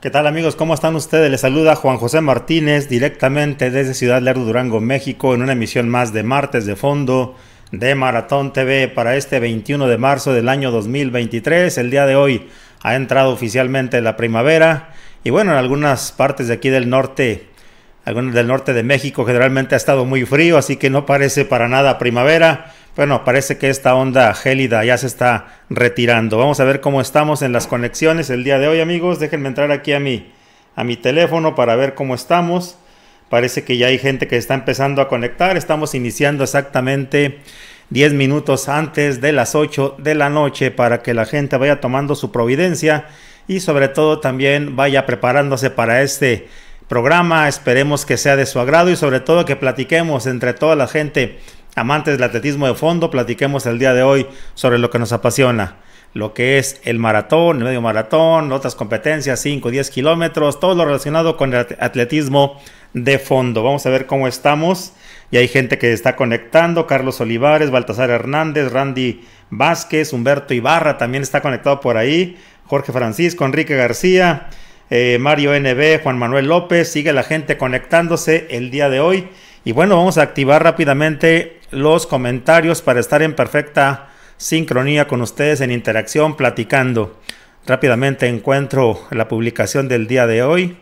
¿Qué tal amigos? ¿Cómo están ustedes? Les saluda Juan José Martínez directamente desde Ciudad Lerdo, Durango, México, en una emisión más de martes de fondo de Maratón TV para este 21 de marzo del año 2023. El día de hoy ha entrado oficialmente la primavera y bueno, en algunas partes de aquí del norte, algunos del norte de México generalmente ha estado muy frío, así que no parece para nada primavera. Bueno, parece que esta onda gélida ya se está retirando. Vamos a ver cómo estamos en las conexiones el día de hoy, amigos. Déjenme entrar aquí a mi, a mi teléfono para ver cómo estamos. Parece que ya hay gente que está empezando a conectar. Estamos iniciando exactamente 10 minutos antes de las 8 de la noche para que la gente vaya tomando su providencia y sobre todo también vaya preparándose para este programa. Esperemos que sea de su agrado y sobre todo que platiquemos entre toda la gente amantes del atletismo de fondo, platiquemos el día de hoy sobre lo que nos apasiona, lo que es el maratón, el medio maratón, otras competencias, 5, 10 kilómetros, todo lo relacionado con el atletismo de fondo. Vamos a ver cómo estamos. Y hay gente que está conectando, Carlos Olivares, Baltasar Hernández, Randy Vázquez, Humberto Ibarra también está conectado por ahí, Jorge Francisco, Enrique García, eh, Mario NB, Juan Manuel López, sigue la gente conectándose el día de hoy. Y bueno, vamos a activar rápidamente los comentarios para estar en perfecta sincronía con ustedes en interacción, platicando. Rápidamente encuentro la publicación del día de hoy.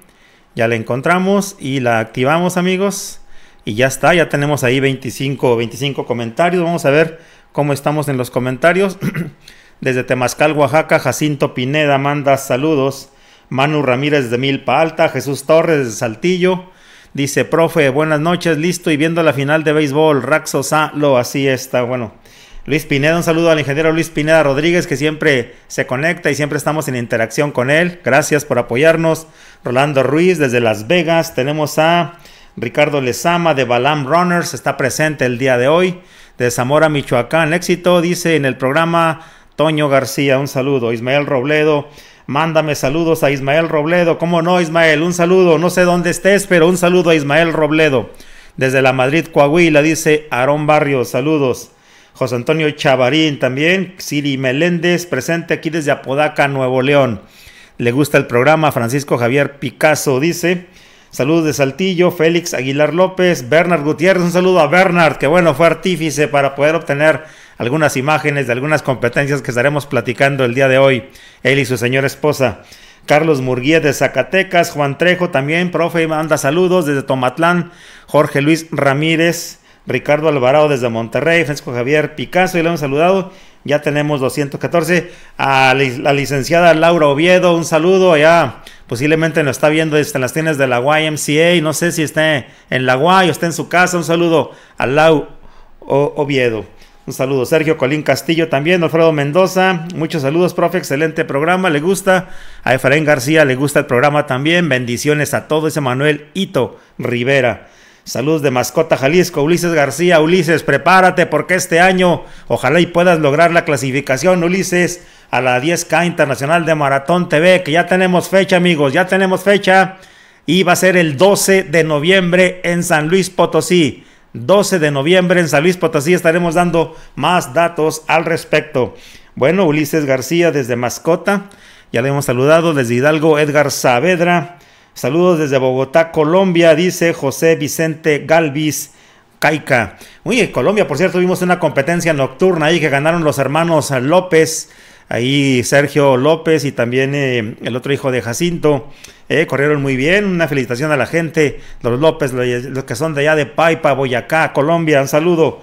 Ya la encontramos y la activamos, amigos. Y ya está, ya tenemos ahí 25, 25 comentarios. Vamos a ver cómo estamos en los comentarios. Desde Temazcal, Oaxaca, Jacinto Pineda manda saludos. Manu Ramírez de Milpa Alta, Jesús Torres de Saltillo, Dice, profe, buenas noches, listo y viendo la final de béisbol, Raxo lo así está, bueno. Luis Pineda, un saludo al ingeniero Luis Pineda Rodríguez que siempre se conecta y siempre estamos en interacción con él. Gracias por apoyarnos. Rolando Ruiz desde Las Vegas. Tenemos a Ricardo Lezama de Balam Runners, está presente el día de hoy. De Zamora, Michoacán, éxito, dice en el programa Toño García, un saludo. Ismael Robledo, Mándame saludos a Ismael Robledo. ¿Cómo no, Ismael? Un saludo. No sé dónde estés, pero un saludo a Ismael Robledo. Desde la Madrid, Coahuila, dice Aarón Barrios. Saludos. José Antonio Chavarín también. Siri Meléndez, presente aquí desde Apodaca, Nuevo León. Le gusta el programa. Francisco Javier Picasso dice. Saludos de Saltillo, Félix Aguilar López, Bernard Gutiérrez, un saludo a Bernard, que bueno, fue artífice para poder obtener algunas imágenes de algunas competencias que estaremos platicando el día de hoy, él y su señora esposa. Carlos Murguía de Zacatecas, Juan Trejo también, profe, manda saludos desde Tomatlán, Jorge Luis Ramírez, Ricardo Alvarado desde Monterrey, Francisco Javier Picasso, y le hemos saludado. Ya tenemos 214. A la licenciada Laura Oviedo, un saludo allá. Posiblemente nos está viendo desde las tiendas de la YMCA. No sé si está en la Y o está en su casa. Un saludo a Lau Oviedo. Un saludo, Sergio Colín Castillo también, Alfredo Mendoza. Muchos saludos, profe. Excelente programa, le gusta. A Efraín García le gusta el programa también. Bendiciones a todo ese Manuel Ito Rivera. Saludos de Mascota Jalisco, Ulises García. Ulises, prepárate porque este año ojalá y puedas lograr la clasificación, Ulises, a la 10K Internacional de Maratón TV, que ya tenemos fecha, amigos, ya tenemos fecha. Y va a ser el 12 de noviembre en San Luis Potosí. 12 de noviembre en San Luis Potosí estaremos dando más datos al respecto. Bueno, Ulises García desde Mascota, ya le hemos saludado desde Hidalgo, Edgar Saavedra. Saludos desde Bogotá, Colombia, dice José Vicente Galvis. Caica. Uy, en Colombia, por cierto, tuvimos una competencia nocturna ahí que ganaron los hermanos López ahí Sergio López y también eh, el otro hijo de Jacinto. Eh, corrieron muy bien, una felicitación a la gente, los López, los que son de allá de Paipa, Boyacá, Colombia, un saludo.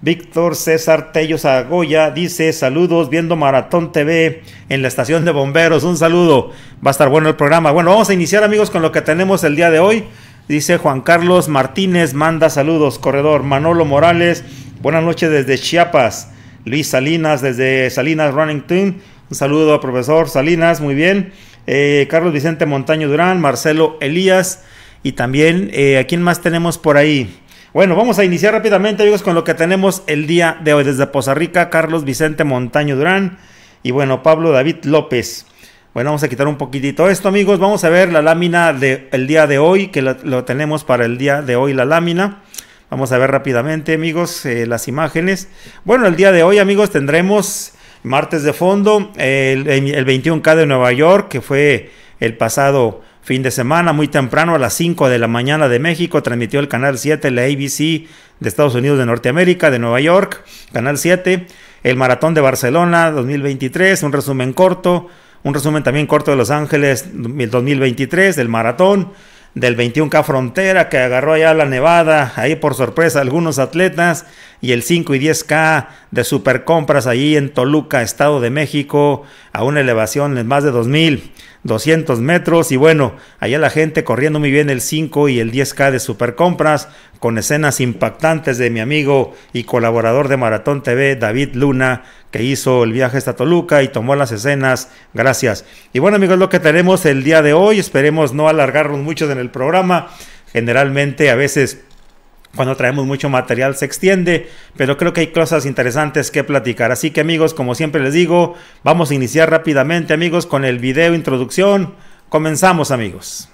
Víctor César Tello Zagoya dice saludos viendo Maratón TV en la estación de bomberos, un saludo, va a estar bueno el programa. Bueno, vamos a iniciar amigos con lo que tenemos el día de hoy. Dice Juan Carlos Martínez, manda saludos, corredor Manolo Morales, buenas noches desde Chiapas. Luis Salinas desde Salinas Running Team. Un saludo al profesor Salinas, muy bien. Eh, Carlos Vicente Montaño Durán, Marcelo Elías y también, eh, ¿a quién más tenemos por ahí? Bueno, vamos a iniciar rápidamente, amigos, con lo que tenemos el día de hoy. Desde Poza Rica, Carlos Vicente Montaño Durán y bueno, Pablo David López. Bueno, vamos a quitar un poquitito esto, amigos. Vamos a ver la lámina del día de hoy, que lo tenemos para el día de hoy, la lámina. Vamos a ver rápidamente, amigos, eh, las imágenes. Bueno, el día de hoy, amigos, tendremos martes de fondo, el, 21K de Nueva York, que fue el pasado fin de semana, muy temprano, a las 5 de la mañana de México, transmitió el Canal 7, la ABC de Estados Unidos de Norteamérica, de Nueva York, Canal 7, el Maratón de Barcelona 2023, un resumen corto, un resumen también corto de Los Ángeles 2023, del Maratón, del 21K Frontera que agarró allá la Nevada, ahí por sorpresa algunos atletas, y el 5 y 10K de Supercompras ahí en Toluca, Estado de México, a una elevación de más de 2200 metros. Y bueno, allá la gente corriendo muy bien el 5 y el 10K de Supercompras, con escenas impactantes de mi amigo y colaborador de Maratón TV, David Luna, que hizo el viaje hasta Toluca y tomó las escenas. Gracias. Y bueno, amigos, lo que tenemos el día de hoy, esperemos no alargarnos mucho en el programa. Generalmente a veces cuando traemos mucho material se extiende, pero creo que hay cosas interesantes que platicar. Así que amigos, como siempre les digo, vamos a iniciar rápidamente amigos con el video introducción. Comenzamos amigos.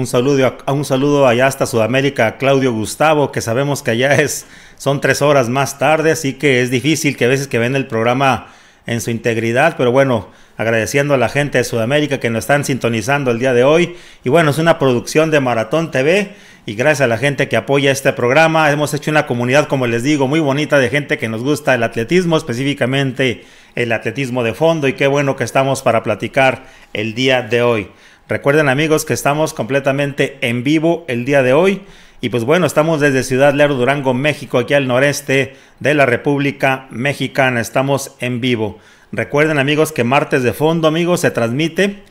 Un saludo, a, un saludo allá hasta Sudamérica a Claudio Gustavo, que sabemos que allá es, son tres horas más tarde, así que es difícil que a veces que ven el programa en su integridad, pero bueno, agradeciendo a la gente de Sudamérica que nos están sintonizando el día de hoy. Y bueno, es una producción de Maratón TV y gracias a la gente que apoya este programa, hemos hecho una comunidad, como les digo, muy bonita de gente que nos gusta el atletismo, específicamente el atletismo de fondo y qué bueno que estamos para platicar el día de hoy. Recuerden amigos que estamos completamente en vivo el día de hoy. Y pues bueno, estamos desde Ciudad Lerdo, Durango, México, aquí al noreste de la República Mexicana. Estamos en vivo. Recuerden amigos que martes de fondo amigos se transmite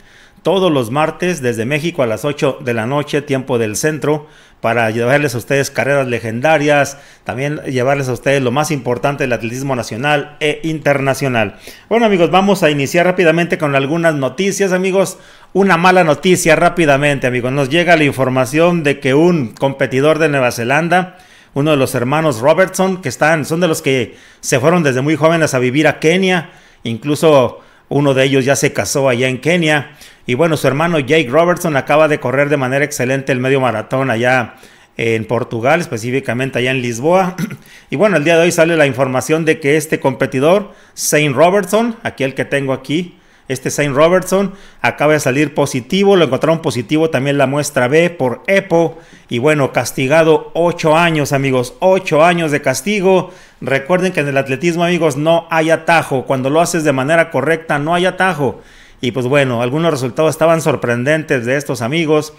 todos los martes desde México a las 8 de la noche, tiempo del centro, para llevarles a ustedes carreras legendarias, también llevarles a ustedes lo más importante del atletismo nacional e internacional. Bueno amigos, vamos a iniciar rápidamente con algunas noticias amigos. Una mala noticia rápidamente amigos, nos llega la información de que un competidor de Nueva Zelanda, uno de los hermanos Robertson, que están, son de los que se fueron desde muy jóvenes a vivir a Kenia, incluso uno de ellos ya se casó allá en Kenia. Y bueno, su hermano Jake Robertson acaba de correr de manera excelente el medio maratón allá en Portugal, específicamente allá en Lisboa. Y bueno, el día de hoy sale la información de que este competidor, Saint Robertson, aquí el que tengo aquí, este Saint Robertson acaba de salir positivo, lo encontraron positivo también la muestra B por EPO y bueno, castigado 8 años amigos, 8 años de castigo. Recuerden que en el atletismo amigos no hay atajo, cuando lo haces de manera correcta no hay atajo. Y pues bueno, algunos resultados estaban sorprendentes de estos amigos.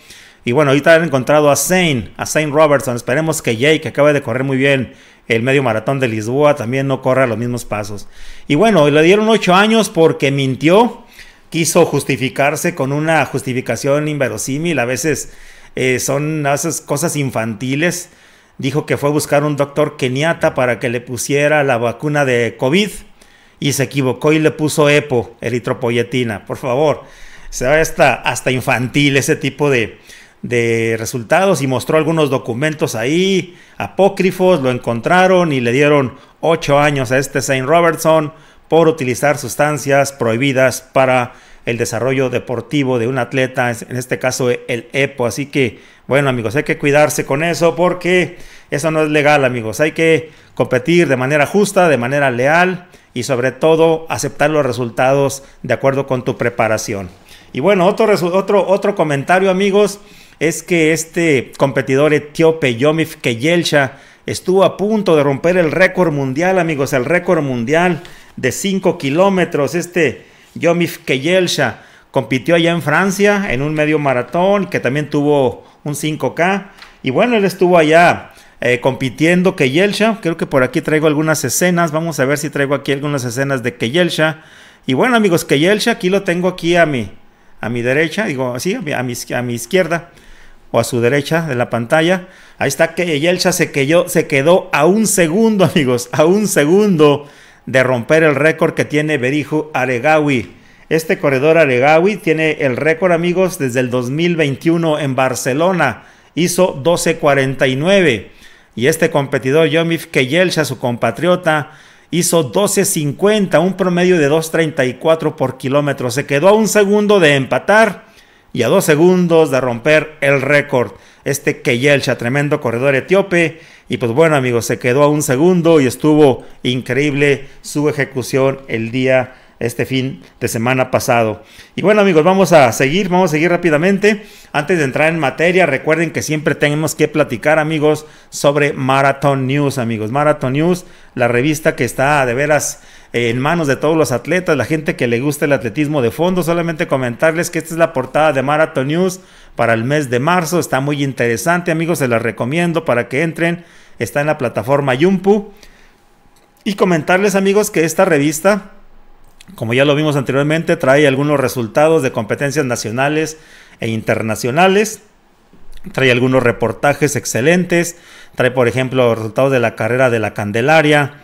Y bueno, ahorita han encontrado a Saint, a Saint Robertson. Esperemos que Jake, que acaba de correr muy bien el medio maratón de Lisboa, también no corra los mismos pasos. Y bueno, le dieron ocho años porque mintió, quiso justificarse con una justificación inverosímil. A veces eh, son esas cosas infantiles. Dijo que fue a buscar un doctor keniata para que le pusiera la vacuna de COVID y se equivocó y le puso EPO, eritropoyetina. Por favor, se va hasta, hasta infantil ese tipo de, de resultados y mostró algunos documentos ahí apócrifos, lo encontraron y le dieron ocho años a este Saint Robertson por utilizar sustancias prohibidas para el desarrollo deportivo de un atleta, en este caso el EPO. Así que, bueno amigos, hay que cuidarse con eso porque eso no es legal amigos. Hay que competir de manera justa, de manera leal y sobre todo aceptar los resultados de acuerdo con tu preparación. Y bueno, otro, otro, otro comentario amigos es que este competidor etíope Yomif Keyelsha estuvo a punto de romper el récord mundial amigos, el récord mundial de 5 kilómetros. Este Yomif Keyelsha compitió allá en Francia en un medio maratón que también tuvo un 5K. Y bueno, él estuvo allá eh, compitiendo Keyelsha. Creo que por aquí traigo algunas escenas. Vamos a ver si traigo aquí algunas escenas de Keyelsha. Y bueno, amigos, Keyelsha, aquí lo tengo aquí a mi, a mi derecha, digo así, a mi, a mi, izquierda. O a su derecha de la pantalla. Ahí está que Yelcha se, quedó, se quedó a un segundo, amigos, a un segundo de romper el récord que tiene Berijo Aregawi. Este corredor Aregawi tiene el récord, amigos, desde el 2021 en Barcelona. Hizo 12.49. Y este competidor, Yomif Keyelcha, su compatriota, hizo 12.50, un promedio de 2.34 por kilómetro. Se quedó a un segundo de empatar y a dos segundos de romper el récord. Este Keyelcha, tremendo corredor etíope. Y pues bueno amigos, se quedó a un segundo y estuvo increíble su ejecución el día este fin de semana pasado. Y bueno amigos, vamos a seguir, vamos a seguir rápidamente. Antes de entrar en materia, recuerden que siempre tenemos que platicar amigos sobre Marathon News, amigos. Marathon News, la revista que está de veras en manos de todos los atletas, la gente que le gusta el atletismo de fondo. Solamente comentarles que esta es la portada de Marathon News para el mes de marzo. Está muy interesante amigos, se la recomiendo para que entren. Está en la plataforma Yumpu. Y comentarles amigos que esta revista como ya lo vimos anteriormente, trae algunos resultados de competencias nacionales e internacionales. Trae algunos reportajes excelentes. Trae, por ejemplo, resultados de la carrera de la Candelaria,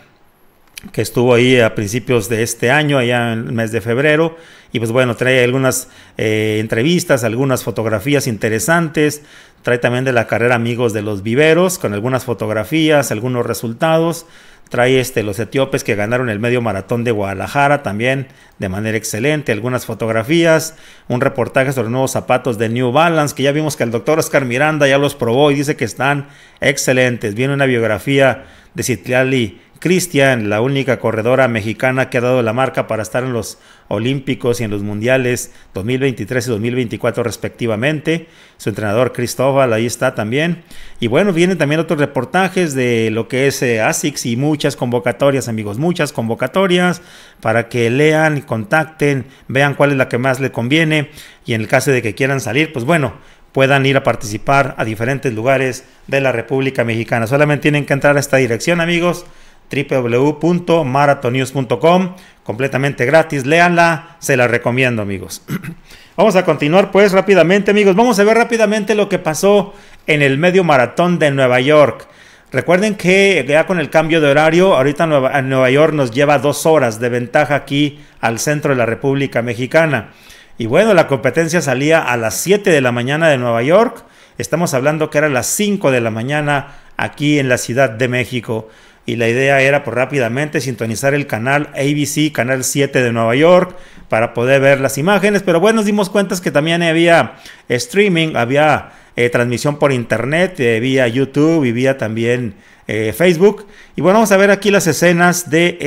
que estuvo ahí a principios de este año, allá en el mes de febrero. Y pues bueno, trae algunas eh, entrevistas, algunas fotografías interesantes. Trae también de la carrera Amigos de los Viveros, con algunas fotografías, algunos resultados. Trae este, los etíopes que ganaron el medio maratón de Guadalajara también de manera excelente. Algunas fotografías, un reportaje sobre nuevos zapatos de New Balance, que ya vimos que el doctor Oscar Miranda ya los probó y dice que están excelentes. Viene una biografía de Citlali Cristian, la única corredora mexicana que ha dado la marca para estar en los Olímpicos y en los Mundiales 2023 y 2024 respectivamente. Su entrenador Cristóbal ahí está también. Y bueno, vienen también otros reportajes de lo que es eh, ASICS y muchas convocatorias, amigos, muchas convocatorias para que lean, contacten, vean cuál es la que más le conviene y en el caso de que quieran salir, pues bueno, puedan ir a participar a diferentes lugares de la República Mexicana. Solamente tienen que entrar a esta dirección, amigos www.marathonnews.com, completamente gratis, léanla, se la recomiendo amigos. Vamos a continuar pues rápidamente amigos, vamos a ver rápidamente lo que pasó en el medio maratón de Nueva York. Recuerden que ya con el cambio de horario, ahorita Nueva, Nueva York nos lleva dos horas de ventaja aquí al centro de la República Mexicana. Y bueno, la competencia salía a las 7 de la mañana de Nueva York. Estamos hablando que era las 5 de la mañana aquí en la Ciudad de México y la idea era pues, rápidamente sintonizar el canal ABC, canal 7 de Nueva York, para poder ver las imágenes, pero bueno, nos dimos cuenta que también había streaming, había eh, transmisión por internet, eh, vía YouTube y vía también eh, Facebook. Y bueno, vamos a ver aquí las escenas de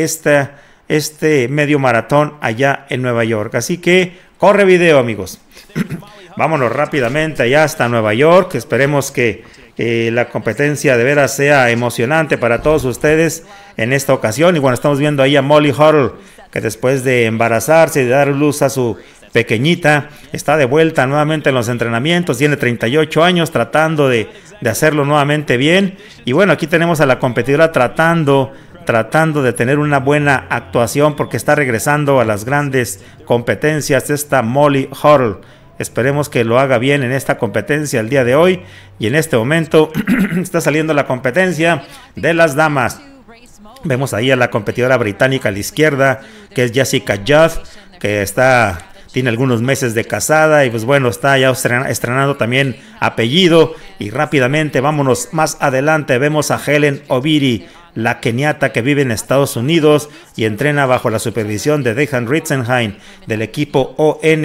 este medio maratón allá en Nueva York. Así que corre video amigos. Vámonos rápidamente allá hasta Nueva York, esperemos que la competencia de veras sea emocionante para todos ustedes en esta ocasión. Y bueno, estamos viendo ahí a Molly Huddle, que después de embarazarse y de dar luz a su pequeñita, está de vuelta nuevamente en los entrenamientos, tiene 38 años tratando de, de hacerlo nuevamente bien. Y bueno, aquí tenemos a la competidora tratando tratando de tener una buena actuación porque está regresando a las grandes competencias esta Molly Huddle Esperemos que lo haga bien en esta competencia el día de hoy. Y en este momento está saliendo la competencia de las damas. Vemos ahí a la competidora británica a la izquierda, que es Jessica Judd, que está tiene algunos meses de casada y pues bueno, está ya estrenando también apellido y rápidamente vámonos más adelante, vemos a Helen Obiri, la keniata que vive en Estados Unidos y entrena bajo la supervisión de Dejan Ritzenheim del equipo ON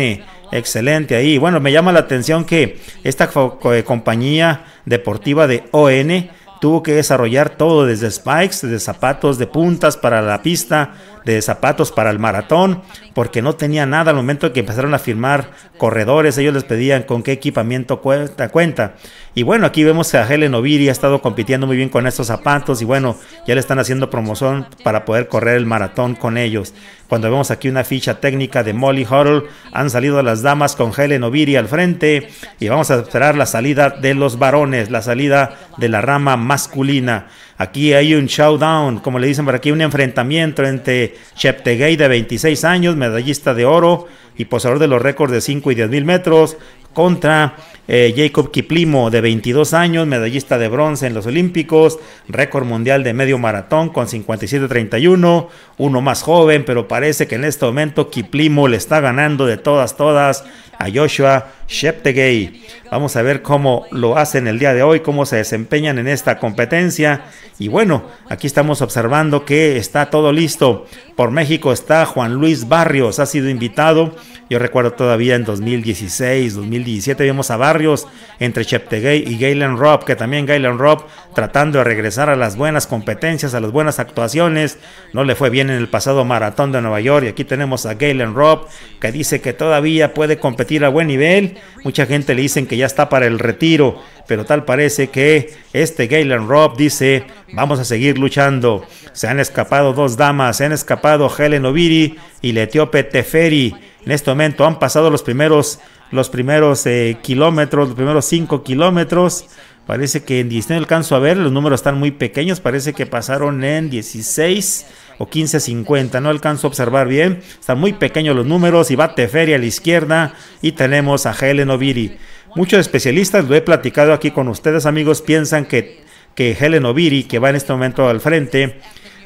Excelente ahí. Bueno, me llama la atención que esta eh, compañía deportiva de ON tuvo que desarrollar todo desde spikes, desde zapatos de puntas para la pista, de zapatos para el maratón, porque no tenía nada al momento que empezaron a firmar corredores, ellos les pedían con qué equipamiento cuenta. cuenta. Y bueno, aquí vemos que a Helen Oviri ha estado compitiendo muy bien con estos zapatos y bueno, ya le están haciendo promoción para poder correr el maratón con ellos. Cuando vemos aquí una ficha técnica de Molly Huddle, han salido las damas con Helen Oviri al frente y vamos a esperar la salida de los varones, la salida de la rama masculina. Aquí hay un showdown, como le dicen por aquí, un enfrentamiento entre Cheptegei de 26 años, medallista de oro y poseedor de los récords de 5 y 10 mil metros, contra eh, Jacob Kiplimo, de 22 años, medallista de bronce en los Olímpicos, récord mundial de medio maratón con 57.31, uno más joven, pero parece que en este momento Kiplimo le está ganando de todas, todas a Joshua Sheptegei. Vamos a ver cómo lo hacen el día de hoy, cómo se desempeñan en esta competencia. Y bueno, aquí estamos observando que está todo listo. Por México está Juan Luis Barrios, ha sido invitado. Yo recuerdo todavía en 2016, 2017 vimos a Barrios entre Cheptegei y Galen Robb, que también Galen Robb tratando de regresar a las buenas competencias, a las buenas actuaciones. No le fue bien en el pasado maratón de Nueva York y aquí tenemos a Galen Robb que dice que todavía puede competir a buen nivel. Mucha gente le dicen que ya está para el retiro, pero tal parece que este Galen Robb dice, vamos a seguir luchando. Se han escapado dos damas, se han escapado Helen Oviri y la etíope Teferi. En este momento han pasado los primeros, los primeros eh, kilómetros, los primeros cinco kilómetros. Parece que en 16 alcanzo a ver, los números están muy pequeños, parece que pasaron en 16 o 15.50, no alcanzo a observar bien, están muy pequeños los números y va Teferi a la izquierda y tenemos a Helen Oviri. Muchos especialistas, lo he platicado aquí con ustedes amigos, piensan que, que Helen Oviri, que va en este momento al frente,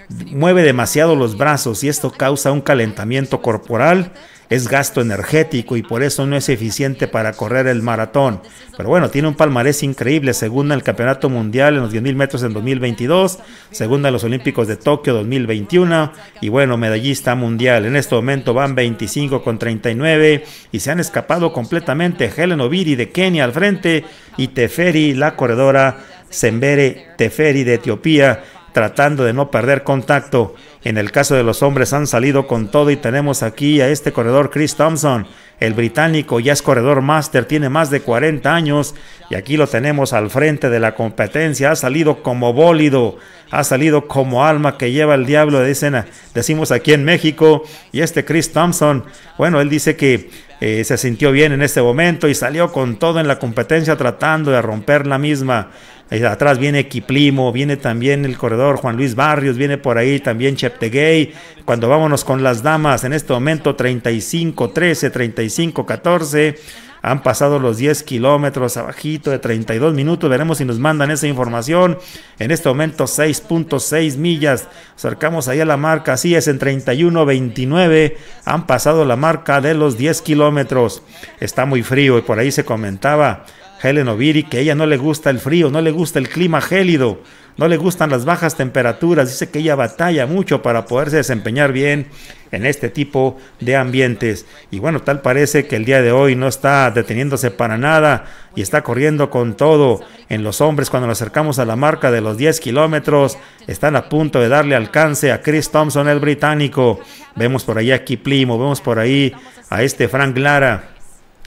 mueve demasiado los brazos y esto causa un calentamiento corporal es gasto energético y por eso no es eficiente para correr el maratón. Pero bueno, tiene un palmarés increíble, segunda en el Campeonato Mundial en los 10.000 metros en 2022, segunda en los Olímpicos de Tokio 2021 y bueno, medallista mundial. En este momento van 25 con 39 y se han escapado completamente Helen Oviri de Kenia al frente y Teferi, la corredora Sembere Teferi de Etiopía tratando de no perder contacto. En el caso de los hombres han salido con todo y tenemos aquí a este corredor Chris Thompson, el británico ya es corredor máster, tiene más de 40 años y aquí lo tenemos al frente de la competencia, ha salido como bólido, ha salido como alma que lleva el diablo, dicen, decimos aquí en México, y este Chris Thompson, bueno, él dice que eh, se sintió bien en este momento y salió con todo en la competencia tratando de romper la misma atrás viene Kiplimo, viene también el corredor Juan Luis Barrios, viene por ahí también Cheptegei. Cuando vámonos con las damas, en este momento 35-13, 35-14. Han pasado los 10 kilómetros abajito de 32 minutos. Veremos si nos mandan esa información. En este momento 6.6 millas. Acercamos ahí a la marca. Así es, en 31.29 han pasado la marca de los 10 kilómetros. Está muy frío y por ahí se comentaba Helen Oviri que ella no le gusta el frío, no le gusta el clima gélido, no le gustan las bajas temperaturas, dice que ella batalla mucho para poderse desempeñar bien en este tipo de ambientes. Y bueno, tal parece que el día de hoy no está deteniéndose para nada y está corriendo con todo. En los hombres, cuando nos acercamos a la marca de los 10 kilómetros, están a punto de darle alcance a Chris Thompson, el británico. Vemos por ahí a Kiplimo, vemos por ahí a este Frank Lara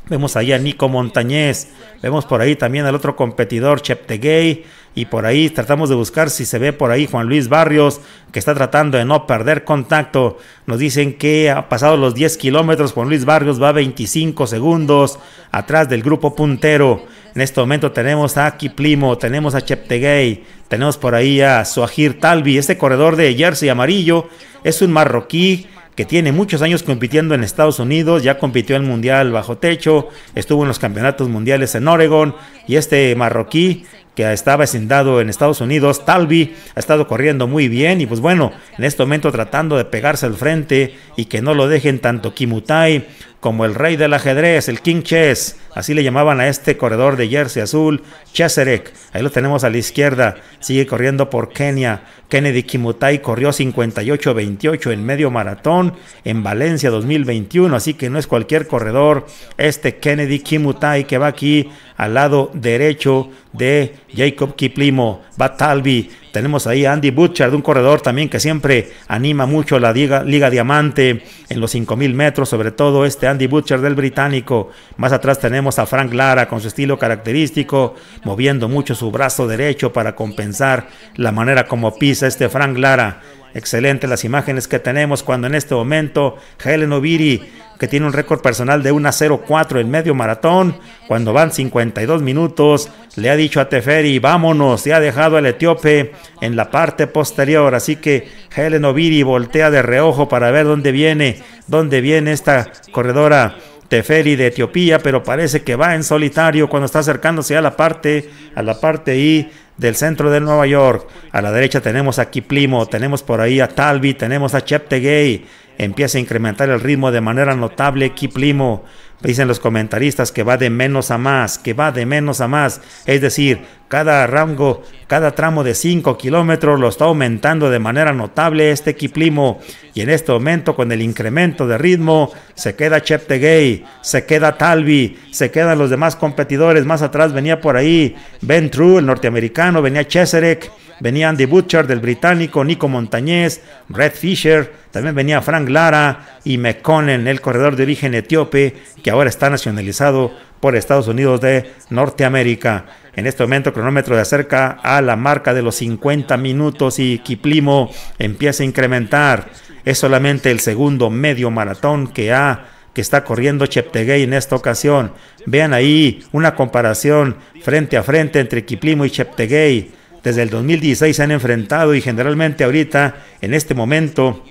Vemos ahí a Nico Montañez, vemos por ahí también al otro competidor Cheptegei y por ahí tratamos de buscar si se ve por ahí Juan Luis Barrios que está tratando de no perder contacto. Nos dicen que ha pasado los 10 kilómetros, Juan Luis Barrios va a 25 segundos atrás del grupo puntero. En este momento tenemos a Kiplimo, tenemos a Cheptegei, tenemos por ahí a Suajir Talvi, este corredor de jersey amarillo es un marroquí que tiene muchos años compitiendo en Estados Unidos, ya compitió en el Mundial bajo techo, estuvo en los campeonatos mundiales en Oregon y este marroquí que estaba vecindado en Estados Unidos, Talvi, ha estado corriendo muy bien y pues bueno, en este momento tratando de pegarse al frente y que no lo dejen tanto Kimutai como el rey del ajedrez, el King Chess, así le llamaban a este corredor de jersey azul, Cheserek, ahí lo tenemos a la izquierda, sigue corriendo por Kenia, Kennedy Kimutai corrió 58-28 en medio maratón en Valencia 2021, así que no es cualquier corredor, este Kennedy Kimutai que va aquí al lado derecho de Jacob Kiplimo, Batalvi, tenemos ahí a Andy Butcher, de un corredor también que siempre anima mucho la Liga, Liga Diamante en los 5000 metros, sobre todo este Andy Butcher del británico. Más atrás tenemos a Frank Lara con su estilo característico, moviendo mucho su brazo derecho para compensar la manera como pisa este Frank Lara. Excelente las imágenes que tenemos cuando en este momento Helen Oviri que tiene un récord personal de 1-0-4 en medio maratón, cuando van 52 minutos, le ha dicho a Teferi, vámonos, se ha dejado al etíope en la parte posterior, así que Helen Oviri voltea de reojo para ver dónde viene, dónde viene esta corredora Teferi de Etiopía, pero parece que va en solitario cuando está acercándose a la parte, a la parte I del centro de Nueva York. A la derecha tenemos a Kiplimo, tenemos por ahí a Talvi, tenemos a Cheptegei. Empieza a incrementar el ritmo de manera notable Kiplimo. Dicen los comentaristas que va de menos a más, que va de menos a más. Es decir, cada rango, cada tramo de 5 kilómetros lo está aumentando de manera notable este Kiplimo. Y en este momento, con el incremento de ritmo, se queda Cheptegei, se queda Talvi, se quedan los demás competidores. Más atrás venía por ahí Ben True, el norteamericano, venía Cheserek venía Andy Butcher del británico, Nico Montañez, Red Fisher, también venía Frank Lara y McConnell, el corredor de origen etíope, que ahora está nacionalizado por Estados Unidos de Norteamérica. En este momento cronómetro de acerca a la marca de los 50 minutos y Kiplimo empieza a incrementar. Es solamente el segundo medio maratón que ha que está corriendo Cheptegei en esta ocasión. Vean ahí una comparación frente a frente entre Kiplimo y Cheptegei desde el 2016 se han enfrentado y generalmente ahorita, en este momento,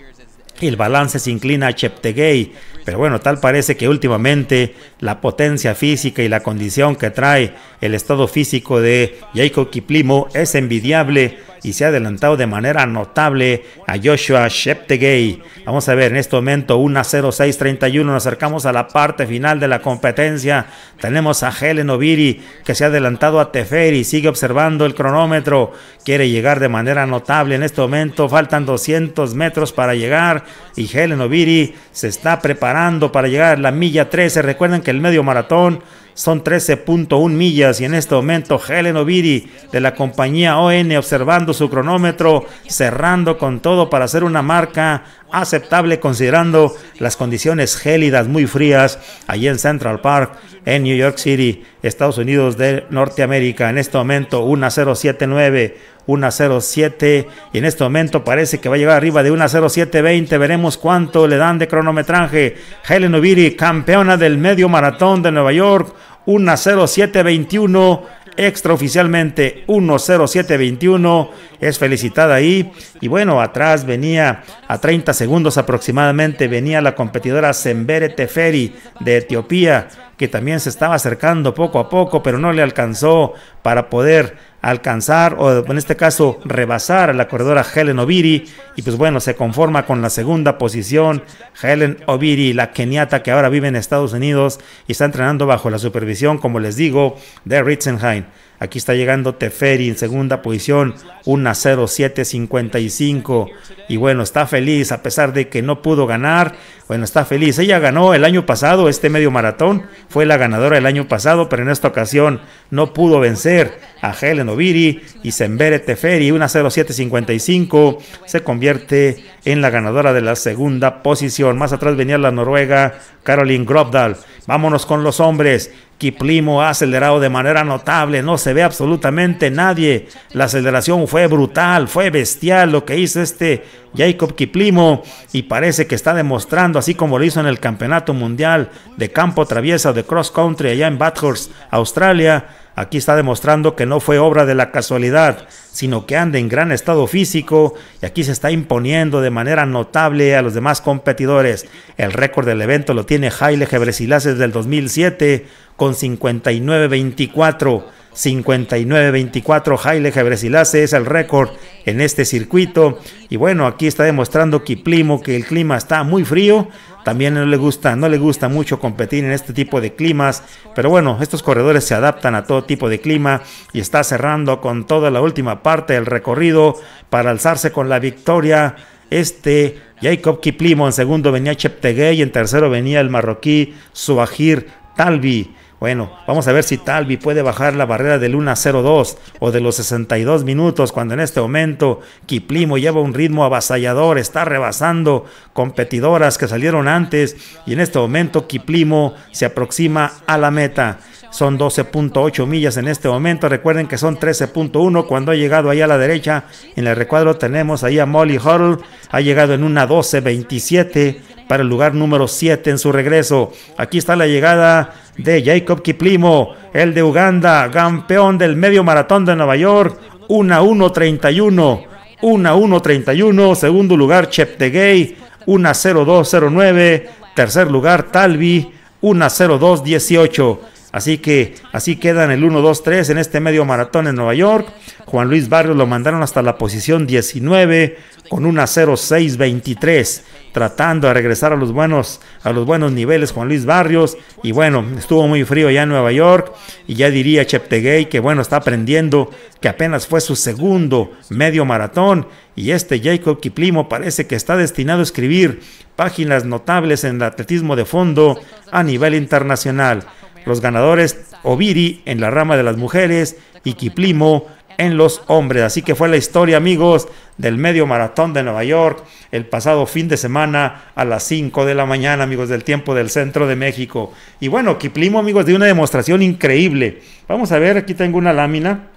el balance se inclina a Cheptegei, pero bueno, tal parece que últimamente la potencia física y la condición que trae el estado físico de Jacob Kiplimo es envidiable y se ha adelantado de manera notable a Joshua Sheptegei. Vamos a ver en este momento 1-0-6-31, nos acercamos a la parte final de la competencia. Tenemos a Helen Oviri que se ha adelantado a Teferi, sigue observando el cronómetro, quiere llegar de manera notable en este momento, faltan 200 metros para llegar y Helen Oviri se está preparando para llegar a la milla 13. Recuerden que el medio maratón son 13.1 millas y en este momento Helen Oviri de la compañía ON observando su cronómetro, cerrando con todo para hacer una marca aceptable considerando las condiciones gélidas muy frías allí en Central Park en New York City, Estados Unidos de Norteamérica. En este momento 1079, 107 y en este momento parece que va a llegar arriba de 10720. Veremos cuánto le dan de cronometraje. Helen Oviri, campeona del medio maratón de Nueva York, 10721 extraoficialmente 10721 es felicitada ahí. Y bueno atrás venía a 30 segundos aproximadamente venía la competidora Sembere Teferi de Etiopía que también se estaba acercando poco a poco, pero no le alcanzó para poder alcanzar o en este caso rebasar a la corredora Helen Oviri y pues bueno, se conforma con la segunda posición Helen Oviri, la keniata que ahora vive en Estados Unidos y está entrenando bajo la supervisión, como les digo, de Ritzenheim. Aquí está llegando Teferi en segunda posición, una 0755. Y bueno, está feliz a pesar de que no pudo ganar. Bueno, está feliz. Ella ganó el año pasado este medio maratón. Fue la ganadora el año pasado, pero en esta ocasión no pudo vencer a Helen Oviri y Sembere Teferi. Una 0755 se convierte en la ganadora de la segunda posición. Más atrás venía la noruega Caroline Grobdal. Vámonos con los hombres. Kiplimo ha acelerado de manera notable, no se ve absolutamente nadie. La aceleración fue brutal, fue bestial lo que hizo este Jacob Kiplimo y parece que está demostrando, así como lo hizo en el Campeonato Mundial de Campo Traviesa de Cross Country allá en Bathurst, Australia, Aquí está demostrando que no fue obra de la casualidad, sino que anda en gran estado físico y aquí se está imponiendo de manera notable a los demás competidores. El récord del evento lo tiene Haile Gebrselassie desde el 2007 con 59-24. 59-24 Haile Gebrselassie es el récord en este circuito. Y bueno aquí está demostrando Kiplimo que el clima está muy frío. También no le gusta no le gusta mucho competir en este tipo de climas. Pero bueno estos corredores se adaptan a todo tipo de clima y está cerrando con toda la última parte del recorrido para alzarse con la victoria. Este Jacob Kiplimo en segundo venía Cheptegei y en tercero venía el marroquí Suahir Talbi bueno, vamos a ver si Talvi puede bajar la barrera del 1-0-2 o de los 62 minutos, cuando en este momento Kiplimo lleva un ritmo avasallador, está rebasando competidoras que salieron antes y en este momento Kiplimo se aproxima a la meta. Son 12.8 millas en este momento. Recuerden que son 13.1 cuando ha llegado ahí a la derecha. En el recuadro tenemos ahí a Molly Huddle. Ha llegado en una 12.27 para el lugar número 7 en su regreso. Aquí está la llegada de Jacob Kiplimo, el de Uganda, campeón del medio maratón de Nueva York, 1-1-31, 1-1-31, segundo lugar Cheptegei, 1-0-2-0-9, tercer lugar Talvi, 1.02.18. Así que así quedan el 1, 2, 3 en este medio maratón en Nueva York. Juan Luis Barrios lo mandaron hasta la posición 19 con una 0.6.23 tratando de regresar a los buenos a los buenos niveles Juan Luis Barrios. Y bueno estuvo muy frío ya en Nueva York. Y ya diría Cheptegei que bueno está aprendiendo que apenas fue su segundo medio maratón. Y este Jacob Kiplimo parece que está destinado a escribir páginas notables en el atletismo de fondo a nivel internacional. Los ganadores Oviri en la rama de las mujeres y Kiplimo en los hombres. Así que fue la historia, amigos, del medio maratón de Nueva York el pasado fin de semana a las 5 de la mañana, amigos del tiempo del centro de México. Y bueno, Kiplimo, amigos, dio una demostración increíble. Vamos a ver, aquí tengo una lámina.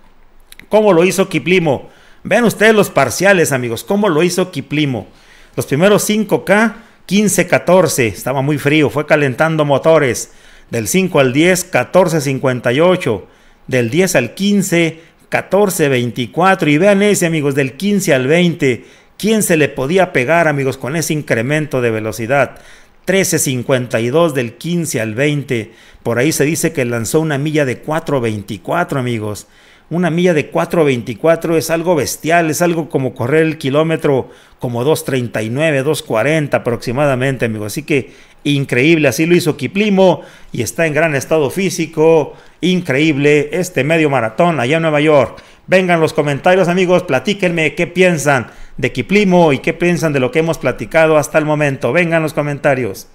¿Cómo lo hizo Kiplimo? Vean ustedes los parciales, amigos, cómo lo hizo Kiplimo. Los primeros 5K, 15-14, estaba muy frío, fue calentando motores. Del 5 al 10, 14.58. Del 10 al 15, 14.24. Y vean ese, amigos, del 15 al 20. ¿Quién se le podía pegar, amigos, con ese incremento de velocidad? 13.52 del 15 al 20. Por ahí se dice que lanzó una milla de 4.24, amigos. Una milla de 4.24 es algo bestial, es algo como correr el kilómetro como 2.39, 2.40 aproximadamente, amigos. Así que increíble, así lo hizo Kiplimo y está en gran estado físico, increíble este medio maratón allá en Nueva York. Vengan los comentarios amigos, platíquenme qué piensan de Kiplimo y qué piensan de lo que hemos platicado hasta el momento. Vengan los comentarios.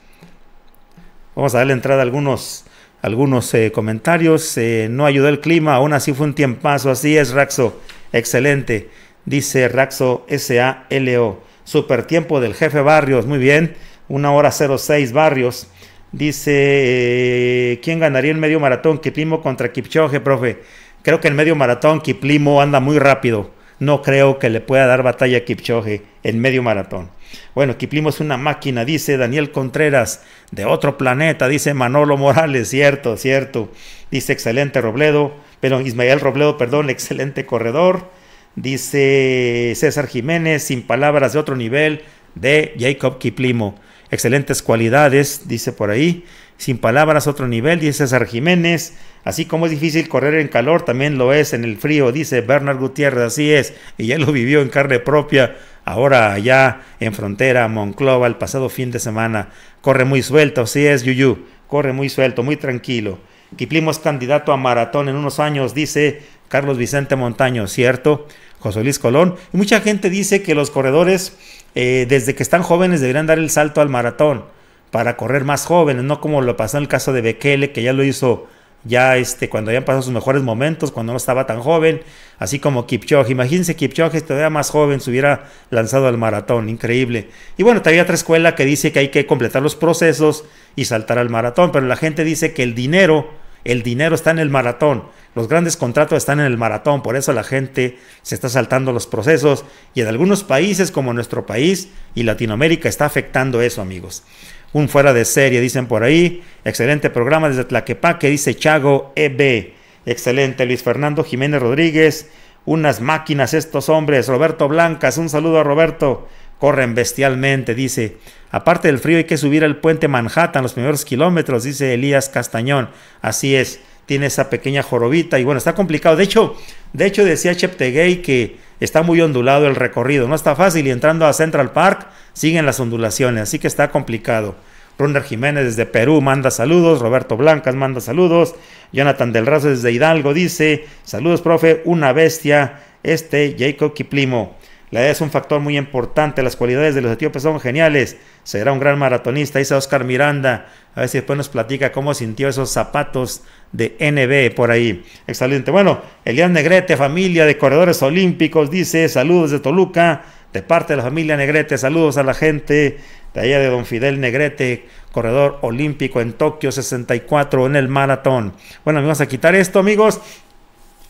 Vamos a darle entrada a algunos, algunos eh, comentarios. Eh, no ayudó el clima, aún así fue un tiempazo. Así es, Raxo. Excelente. Dice Raxo S-A-L-O. Super tiempo del jefe Barrios. Muy bien una hora 06 Barrios. Dice, eh, ¿quién ganaría el medio maratón? Kiplimo contra Kipchoge, profe. Creo que el medio maratón Kiplimo anda muy rápido. No creo que le pueda dar batalla a Kipchoge en medio maratón. Bueno, Kiplimo es una máquina, dice Daniel Contreras, de otro planeta, dice Manolo Morales, cierto, cierto. Dice excelente Robledo, pero Ismael Robledo, perdón, excelente corredor. Dice César Jiménez, sin palabras de otro nivel, de Jacob Kiplimo excelentes cualidades, dice por ahí. Sin palabras, otro nivel, dice César Jiménez. Así como es difícil correr en calor, también lo es en el frío, dice Bernard Gutiérrez. Así es, y ya lo vivió en carne propia. Ahora allá en frontera, Monclova, el pasado fin de semana. Corre muy suelto, así es, Yuyu. Corre muy suelto, muy tranquilo. Kiplimo es candidato a maratón en unos años, dice Carlos Vicente Montaño, ¿cierto? José Luis Colón. Y mucha gente dice que los corredores eh, desde que están jóvenes deberían dar el salto al maratón para correr más jóvenes, no como lo pasó en el caso de Bekele, que ya lo hizo ya este, cuando habían pasado sus mejores momentos, cuando no estaba tan joven, así como Kipchoge. Imagínense Kipchoge todavía más joven se hubiera lanzado al maratón, increíble. Y bueno, todavía otra escuela que dice que hay que completar los procesos y saltar al maratón, pero la gente dice que el dinero el dinero está en el maratón. Los grandes contratos están en el maratón. Por eso la gente se está saltando los procesos. Y en algunos países como nuestro país y Latinoamérica está afectando eso, amigos. Un fuera de serie, dicen por ahí. Excelente programa desde Tlaquepaque, dice Chago EB. Excelente, Luis Fernando Jiménez Rodríguez. Unas máquinas estos hombres. Roberto Blancas, un saludo a Roberto. Corren bestialmente, dice. Aparte del frío hay que subir al puente Manhattan los primeros kilómetros, dice Elías Castañón. Así es, tiene esa pequeña jorobita y bueno, está complicado. De hecho, de hecho decía Cheptegei que está muy ondulado el recorrido, no está fácil y entrando a Central Park siguen las ondulaciones, así que está complicado. Runder Jiménez desde Perú manda saludos, Roberto Blancas manda saludos, Jonathan del Razo desde Hidalgo dice, saludos profe, una bestia, este Jacob Kiplimo. La edad es un factor muy importante, las cualidades de los etíopes son geniales. Será un gran maratonista, dice Oscar Miranda. A ver si después nos platica cómo sintió esos zapatos de NB por ahí. Excelente. Bueno, Elian Negrete, familia de corredores olímpicos, dice saludos de Toluca, de parte de la familia Negrete, saludos a la gente de allá de Don Fidel Negrete, corredor olímpico en Tokio 64 en el maratón. Bueno, vamos a quitar esto, amigos.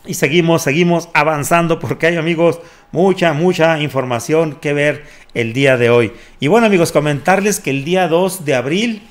Y seguimos, seguimos avanzando porque hay amigos mucha, mucha información que ver el día de hoy. Y bueno amigos, comentarles que el día 2 de abril,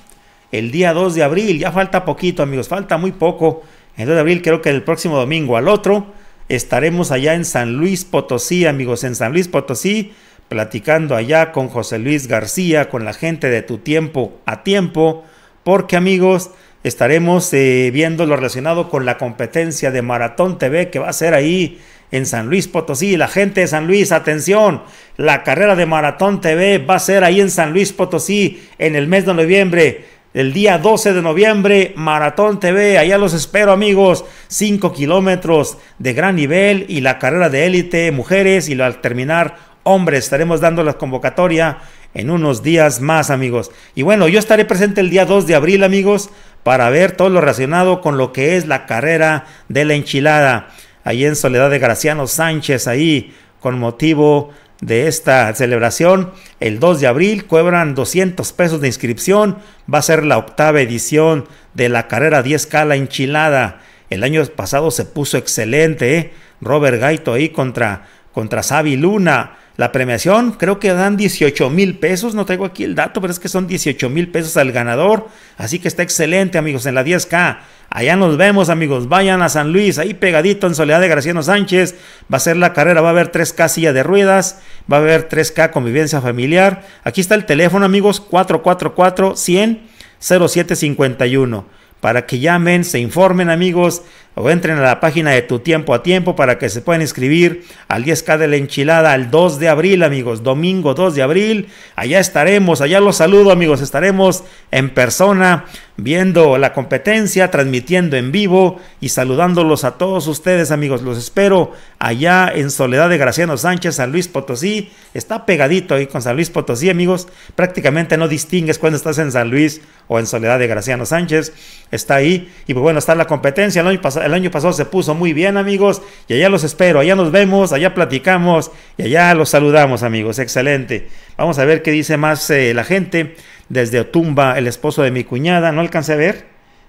el día 2 de abril, ya falta poquito amigos, falta muy poco. El 2 de abril creo que el próximo domingo al otro estaremos allá en San Luis Potosí amigos, en San Luis Potosí, platicando allá con José Luis García, con la gente de Tu Tiempo a Tiempo porque amigos, estaremos eh, viendo lo relacionado con la competencia de Maratón TV que va a ser ahí en San Luis Potosí. La gente de San Luis, atención, la carrera de Maratón TV va a ser ahí en San Luis Potosí en el mes de noviembre. El día 12 de noviembre, Maratón TV, allá los espero amigos, 5 kilómetros de gran nivel y la carrera de élite, mujeres y al terminar, hombres, estaremos dando la convocatoria en unos días más amigos. Y bueno, yo estaré presente el día 2 de abril amigos para ver todo lo relacionado con lo que es la carrera de la enchilada, ahí en Soledad de Graciano Sánchez, ahí con motivo de esta celebración. El 2 de abril cobran 200 pesos de inscripción. Va a ser la octava edición de la carrera 10K La Enchilada. El año pasado se puso excelente. ¿eh? Robert Gaito ahí contra, contra Luna. La premiación creo que dan 18 mil pesos, no traigo aquí el dato, pero es que son 18 mil pesos al ganador. Así que está excelente amigos en la 10K. Allá nos vemos amigos, vayan a San Luis, ahí pegadito en Soledad de Graciano Sánchez. Va a ser la carrera, va a haber 3K silla de ruedas, va a haber 3K convivencia familiar. Aquí está el teléfono amigos, 444 100 0751 para que llamen, se informen amigos o entren a la página de Tu Tiempo a Tiempo para que se puedan inscribir al 10K de la enchilada el 2 de abril amigos, domingo 2 de abril, allá estaremos, allá los saludo amigos, estaremos en persona viendo la competencia, transmitiendo en vivo y saludándolos a todos ustedes amigos, los espero allá en Soledad de Graciano Sánchez, San Luis Potosí, está pegadito ahí con San Luis Potosí amigos, prácticamente no distingues cuando estás en San Luis o en Soledad de Graciano Sánchez, está ahí. Y pues bueno, está la competencia, el año pasado el año pasado se puso muy bien, amigos. Y allá los espero, allá nos vemos, allá platicamos y allá los saludamos, amigos. Excelente. Vamos a ver qué dice más eh, la gente. Desde Otumba, el esposo de mi cuñada. No alcancé a ver,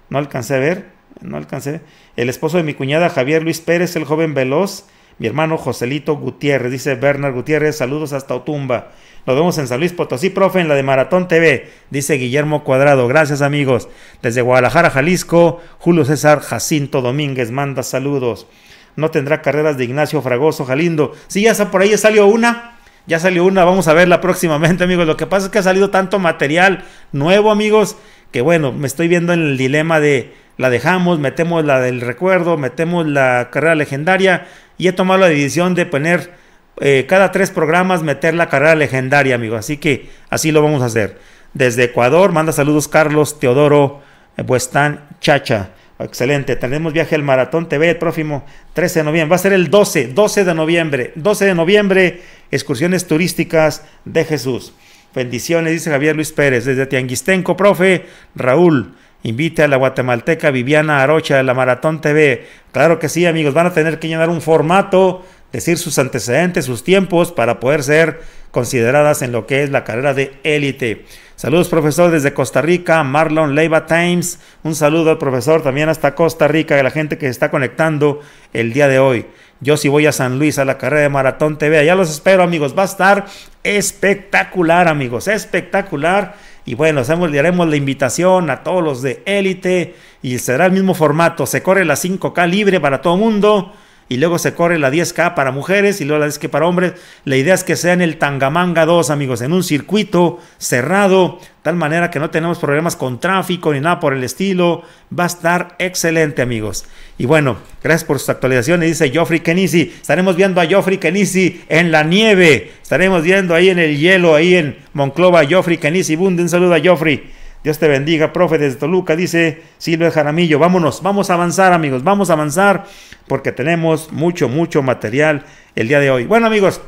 no alcancé a ver, no alcancé. A ver. El esposo de mi cuñada, Javier Luis Pérez, el joven veloz. Mi hermano Joselito Gutiérrez, dice Bernard Gutiérrez, saludos hasta Otumba. Nos vemos en San Luis Potosí, profe, en la de Maratón TV, dice Guillermo Cuadrado. Gracias, amigos. Desde Guadalajara, Jalisco, Julio César Jacinto Domínguez manda saludos. No tendrá carreras de Ignacio Fragoso Jalindo. Sí, ya por ahí salió una. Ya salió una, vamos a verla próximamente, amigos. Lo que pasa es que ha salido tanto material nuevo, amigos, que bueno, me estoy viendo en el dilema de la dejamos, metemos la del recuerdo, metemos la carrera legendaria y he tomado la decisión de poner eh, cada tres programas meter la carrera legendaria, amigo. Así que así lo vamos a hacer. Desde Ecuador, manda saludos Carlos Teodoro eh, Buestán Chacha. Excelente. Tenemos viaje al Maratón TV el próximo 13 de noviembre. Va a ser el 12, 12 de noviembre. 12 de noviembre, excursiones turísticas de Jesús. Bendiciones, dice Javier Luis Pérez. Desde Tianguistenco, profe. Raúl, invite a la guatemalteca Viviana Arocha de la Maratón TV. Claro que sí, amigos. Van a tener que llenar un formato decir sus antecedentes, sus tiempos, para poder ser consideradas en lo que es la carrera de élite. Saludos, profesor, desde Costa Rica, Marlon Leiva Times. Un saludo al profesor también hasta Costa Rica, a la gente que se está conectando el día de hoy. Yo sí voy a San Luis a la carrera de Maratón TV. Allá los espero, amigos. Va a estar espectacular, amigos. Espectacular. Y bueno, le haremos la invitación a todos los de élite y será el mismo formato. Se corre la 5K libre para todo mundo y luego se corre la 10K para mujeres y luego la 10K para hombres. La idea es que sea en el Tangamanga 2, amigos, en un circuito cerrado, tal manera que no tenemos problemas con tráfico ni nada por el estilo. Va a estar excelente, amigos. Y bueno, gracias por sus actualizaciones, dice Joffrey Kenisi. Estaremos viendo a Joffrey Kenisi en la nieve. Estaremos viendo ahí en el hielo, ahí en Monclova, Joffrey Kenisi. Bunde, un saludo a Joffrey. Dios te bendiga, profe desde Toluca, dice Silvia Jaramillo. Vámonos, vamos a avanzar, amigos, vamos a avanzar porque tenemos mucho, mucho material el día de hoy. Bueno, amigos,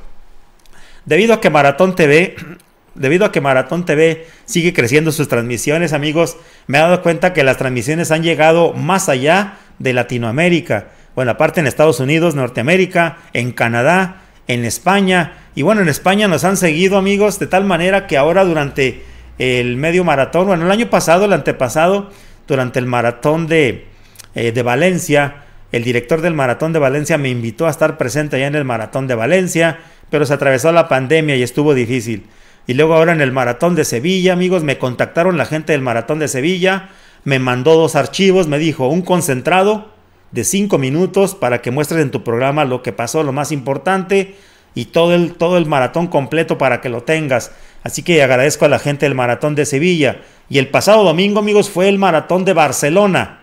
debido a que Maratón TV, debido a que Maratón TV sigue creciendo sus transmisiones, amigos, me he dado cuenta que las transmisiones han llegado más allá de Latinoamérica. Bueno, aparte en Estados Unidos, Norteamérica, en Canadá, en España. Y bueno, en España nos han seguido, amigos, de tal manera que ahora durante el medio maratón, bueno, el año pasado, el antepasado, durante el maratón de, eh, de Valencia, el director del maratón de Valencia me invitó a estar presente allá en el maratón de Valencia, pero se atravesó la pandemia y estuvo difícil. Y luego ahora en el maratón de Sevilla, amigos, me contactaron la gente del maratón de Sevilla, me mandó dos archivos, me dijo un concentrado de cinco minutos para que muestres en tu programa lo que pasó, lo más importante, y todo el, todo el maratón completo para que lo tengas. Así que agradezco a la gente del maratón de Sevilla. Y el pasado domingo, amigos, fue el maratón de Barcelona,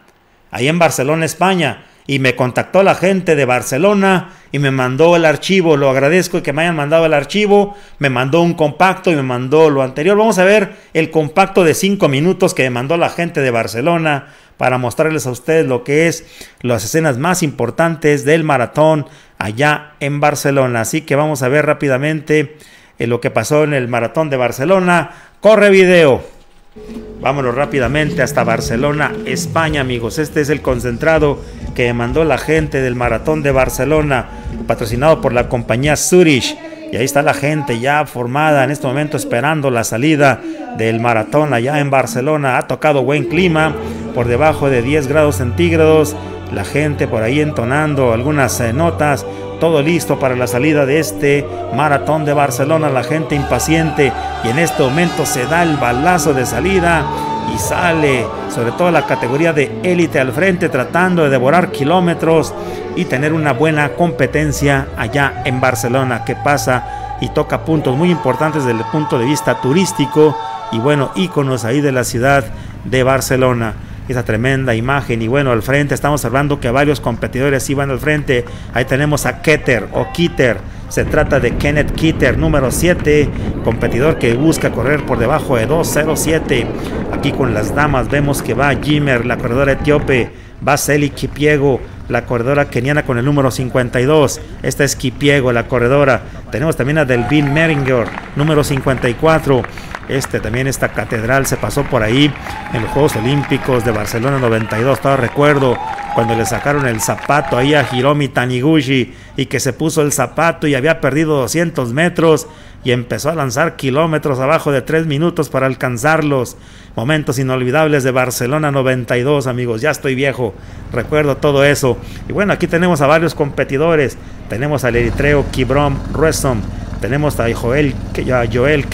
ahí en Barcelona, España. Y me contactó la gente de Barcelona y me mandó el archivo. Lo agradezco que me hayan mandado el archivo. Me mandó un compacto y me mandó lo anterior. Vamos a ver el compacto de 5 minutos que me mandó la gente de Barcelona para mostrarles a ustedes lo que es las escenas más importantes del maratón allá en Barcelona. Así que vamos a ver rápidamente eh, lo que pasó en el maratón de Barcelona. Corre video. Vámonos rápidamente hasta Barcelona, España, amigos. Este es el concentrado que mandó la gente del maratón de Barcelona, patrocinado por la compañía Zurich. Y ahí está la gente ya formada en este momento esperando la salida del maratón allá en Barcelona. Ha tocado buen clima, por debajo de 10 grados centígrados. La gente por ahí entonando algunas eh, notas. Todo listo para la salida de este maratón de Barcelona. La gente impaciente. Y en este momento se da el balazo de salida y sale sobre todo la categoría de élite al frente tratando de devorar kilómetros y tener una buena competencia allá en Barcelona que pasa y toca puntos muy importantes desde el punto de vista turístico y bueno, íconos ahí de la ciudad de Barcelona. Esa tremenda imagen y bueno, al frente estamos hablando que varios competidores iban al frente. Ahí tenemos a Keter o Kitter. Se trata de Kenneth Kitter, número 7, competidor que busca correr por debajo de 2.07. Aquí con las damas vemos que va Jimmer, la corredora etíope, va Celi Kipiego, la corredora keniana con el número 52. Esta es Kipiego, la corredora. Tenemos también a Delvin Meringer, número 54. Este también, esta catedral se pasó por ahí en los Juegos Olímpicos de Barcelona 92. Todavía recuerdo cuando le sacaron el zapato ahí a Hiromi Taniguchi y que se puso el zapato y había perdido 200 metros y empezó a lanzar kilómetros abajo de 3 minutos para alcanzarlos. Momentos inolvidables de Barcelona 92, amigos. Ya estoy viejo, recuerdo todo eso. Y bueno, aquí tenemos a varios competidores. Tenemos al eritreo Kibrom Ruesom. Tenemos a Joel, a Joel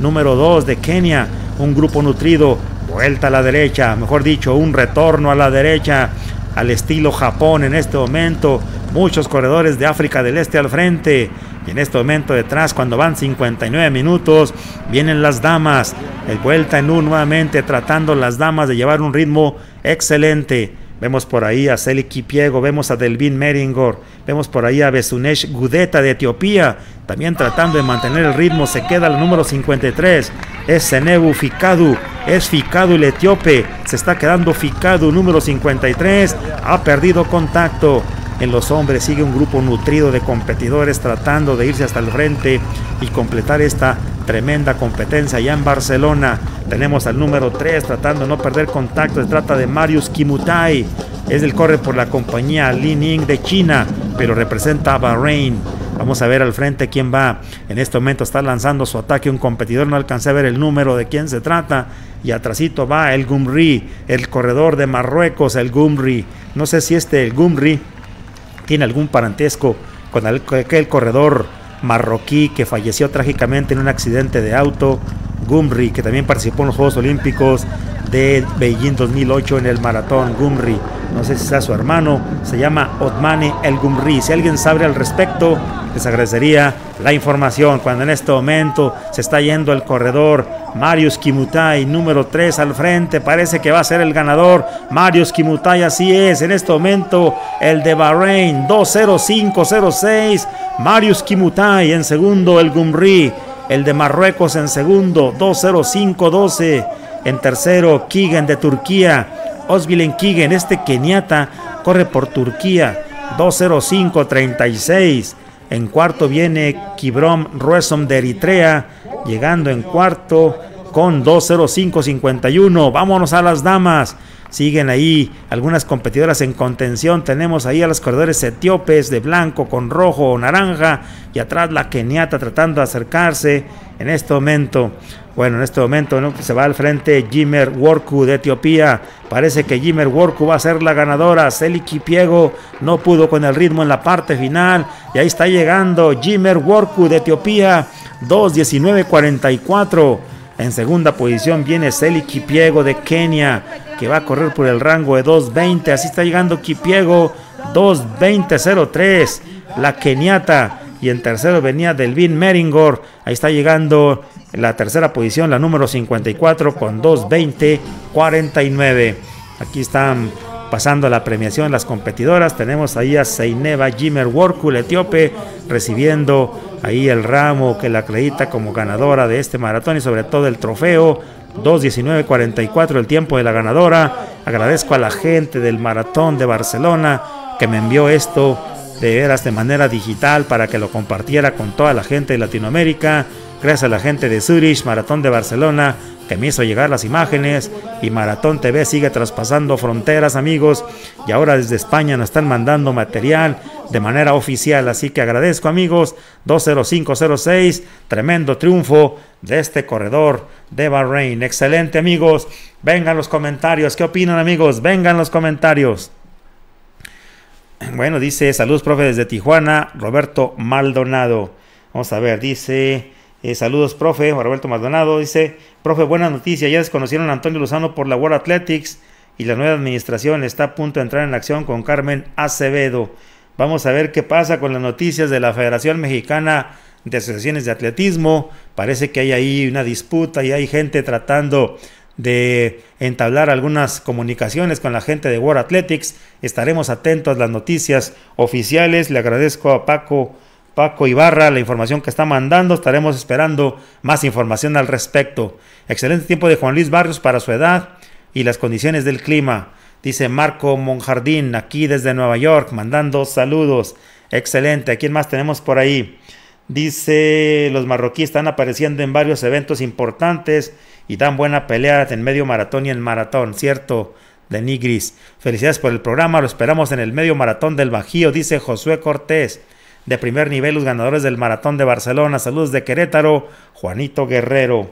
número 2 de Kenia. Un grupo nutrido. Vuelta a la derecha, mejor dicho, un retorno a la derecha al estilo Japón en este momento. Muchos corredores de África del Este al frente. Y en este momento detrás, cuando van 59 minutos, vienen las damas. El vuelta en un nuevamente tratando las damas de llevar un ritmo excelente. Vemos por ahí a Celi Kipiego, vemos a Delvin Meringor, vemos por ahí a Besunesh Gudeta de Etiopía, también tratando de mantener el ritmo, se queda el número 53, es Senebu Fikadu, es Fikadu el etíope, se está quedando Fikadu número 53, ha perdido contacto, en los hombres sigue un grupo nutrido de competidores tratando de irse hasta el frente y completar esta tremenda competencia allá en Barcelona. Tenemos al número 3 tratando de no perder contacto. Se trata de Marius Kimutai. Es el corre por la compañía Li Ning de China, pero representa a Bahrein. Vamos a ver al frente quién va. En este momento está lanzando su ataque un competidor. No alcancé a ver el número de quién se trata. Y atrásito va el Gumri, el corredor de Marruecos, el Gumri. No sé si este el Gumri tiene algún parentesco con aquel corredor marroquí que falleció trágicamente en un accidente de auto, Gumri, que también participó en los Juegos Olímpicos de Beijing 2008 en el maratón Gumri. No sé si sea su hermano, se llama Otmane El Gumri. Si alguien sabe al respecto, les agradecería la información. Cuando en este momento se está yendo el corredor Marius Kimutai, número 3 al frente, parece que va a ser el ganador. Marius Kimutai, así es, en este momento el de Bahrein, 20506. Marius Kimutai en segundo, el Gumri. El de Marruecos en segundo, 20512. En tercero, Kigen de Turquía. Osbilen Kigen, este keniata, corre por Turquía. 205-36. En cuarto viene Kibrom Ruesom de Eritrea, llegando en cuarto con 205-51. Vámonos a las damas. Siguen ahí algunas competidoras en contención. Tenemos ahí a los corredores etíopes de blanco con rojo o naranja. Y atrás la keniata tratando de acercarse en este momento. Bueno, en este momento se va al frente Jimer Worku de Etiopía. Parece que Jimer Worku va a ser la ganadora. Seliki Piego no pudo con el ritmo en la parte final. Y ahí está llegando Jimer Worku de Etiopía. 2.19.44. En segunda posición viene Seliki Kipiego de Kenia, que va a correr por el rango de 2.20. Así está llegando Kipiego, 2.20.03. La keniata Y en tercero venía Delvin Meringor. Ahí está llegando la tercera posición, la número 54 con 2.20.49. Aquí están pasando la premiación las competidoras. Tenemos ahí a Seineva Jimer Workul, etíope, recibiendo ahí el ramo que la acredita como ganadora de este maratón y sobre todo el trofeo. 2.19.44 el tiempo de la ganadora. Agradezco a la gente del maratón de Barcelona que me envió esto de veras de manera digital para que lo compartiera con toda la gente de Latinoamérica. Gracias a la gente de Zurich, Maratón de Barcelona, que me hizo llegar las imágenes. Y Maratón TV sigue traspasando fronteras, amigos. Y ahora desde España nos están mandando material de manera oficial. Así que agradezco, amigos. 20506, tremendo triunfo de este corredor de Bahrein. Excelente, amigos. Vengan los comentarios. ¿Qué opinan, amigos? Vengan los comentarios. Bueno, dice, saludos, profe, desde Tijuana, Roberto Maldonado. Vamos a ver, dice, eh, saludos, profe, Roberto Maldonado. Dice, profe, buena noticia, ya desconocieron a Antonio Lozano por la World Athletics y la nueva administración está a punto de entrar en acción con Carmen Acevedo. Vamos a ver qué pasa con las noticias de la Federación Mexicana de Asociaciones de Atletismo. Parece que hay ahí una disputa y hay gente tratando de entablar algunas comunicaciones con la gente de World Athletics. Estaremos atentos a las noticias oficiales. Le agradezco a Paco, Paco Ibarra la información que está mandando. Estaremos esperando más información al respecto. Excelente tiempo de Juan Luis Barrios para su edad y las condiciones del clima. Dice Marco Monjardín, aquí desde Nueva York, mandando saludos. Excelente. ¿A quién más tenemos por ahí? Dice, los marroquíes están apareciendo en varios eventos importantes y dan buena pelea en medio maratón y en maratón, ¿cierto? De Nigris. Felicidades por el programa, lo esperamos en el medio maratón del Bajío, dice Josué Cortés. De primer nivel, los ganadores del maratón de Barcelona. Saludos de Querétaro, Juanito Guerrero.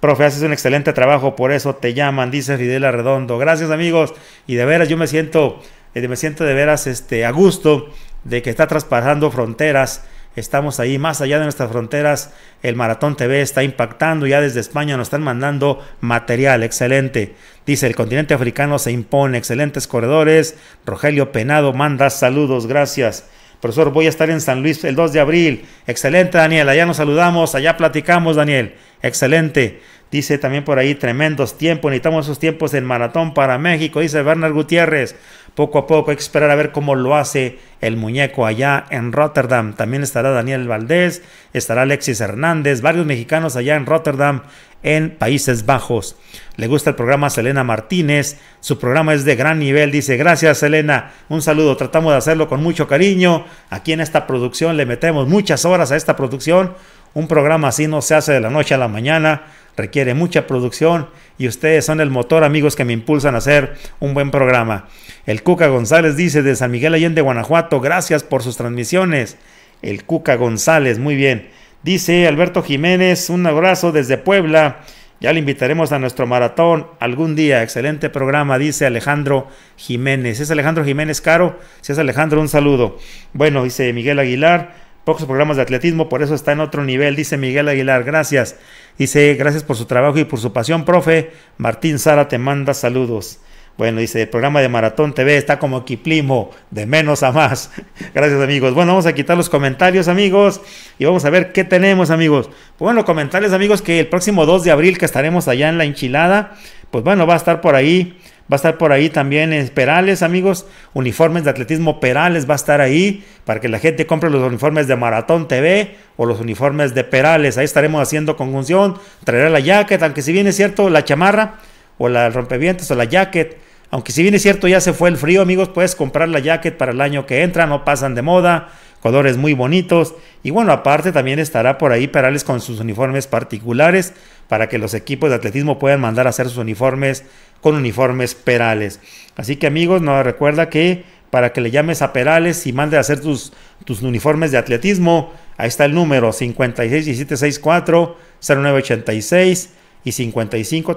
Profe, haces un excelente trabajo, por eso te llaman, dice Fidel Arredondo. Gracias, amigos. Y de veras, yo me siento, eh, me siento de veras este, a gusto de que está traspasando fronteras Estamos ahí más allá de nuestras fronteras. El Maratón TV está impactando. Ya desde España nos están mandando material excelente. Dice el continente africano se impone. Excelentes corredores. Rogelio Penado manda saludos. Gracias. Profesor, voy a estar en San Luis el 2 de abril. Excelente, Daniel. Allá nos saludamos. Allá platicamos, Daniel. Excelente. Dice también por ahí, tremendos tiempos. Necesitamos esos tiempos en maratón para México. Dice Bernard Gutiérrez. Poco a poco hay que esperar a ver cómo lo hace el muñeco allá en Rotterdam. También estará Daniel Valdés, estará Alexis Hernández, varios mexicanos allá en Rotterdam, en Países Bajos. Le gusta el programa Selena Martínez. Su programa es de gran nivel. Dice, gracias Selena. Un saludo. Tratamos de hacerlo con mucho cariño. Aquí en esta producción le metemos muchas horas a esta producción. Un programa así no se hace de la noche a la mañana requiere mucha producción y ustedes son el motor, amigos, que me impulsan a hacer un buen programa. El Cuca González dice de San Miguel Allende, Guanajuato, gracias por sus transmisiones. El Cuca González, muy bien. Dice Alberto Jiménez, un abrazo desde Puebla. Ya le invitaremos a nuestro maratón algún día. Excelente programa, dice Alejandro Jiménez. ¿Es Alejandro Jiménez Caro? Si es Alejandro, un saludo. Bueno, dice Miguel Aguilar pocos programas de atletismo, por eso está en otro nivel, dice Miguel Aguilar, gracias. Dice, gracias por su trabajo y por su pasión, profe. Martín Sara te manda saludos. Bueno, dice, el programa de Maratón TV está como equiplimo, de menos a más. Gracias, amigos. Bueno, vamos a quitar los comentarios, amigos, y vamos a ver qué tenemos, amigos. Bueno, comentarles, amigos, que el próximo 2 de abril que estaremos allá en la enchilada, pues bueno, va a estar por ahí Va a estar por ahí también en Perales, amigos. Uniformes de atletismo Perales va a estar ahí para que la gente compre los uniformes de Maratón TV o los uniformes de Perales. Ahí estaremos haciendo conjunción. Traerá la jacket, aunque si bien es cierto, la chamarra o la rompevientos o la jacket. Aunque si bien es cierto, ya se fue el frío, amigos, puedes comprar la jacket para el año que entra, no pasan de moda colores muy bonitos. Y bueno, aparte también estará por ahí Perales con sus uniformes particulares para que los equipos de atletismo puedan mandar a hacer sus uniformes con uniformes Perales. Así que amigos, no recuerda que para que le llames a Perales y mande a hacer tus, tus uniformes de atletismo, ahí está el número 561764 0986 y 55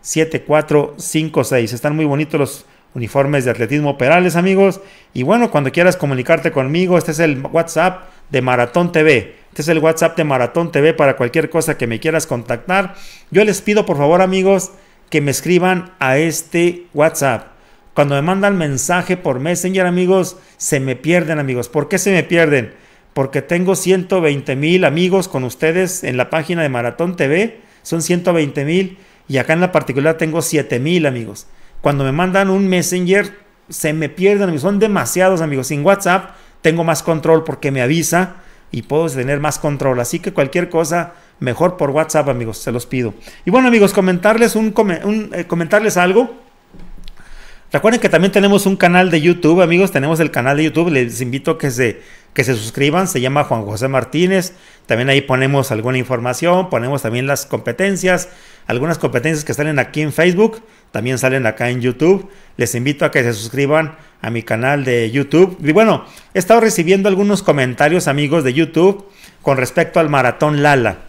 7456. Están muy bonitos los uniformes de atletismo Perales, amigos. Y bueno, cuando quieras comunicarte conmigo, este es el WhatsApp de Maratón TV. Este es el WhatsApp de Maratón TV para cualquier cosa que me quieras contactar. Yo les pido, por favor, amigos, que me escriban a este WhatsApp. Cuando me mandan mensaje por Messenger, amigos, se me pierden, amigos. ¿Por qué se me pierden? porque tengo 120 mil amigos con ustedes en la página de Maratón TV, son 120 mil, y acá en la particular tengo 7 mil amigos. Cuando me mandan un Messenger, se me pierden, son demasiados amigos. Sin WhatsApp tengo más control porque me avisa y puedo tener más control. Así que cualquier cosa, mejor por WhatsApp, amigos, se los pido. Y bueno, amigos, comentarles, un, eh, comentarles algo. Recuerden que también tenemos un canal de YouTube, amigos, tenemos el canal de YouTube, les invito a que se, que se suscriban, se llama Juan José Martínez, también ahí ponemos alguna información, ponemos también las competencias, algunas competencias que salen aquí en Facebook, también salen acá en YouTube, les invito a que se suscriban a mi canal de YouTube. Y bueno, he estado recibiendo algunos comentarios, amigos de YouTube, con respecto al maratón Lala.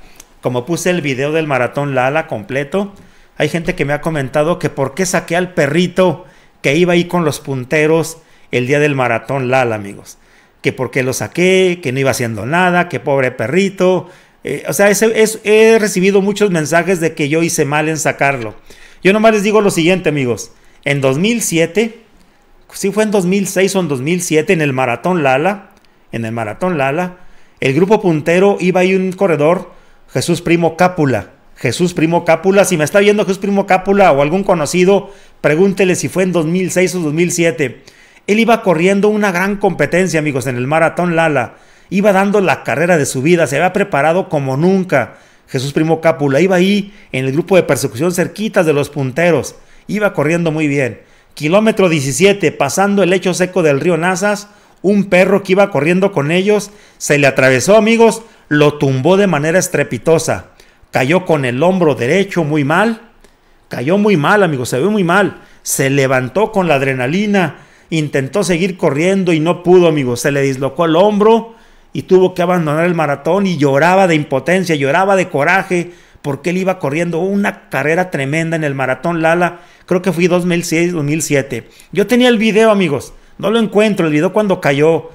Como puse el video del maratón Lala completo, hay gente que me ha comentado que por qué saqué al perrito que iba ahí con los punteros el día del maratón Lala, amigos. Que porque lo saqué, que no iba haciendo nada, que pobre perrito. Eh, o sea, he recibido muchos mensajes de que yo hice mal en sacarlo. Yo nomás les digo lo siguiente, amigos. En 2007, si fue en 2006 o en 2007, en el Maratón Lala, en el Maratón Lala, el grupo puntero iba ahí un corredor, Jesús Primo Cápula. Jesús Primo Cápula, si me está viendo Jesús Primo Cápula o algún conocido, pregúntele si fue en 2006 o 2007. Él iba corriendo una gran competencia, amigos, en el Maratón Lala. Iba dando la carrera de su vida, se había preparado como nunca. Jesús Primo Cápula iba ahí en el grupo de persecución cerquitas de los punteros. Iba corriendo muy bien. Kilómetro 17, pasando el lecho seco del río Nazas, un perro que iba corriendo con ellos se le atravesó, amigos, lo tumbó de manera estrepitosa cayó con el hombro derecho muy mal, cayó muy mal, amigos, se ve muy mal, se levantó con la adrenalina, intentó seguir corriendo y no pudo, amigos, se le dislocó el hombro y tuvo que abandonar el maratón y lloraba de impotencia, lloraba de coraje, porque él iba corriendo una carrera tremenda en el maratón Lala, creo que fui 2006-2007. Yo tenía el video, amigos, no lo encuentro, el video cuando cayó.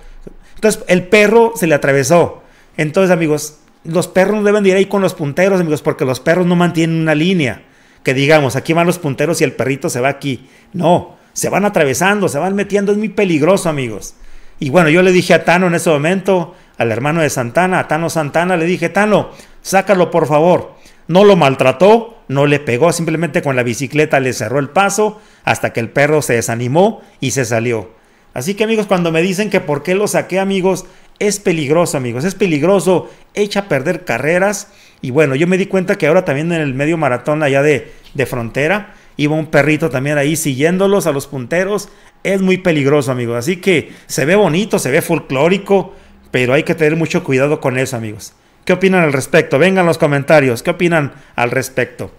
Entonces el perro se le atravesó. Entonces, amigos, los perros deben ir ahí con los punteros, amigos, porque los perros no mantienen una línea. Que digamos, aquí van los punteros y el perrito se va aquí. No, se van atravesando, se van metiendo, es muy peligroso, amigos. Y bueno, yo le dije a Tano en ese momento, al hermano de Santana, a Tano Santana, le dije, Tano, sácalo por favor. No lo maltrató, no le pegó, simplemente con la bicicleta le cerró el paso hasta que el perro se desanimó y se salió. Así que amigos, cuando me dicen que por qué lo saqué, amigos, es peligroso, amigos, es peligroso, echa a perder carreras. Y bueno, yo me di cuenta que ahora también en el medio maratón allá de, de frontera, iba un perrito también ahí siguiéndolos a los punteros. Es muy peligroso, amigos. Así que se ve bonito, se ve folclórico, pero hay que tener mucho cuidado con eso, amigos. ¿Qué opinan al respecto? Vengan los comentarios. ¿Qué opinan al respecto?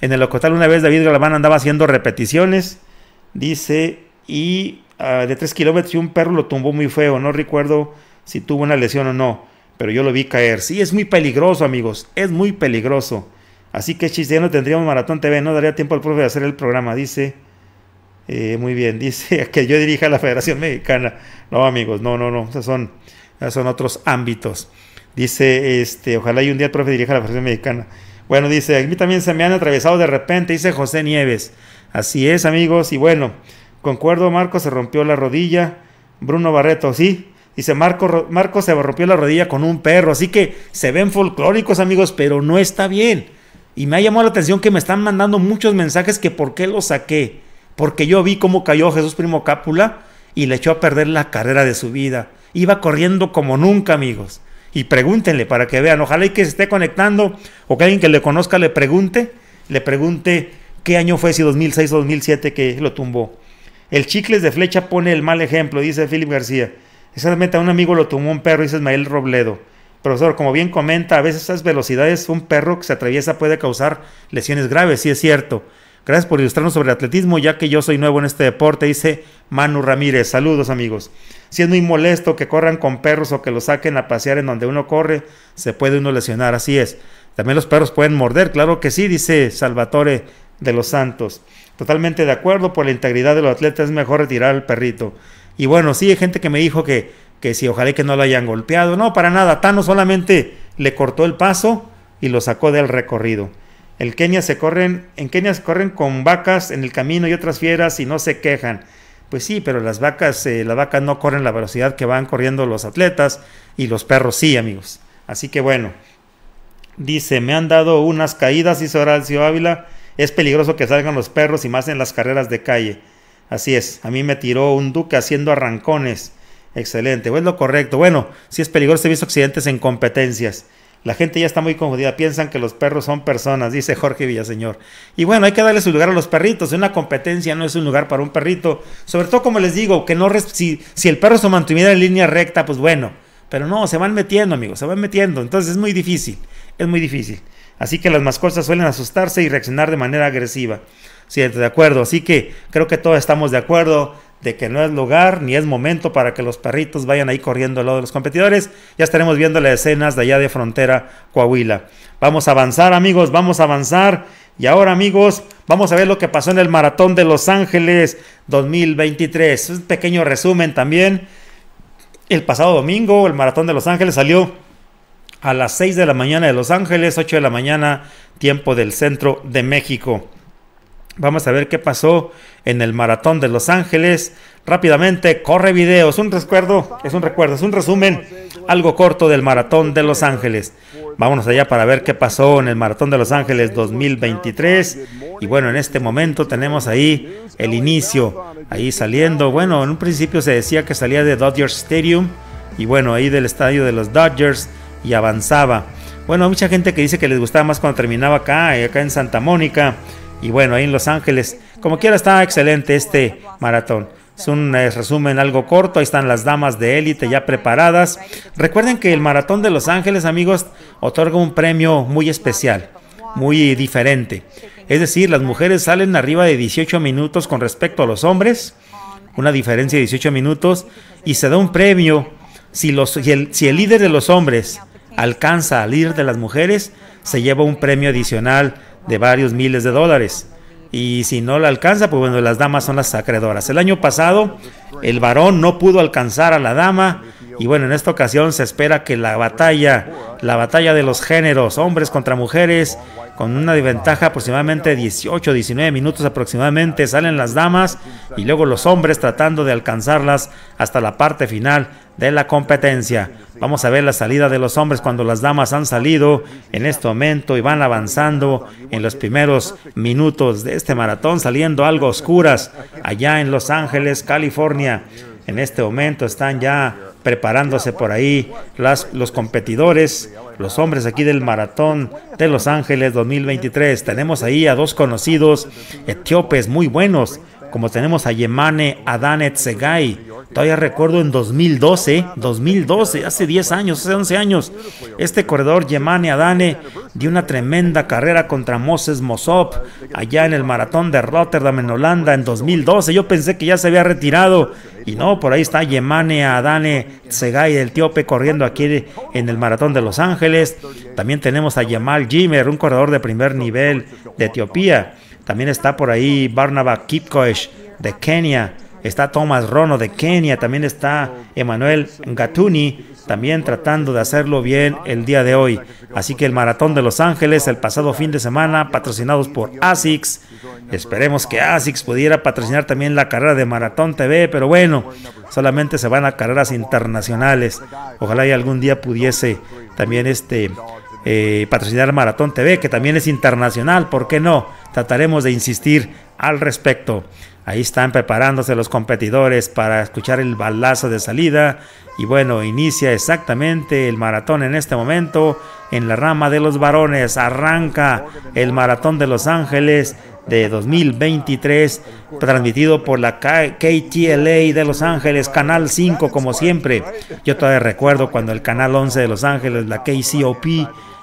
En el locotal una vez David Galván andaba haciendo repeticiones. Dice, y ah, de tres kilómetros y un perro lo tumbó muy feo. No recuerdo si tuvo una lesión o no, pero yo lo vi caer. Sí, es muy peligroso, amigos, es muy peligroso. Así que chiste, ya no tendríamos Maratón TV, no daría tiempo al profe de hacer el programa, dice. Eh, muy bien, dice que yo dirija la Federación Mexicana. No, amigos, no, no, no, esos son, son otros ámbitos. Dice, este, ojalá y un día el profe dirija la Federación Mexicana. Bueno, dice, a mí también se me han atravesado de repente, dice José Nieves. Así es, amigos, y bueno, concuerdo, Marco se rompió la rodilla. Bruno Barreto, sí, Dice, Marco, Marco se rompió la rodilla con un perro. Así que se ven folclóricos, amigos, pero no está bien. Y me ha llamado la atención que me están mandando muchos mensajes que por qué lo saqué. Porque yo vi cómo cayó Jesús Primo Cápula y le echó a perder la carrera de su vida. Iba corriendo como nunca, amigos. Y pregúntenle para que vean. Ojalá y que se esté conectando o que alguien que le conozca le pregunte. Le pregunte qué año fue, si 2006 o 2007 que lo tumbó. El chicles de flecha pone el mal ejemplo, dice Philip García. Exactamente, a un amigo lo tomó un perro, dice Ismael Robledo. Profesor, como bien comenta, a veces esas velocidades, un perro que se atraviesa puede causar lesiones graves, sí es cierto. Gracias por ilustrarnos sobre el atletismo, ya que yo soy nuevo en este deporte, dice Manu Ramírez. Saludos amigos. Si es muy molesto que corran con perros o que los saquen a pasear en donde uno corre, se puede uno lesionar, así es. También los perros pueden morder, claro que sí, dice Salvatore de los Santos. Totalmente de acuerdo, por la integridad de los atletas es mejor retirar al perrito. Y bueno, sí hay gente que me dijo que, que si ojalá que no lo hayan golpeado. No, para nada. Tano solamente le cortó el paso y lo sacó del recorrido. El Kenia se corren, en Kenia se corren con vacas en el camino y otras fieras y no se quejan. Pues sí, pero las vacas, eh, las vacas no corren la velocidad que van corriendo los atletas y los perros sí, amigos. Así que bueno, dice, me han dado unas caídas, dice Horacio Ávila, es peligroso que salgan los perros y más en las carreras de calle. Así es, a mí me tiró un duque haciendo arrancones. Excelente, pues lo correcto. Bueno, si es peligroso, he visto accidentes en competencias. La gente ya está muy confundida, piensan que los perros son personas, dice Jorge Villaseñor. Y bueno, hay que darle su lugar a los perritos. Una competencia no es un lugar para un perrito. Sobre todo, como les digo, que no si, si el perro se mantuviera en línea recta, pues bueno. Pero no, se van metiendo, amigos, se van metiendo. Entonces es muy difícil, es muy difícil. Así que las mascotas suelen asustarse y reaccionar de manera agresiva. Sí, de acuerdo. Así que creo que todos estamos de acuerdo de que no es lugar ni es momento para que los perritos vayan ahí corriendo al lado de los competidores. Ya estaremos viendo las escenas de allá de frontera Coahuila. Vamos a avanzar amigos, vamos a avanzar. Y ahora amigos, vamos a ver lo que pasó en el Maratón de Los Ángeles 2023. Un pequeño resumen también. El pasado domingo el Maratón de Los Ángeles salió a las 6 de la mañana de Los Ángeles, 8 de la mañana tiempo del centro de México. Vamos a ver qué pasó en el maratón de Los Ángeles. Rápidamente, corre video. Es un recuerdo, es un recuerdo, es un resumen algo corto del maratón de Los Ángeles. Vámonos allá para ver qué pasó en el maratón de Los Ángeles 2023. Y bueno, en este momento tenemos ahí el inicio, ahí saliendo. Bueno, en un principio se decía que salía de Dodgers Stadium. Y bueno, ahí del estadio de los Dodgers y avanzaba. Bueno, mucha gente que dice que les gustaba más cuando terminaba acá, acá en Santa Mónica. Y bueno, ahí en Los Ángeles, como quiera, está excelente este maratón. Es un resumen algo corto, ahí están las damas de élite ya preparadas. Recuerden que el maratón de Los Ángeles, amigos, otorga un premio muy especial, muy diferente. Es decir, las mujeres salen arriba de 18 minutos con respecto a los hombres, una diferencia de 18 minutos, y se da un premio si, el, si el líder de los hombres alcanza al líder de las mujeres, se lleva un premio adicional de varios miles de dólares. Y si no la alcanza, pues bueno, las damas son las acreedoras. El año pasado el varón no pudo alcanzar a la dama y bueno, en esta ocasión se espera que la batalla, la batalla de los géneros, hombres contra mujeres, con una ventaja aproximadamente 18, 19 minutos aproximadamente, salen las damas y luego los hombres tratando de alcanzarlas hasta la parte final de la competencia. Vamos a ver la salida de los hombres cuando las damas han salido en este momento y van avanzando en los primeros minutos de este maratón, saliendo algo oscuras allá en Los Ángeles, California. En este momento están ya preparándose por ahí los competidores, los hombres aquí del Maratón de Los Ángeles 2023. Tenemos ahí a dos conocidos etíopes muy buenos, como tenemos a Yemane Adane Tsegai. Todavía recuerdo en 2012, 2012, hace 10 años, hace 11 años, este corredor Yemane Adane dio una tremenda carrera contra Moses Mosop allá en el maratón de Rotterdam en Holanda en 2012. Yo pensé que ya se había retirado y no, por ahí está Yemane Adane Tsegai, el etíope, corriendo aquí en el maratón de Los Ángeles. También tenemos a Yamal Jimer, un corredor de primer nivel de Etiopía. También está por ahí Barnaba Kipkoech de Kenia. Está Thomas Rono de Kenia. También está Emanuel Gatuni también tratando de hacerlo bien el día de hoy. Así que el Maratón de Los Ángeles el pasado fin de semana, patrocinados por ASICS. Esperemos que ASICS pudiera patrocinar también la carrera de Maratón TV, pero bueno, solamente se van a carreras internacionales. Ojalá y algún día pudiese también este eh, patrocinar Maratón TV, que también es internacional, ¿por qué no? Trataremos de insistir al respecto. Ahí están preparándose los competidores para escuchar el balazo de salida. Y bueno, inicia exactamente el maratón en este momento. En la rama de los varones arranca el maratón de Los Ángeles de 2023, transmitido por la KTLA de Los Ángeles, Canal 5 como siempre. Yo todavía recuerdo cuando el Canal 11 de Los Ángeles, la KCOP,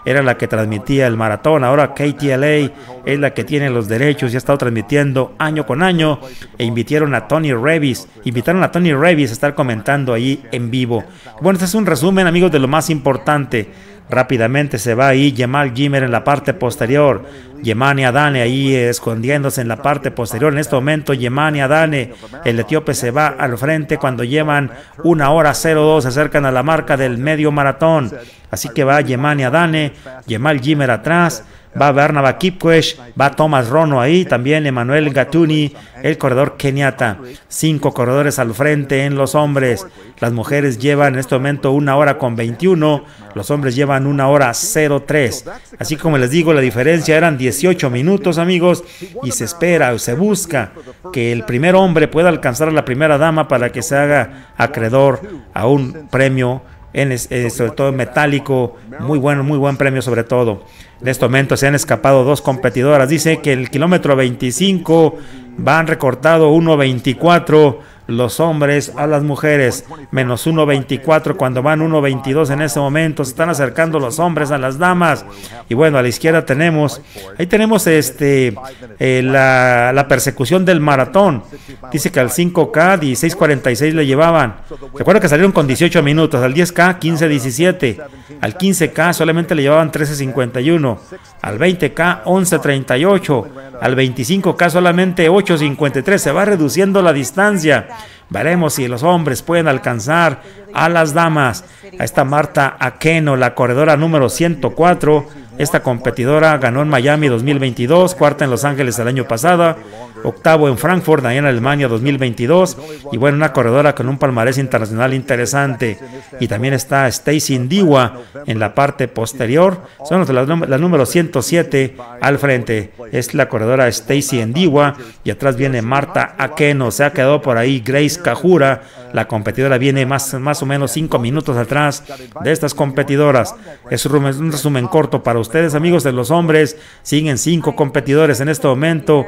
era la que transmitía el maratón. Ahora KTLA es la que tiene los derechos y ha estado transmitiendo año con año. E invitaron a Tony Revis, invitaron a Tony Revis a estar comentando ahí en vivo. Bueno, este es un resumen, amigos, de lo más importante. Rápidamente se va ahí Yemal Jimmer en la parte posterior. Yemani Adane ahí escondiéndose en la parte posterior. En este momento Yemani Adane, el etíope se va al frente cuando llevan una hora 02, se acercan a la marca del medio maratón. Así que va Yemani Adane, Yemal Jimmer atrás. va Bernaba Kipquesh, va Thomas Rono ahí, también Emanuel Gatuni, el corredor keniata. Cinco corredores al frente en los hombres. Las mujeres llevan en este momento una hora con 21, los hombres llevan una hora 03. Así como les digo, la diferencia eran 18 minutos, amigos, y se espera o se busca que el primer hombre pueda alcanzar a la primera dama para que se haga acreedor a un premio en, eh, sobre todo metálico, muy bueno, muy buen premio sobre todo. En este momento se han escapado dos competidoras. Dice que el kilómetro 25 van recortado 1.24 los hombres a las mujeres, menos 1.24 cuando van 1.22 en ese momento, se están acercando los hombres a las damas. Y bueno, a la izquierda tenemos, ahí tenemos este eh, la, persecución del maratón. Dice que al 5K 16.46 le llevaban. Recuerda que salieron con 18 minutos, al 10K 15.17, al 15K solamente le llevaban 13.51, al 20K 11.38, al 25K solamente 8.53, se va reduciendo la distancia. Veremos si los hombres pueden alcanzar a las damas. A esta Marta Aqueno, la corredora número 104. Esta competidora ganó en Miami 2022, cuarta en Los Ángeles el año pasado, octavo en Frankfurt, allá en Alemania 2022. Y bueno, una corredora con un palmarés internacional interesante. Y también está Stacy Indiwa en la parte posterior. Son la, la número 107 al frente. Es la corredora Stacy Indiwa. Y atrás viene Marta Aqueno. Se ha quedado por ahí Grace Cajura. La competidora viene más, más o menos cinco minutos atrás de estas competidoras. Es un resumen corto para ustedes, amigos de los hombres. Siguen cinco competidores en este momento.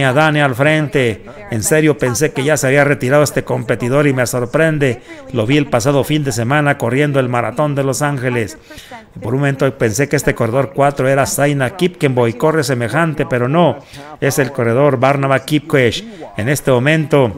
Yemane Adane al frente. En serio pensé que ya se había retirado este competidor y me sorprende. Lo vi el pasado fin de semana corriendo el maratón de Los Ángeles. Por un momento pensé que este corredor 4 era Zaina Kipkenboy, corre semejante, pero no. Es el corredor Barnaba Kipkesh. En este momento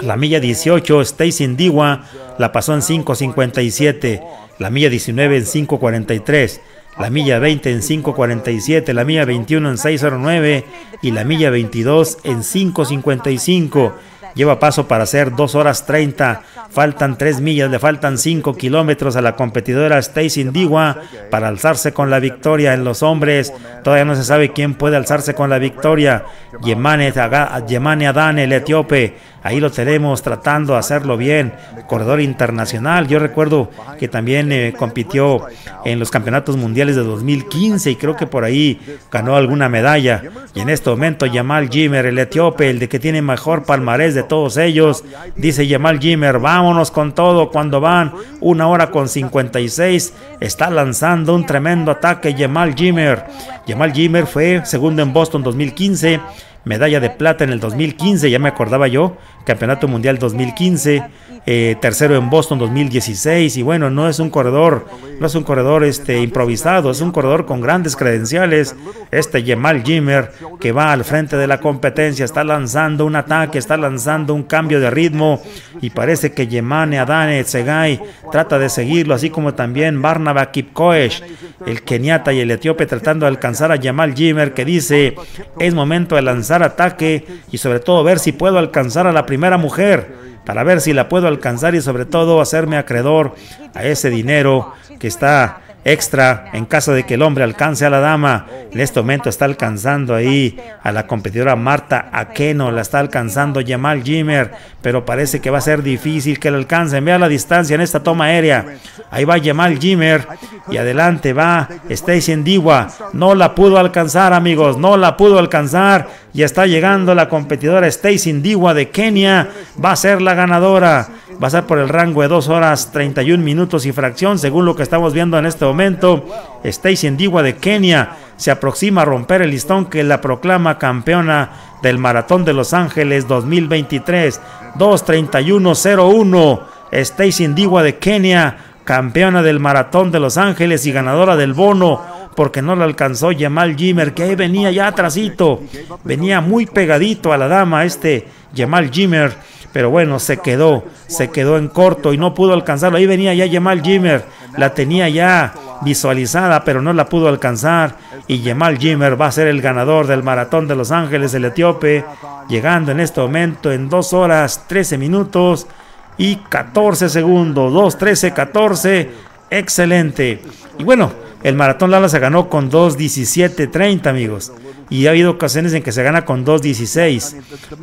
la milla 18, Stacy Indiwa la pasó en 5.57. La milla 19 en 5.43. La milla 20 en 5.47. La milla 21 en 6.09. Y la milla 22 en 5.55. Lleva paso para hacer 2 horas 30. Faltan 3 millas, le faltan 5 kilómetros a la competidora Stacy Indiwa para alzarse con la victoria en los hombres. Todavía no se sabe quién puede alzarse con la victoria. Yemane Adane, el etíope Ahí lo tenemos tratando de hacerlo bien. Corredor internacional. Yo recuerdo que también eh, compitió en los campeonatos mundiales de 2015 y creo que por ahí ganó alguna medalla. Y en este momento Yamal Jimmer, el etíope, el de que tiene mejor palmarés de todos ellos, dice Yamal Jimmer, vámonos con todo cuando van una hora con 56. Está lanzando un tremendo ataque Yamal Jimmer. Yamal Jimmer fue segundo en Boston 2015 medalla de plata en el 2015, ya me acordaba yo, Campeonato Mundial 2015, eh, tercero en Boston 2016 y bueno, no es un corredor, no es un corredor este, improvisado, es un corredor con grandes credenciales, este Yemal Jimmer que va al frente de la competencia, está lanzando un ataque, está lanzando un cambio de ritmo y parece que Yemane Adane Tsegai trata de seguirlo, así como también Barnaba Kipkoesh, el keniata y el etíope tratando de alcanzar a Yemal Jimmer que dice es momento de lanzar ataque y sobre todo ver si puedo alcanzar a la primera mujer para ver si la puedo alcanzar y sobre todo hacerme acreedor a ese dinero que está extra en caso de que el hombre alcance a la dama. En este momento está alcanzando ahí a la competidora Marta Aqueno, la está alcanzando Jamal Jimmer, pero parece que va a ser difícil que la alcancen. Vea la distancia en esta toma aérea. Ahí va Jamal Jimmer y adelante va Stacy Endigua. No la pudo alcanzar, amigos, no la pudo alcanzar. Y está llegando la competidora Stacy Endigua de Kenia. Va a ser la ganadora va a ser por el rango de 2 horas 31 minutos y fracción, según lo que estamos viendo en este momento. Stacy Endigua de Kenia se aproxima a romper el listón que la proclama campeona del Maratón de Los Ángeles 2023. 2.31.01. Stacy Endigua de Kenia, campeona del Maratón de Los Ángeles y ganadora del bono porque no la alcanzó Yamal Jimmer, que venía ya atrasito, venía muy pegadito a la dama este Yamal Jimmer pero bueno, se quedó, se quedó en corto y no pudo alcanzarlo. Ahí venía ya Jamal Jimmer, la tenía ya visualizada, pero no la pudo alcanzar. Y Jamal Jimmer va a ser el ganador del maratón de Los Ángeles, el etíope, llegando en este momento en 2 horas 13 minutos y 14 segundos. 2, 13, 14. Excelente. Y bueno, el maratón Lala se ganó con 2.17.30, amigos. Y ha habido ocasiones en que se gana con 2.16.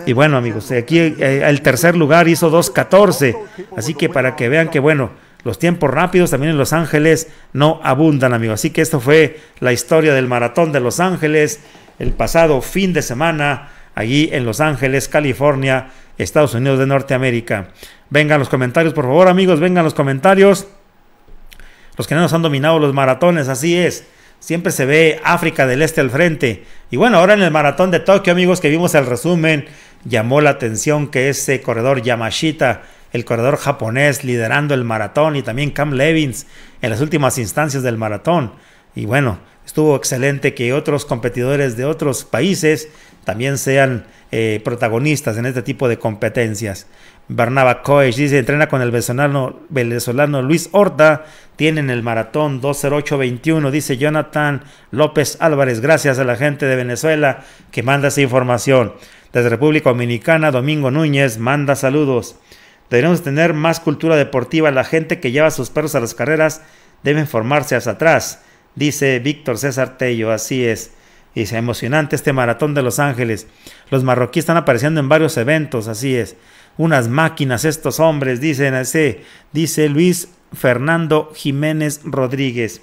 Y bueno, amigos, aquí eh, el tercer lugar hizo 2.14. Así que para que vean que, bueno, los tiempos rápidos también en Los Ángeles no abundan, amigos. Así que esto fue la historia del maratón de Los Ángeles el pasado fin de semana allí en Los Ángeles, California, Estados Unidos de Norteamérica. Vengan los comentarios, por favor, amigos, vengan los comentarios. Los que no nos han dominado los maratones, así es. Siempre se ve África del Este al frente. Y bueno, ahora en el maratón de Tokio, amigos, que vimos el resumen, llamó la atención que ese corredor Yamashita, el corredor japonés, liderando el maratón, y también Cam Levins en las últimas instancias del maratón. Y bueno, estuvo excelente que otros competidores de otros países también sean eh, protagonistas en este tipo de competencias. Barnaba Coech dice, entrena con el venezolano, Luis Horta, tienen el maratón 20821, dice Jonathan López Álvarez, gracias a la gente de Venezuela que manda esa información. Desde República Dominicana, Domingo Núñez manda saludos. Deberíamos tener más cultura deportiva, la gente que lleva a sus perros a las carreras deben formarse hacia atrás dice Víctor César Tello, así es. Dice, emocionante este maratón de Los Ángeles. Los marroquíes están apareciendo en varios eventos, así es. Unas máquinas estos hombres, dicen así, dice Luis Fernando Jiménez Rodríguez.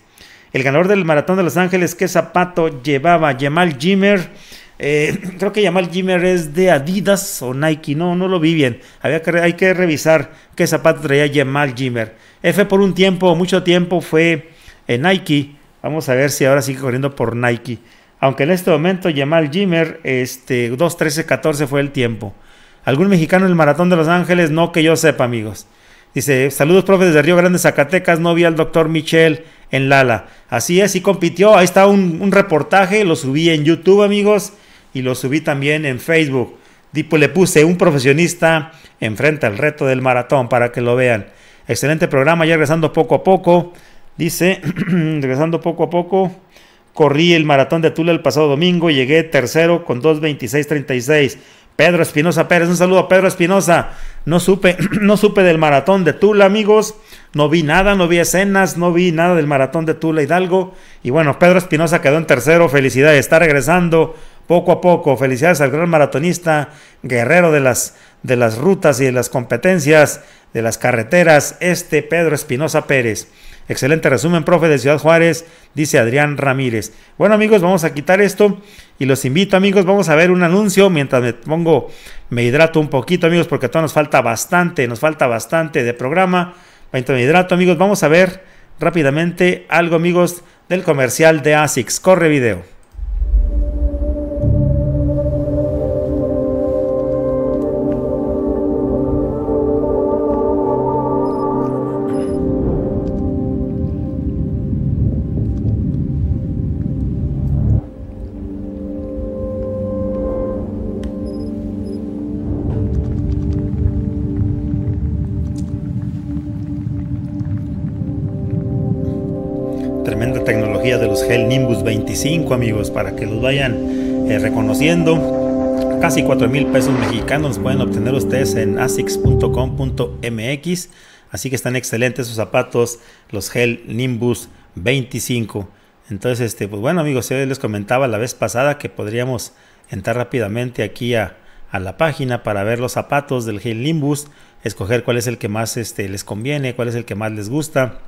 El ganador del maratón de Los Ángeles, ¿qué zapato llevaba? Jamal Jimmer. Eh, creo que Jamal Jimmer es de Adidas o Nike. No, no lo vi bien. Había que, hay que revisar qué zapato traía Jamal Jimmer. F por un tiempo, mucho tiempo fue Nike Vamos a ver si ahora sigue corriendo por Nike. Aunque en este momento Jamal Jimmer, este, 2.13.14 fue el tiempo. ¿Algún mexicano en el Maratón de Los Ángeles? No que yo sepa, amigos. Dice, saludos, profe, desde Río Grande, Zacatecas. No vi al doctor Michel en Lala. Así es, y compitió. Ahí está un, reportaje. Lo subí en YouTube, amigos. Y lo subí también en Facebook. Tipo, le puse un profesionista enfrente al reto del maratón para que lo vean. Excelente programa, ya regresando poco a poco. Dice, regresando poco a poco, corrí el maratón de Tula el pasado domingo llegué tercero con 2.26.36. Pedro Espinosa Pérez, un saludo a Pedro Espinosa. No supe, no supe del maratón de Tula, amigos. No vi nada, no vi escenas, no vi nada del maratón de Tula Hidalgo. Y bueno, Pedro Espinosa quedó en tercero. Felicidades, está regresando poco a poco. Felicidades al gran maratonista, guerrero de las, de las rutas y de las competencias, de las carreteras, este Pedro Espinosa Pérez. Excelente resumen, profe de Ciudad Juárez, dice Adrián Ramírez. Bueno amigos, vamos a quitar esto y los invito amigos, vamos a ver un anuncio mientras me pongo, me hidrato un poquito amigos, porque todavía nos falta bastante, nos falta bastante de programa. Mientras me hidrato amigos, vamos a ver rápidamente algo amigos del comercial de ASICS. Corre video. 25, amigos, para que los vayan eh, reconociendo. Casi 4 mil pesos mexicanos pueden obtener ustedes en asics.com.mx. Así que están excelentes sus zapatos, los Gel Nimbus 25. Entonces, este, pues bueno, amigos, yo les comentaba la vez pasada que podríamos entrar rápidamente aquí a, a la página para ver los zapatos del Gel Nimbus, escoger cuál es el que más este, les conviene, cuál es el que más les gusta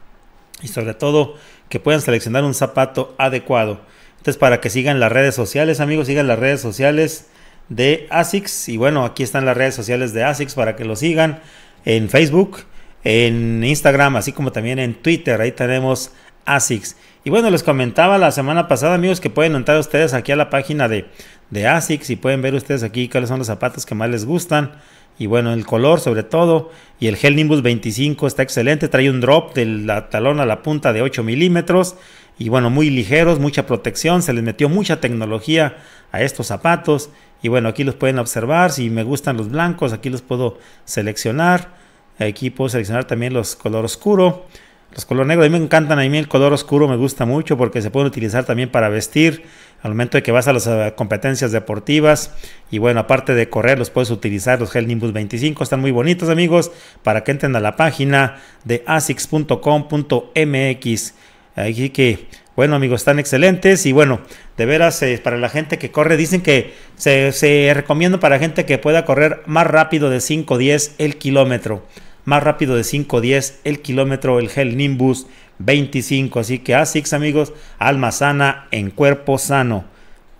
y sobre todo que puedan seleccionar un zapato adecuado. Entonces para que sigan las redes sociales, amigos, sigan las redes sociales de ASICS y bueno, aquí están las redes sociales de ASICS para que lo sigan en Facebook, en Instagram, así como también en Twitter, ahí tenemos ASICS. Y bueno, les comentaba la semana pasada, amigos, que pueden entrar ustedes aquí a la página de, de ASICS y pueden ver ustedes aquí cuáles son los zapatos que más les gustan. Y bueno, el color sobre todo. Y el Gel Nimbus 25 está excelente. Trae un drop del talón a la punta de 8 milímetros. Y bueno, muy ligeros, mucha protección. Se les metió mucha tecnología a estos zapatos. Y bueno, aquí los pueden observar. Si me gustan los blancos, aquí los puedo seleccionar. Aquí puedo seleccionar también los color oscuro. Los color negro, a mí me encantan. A mí el color oscuro me gusta mucho porque se pueden utilizar también para vestir al momento de que vas a las eh, competencias deportivas. Y bueno, aparte de correr, los puedes utilizar los Gel Nimbus 25. Están muy bonitos, amigos, para que entren a la página de asics.com.mx. Aquí que Bueno, amigos, están excelentes y bueno, de veras, eh, para la gente que corre, dicen que se, se recomienda para gente que pueda correr más rápido de 5-10 el kilómetro. Más rápido de 5-10 el kilómetro, el Gel Nimbus 25. Así que ASICS, amigos, alma sana en cuerpo sano.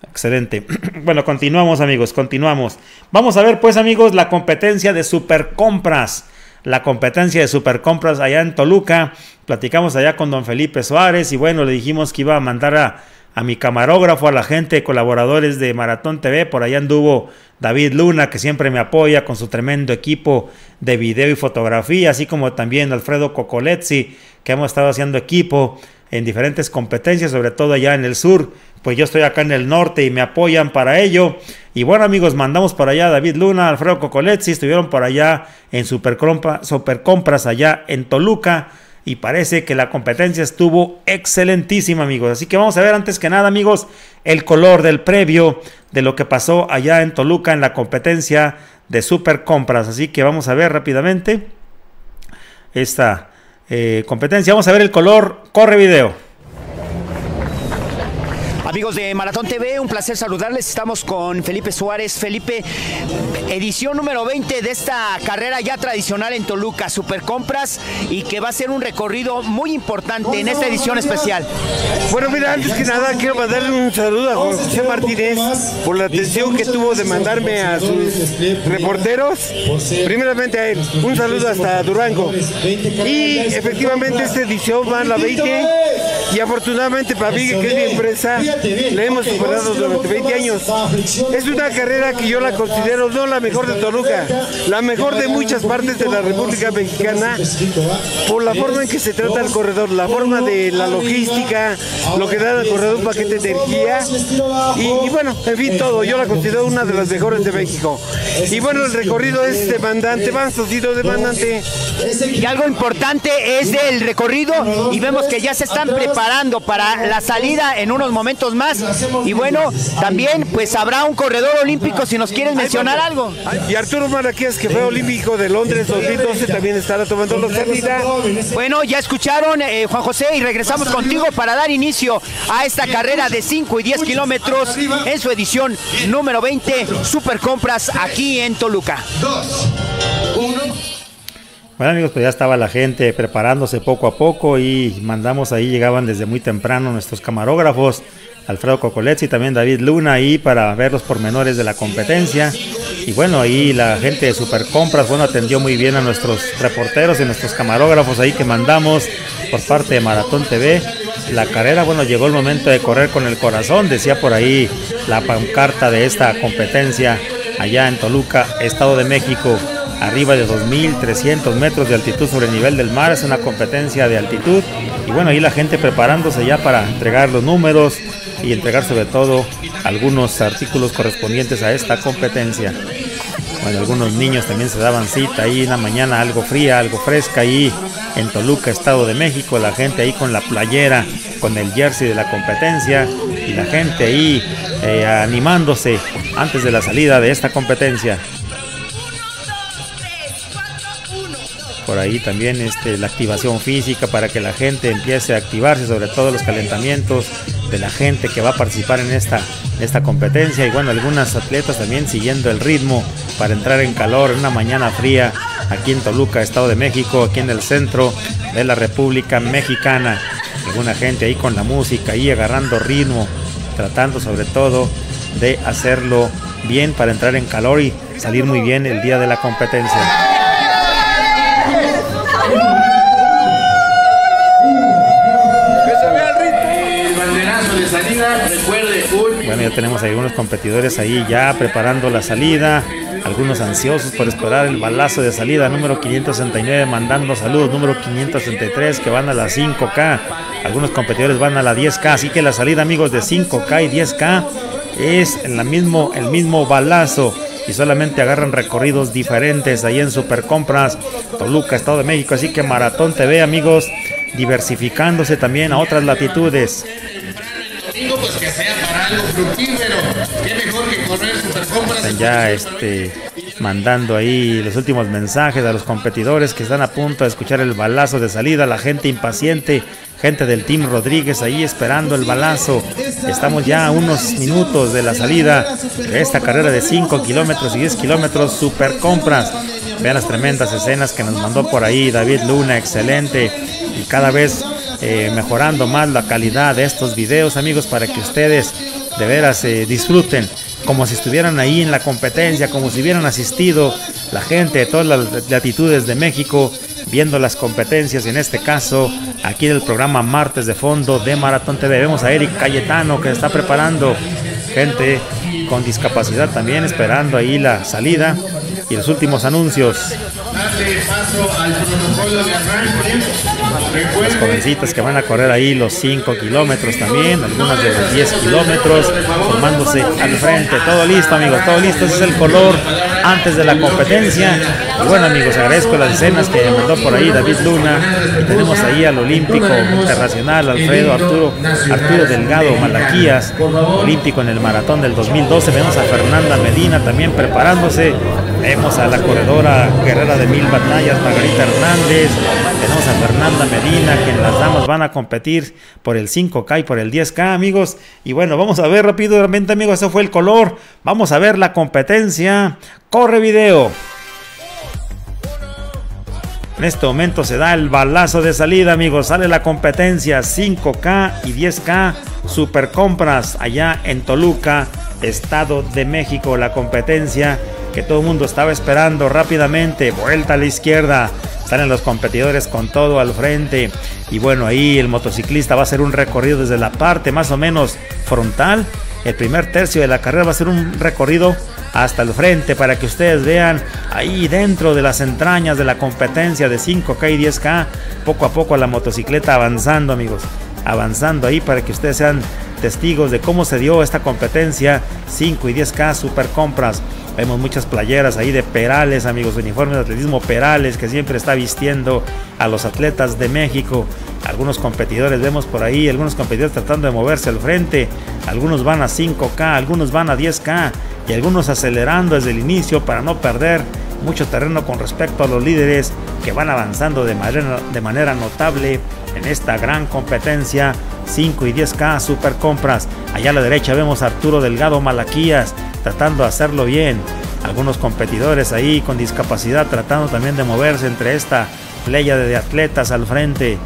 Excelente. Bueno, continuamos, amigos, continuamos. Vamos a ver, pues, amigos, la competencia de supercompras. La competencia de supercompras allá en Toluca. Platicamos allá con don Felipe Suárez y bueno, le dijimos que iba a mandar a, a mi camarógrafo, a la gente, colaboradores de Maratón TV. Por allá anduvo David Luna, que siempre me apoya con su tremendo equipo de video y fotografía, así como también Alfredo Cocolezzi, que hemos estado haciendo equipo en diferentes competencias, sobre todo allá en el sur. Pues yo estoy acá en el norte y me apoyan para ello. Y bueno, amigos, mandamos para allá a David Luna, Alfredo Cocolezzi, estuvieron por allá en Supercompras, Supercompras allá en Toluca y parece que la competencia estuvo excelentísima, amigos. Así que vamos a ver antes que nada, amigos, el color del previo de lo que pasó allá en Toluca en la competencia de super compras. Así que vamos a ver rápidamente esta eh, competencia. Vamos a ver el color. Corre video. Amigos de Maratón TV, un placer saludarles. Estamos con Felipe Suárez. Felipe, edición número 20 de esta carrera ya tradicional en Toluca, Super Compras, y que va a ser un recorrido muy importante en esta edición especial. Bueno, mira, antes que nada quiero mandarle un saludo a José Martínez por la atención que tuvo de mandarme a sus reporteros. Primeramente un saludo hasta Durango. Y efectivamente esta edición va a la 20 y afortunadamente para mí, que es mi empresa, la hemos superado durante 20 años. Es una carrera que yo la considero no la mejor de Toluca, la mejor de muchas partes de la República Mexicana, por la forma en que se trata el corredor, la forma de la logística, lo que da al corredor un paquete de energía. y, y bueno, en fin, todo. Yo la considero una de las mejores de México. Y bueno, el recorrido es demandante, más sido demandante. Y algo importante es el recorrido y vemos que ya se están preparando para la salida en unos momentos más. Y bueno, también pues habrá un corredor olímpico si nos quieren mencionar algo. Y Arturo Maraquías, que fue olímpico de Londres 2012, también estará tomando la salida. Bueno, ya escucharon eh, Juan José y regresamos contigo para dar inicio a esta carrera de 5 y 10 kilómetros en su edición número 20, Super Compras aquí en Toluca. Bueno amigos, pues ya estaba la gente preparándose poco a poco y mandamos ahí, llegaban desde muy temprano nuestros camarógrafos, Alfredo Cocoletz y también David Luna ahí para ver los pormenores de la competencia. Y bueno, ahí la gente de Super Compras, bueno, atendió muy bien a nuestros reporteros y nuestros camarógrafos ahí que mandamos por parte de Maratón TV. La carrera, bueno, llegó el momento de correr con el corazón, decía por ahí la pancarta de esta competencia allá en Toluca, Estado de México arriba de 2.300 metros de altitud sobre el nivel del mar. Es una competencia de altitud. Y bueno, ahí la gente preparándose ya para entregar los números y entregar sobre todo algunos artículos correspondientes a esta competencia. Bueno, algunos niños también se daban cita ahí una mañana algo fría, algo fresca ahí en Toluca, Estado de México. La gente ahí con la playera, con el jersey de la competencia y la gente ahí eh, animándose antes de la salida de esta competencia. Por ahí también este, la activación física para que la gente empiece a activarse, sobre todo los calentamientos de la gente que va a participar en esta, esta competencia y bueno, algunas atletas también siguiendo el ritmo para entrar en calor en una mañana fría aquí en Toluca, Estado de México, aquí en el centro de la República Mexicana. Alguna gente ahí con la música, ahí agarrando ritmo, tratando sobre todo de hacerlo bien para entrar en calor y salir muy bien el día de la competencia. Bueno, ya tenemos algunos competidores ahí ya preparando la salida. Algunos ansiosos por esperar el balazo de salida. Número 569 mandando saludos. Número 563 que van a la 5K. Algunos competidores van a la 10K. Así que la salida, amigos, de 5K y 10K es el mismo, el mismo balazo y solamente agarran recorridos diferentes ahí en Supercompras, Toluca, Estado de México. Así que Maratón TV, amigos, diversificándose también a otras latitudes. Están ya este, mandando ahí los últimos mensajes a los competidores que están a punto de escuchar el balazo de salida, la gente impaciente gente del Team Rodríguez ahí esperando el balazo. Estamos ya a unos minutos de la salida de esta carrera de 5 kilómetros y 10 kilómetros, super compras. Vean las tremendas escenas que nos mandó por ahí David Luna, excelente. Y cada vez eh, mejorando más la calidad de estos videos, amigos, para que ustedes de veras eh, disfruten como si estuvieran ahí en la competencia, como si hubieran asistido la gente de todas las latitudes de México viendo las competencias, en este caso aquí del programa Martes de Fondo de Maratón TV. Vemos a Eric Cayetano que está preparando gente con discapacidad también esperando ahí la salida y los últimos anuncios. Las jovencitas que van a correr ahí los 5 kilómetros también, algunas de los 10 kilómetros, formándose al frente. Todo listo, amigos, todo listo. Ese es el color antes de la competencia. Y bueno, amigos, agradezco las escenas que mandó por ahí David Luna. Y tenemos ahí al Olímpico Internacional, Alfredo Arturo, Arturo Delgado Malaquías, Olímpico en el maratón del 2012. Vemos a Fernanda Medina también preparándose. Vemos a la corredora guerrera de mil batallas, Margarita Hernández. Fernanda Medina, que las damas van a competir por el 5K y por el 10K, amigos. Y bueno, vamos a ver rápidamente, amigos, ese fue el color. Vamos a ver la competencia. Corre video. En este momento se da el balazo de salida, amigos. Sale la competencia 5K y 10K Super Compras allá en Toluca, Estado de México. La competencia que todo el mundo estaba esperando rápidamente. Vuelta a la izquierda. Salen los competidores con todo al frente. Y bueno, ahí el motociclista va a hacer un recorrido desde la parte más o menos frontal. El primer tercio de la carrera va a ser un recorrido hasta el frente para que ustedes vean ahí dentro de las entrañas de la competencia de 5K y 10K, poco a poco la motocicleta avanzando amigos, avanzando ahí para que ustedes sean testigos de cómo se dio esta competencia 5 y 10K Super Compras. Vemos muchas playeras ahí de Perales, amigos, uniformes de atletismo Perales, que siempre está vistiendo a los atletas de México. Algunos competidores vemos por ahí, algunos competidores tratando de moverse al frente. Algunos van a 5K, algunos van a 10K y algunos acelerando desde el inicio para no perder mucho terreno con respecto a los líderes que van avanzando de manera, de manera notable en esta gran competencia 5 y 10K Super Compras. Allá a la derecha vemos a Arturo Delgado Malaquías tratando de hacerlo bien. Algunos competidores ahí con discapacidad tratando también de moverse entre esta playa de atletas al frente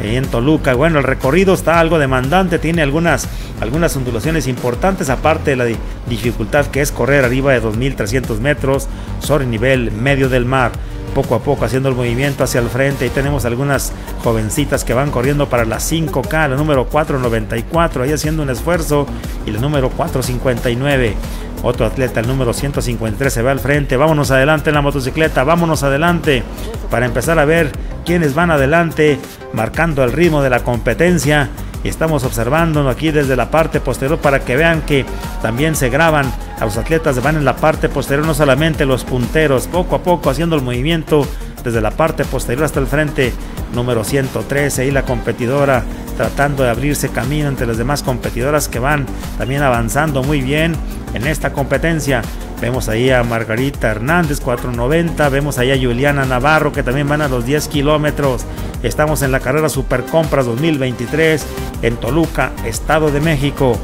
en Toluca. Bueno, el recorrido está algo demandante, tiene algunas, algunas ondulaciones importantes, aparte de la dificultad que es correr arriba de 2.300 metros sobre nivel medio del mar. Poco a poco haciendo el movimiento hacia el frente y tenemos algunas jovencitas que van corriendo para la 5K, la número 494, ahí haciendo un esfuerzo y la número 459. Otro atleta, el número 153, se va al frente. Vámonos adelante en la motocicleta, vámonos adelante para empezar a ver quiénes van adelante, marcando el ritmo de la competencia. Y estamos observando aquí desde la parte posterior para que vean que también se graban a los atletas, van en la parte posterior, no solamente los punteros, poco a poco haciendo el movimiento desde la parte posterior hasta el frente. Número 113, ahí la competidora tratando de abrirse camino entre las demás competidoras que van también avanzando muy bien en esta competencia. Vemos ahí a Margarita Hernández, 490. Vemos ahí a Juliana Navarro, que también van a los 10 kilómetros. Estamos en la carrera Super Compras 2023 en Toluca, Estado de México.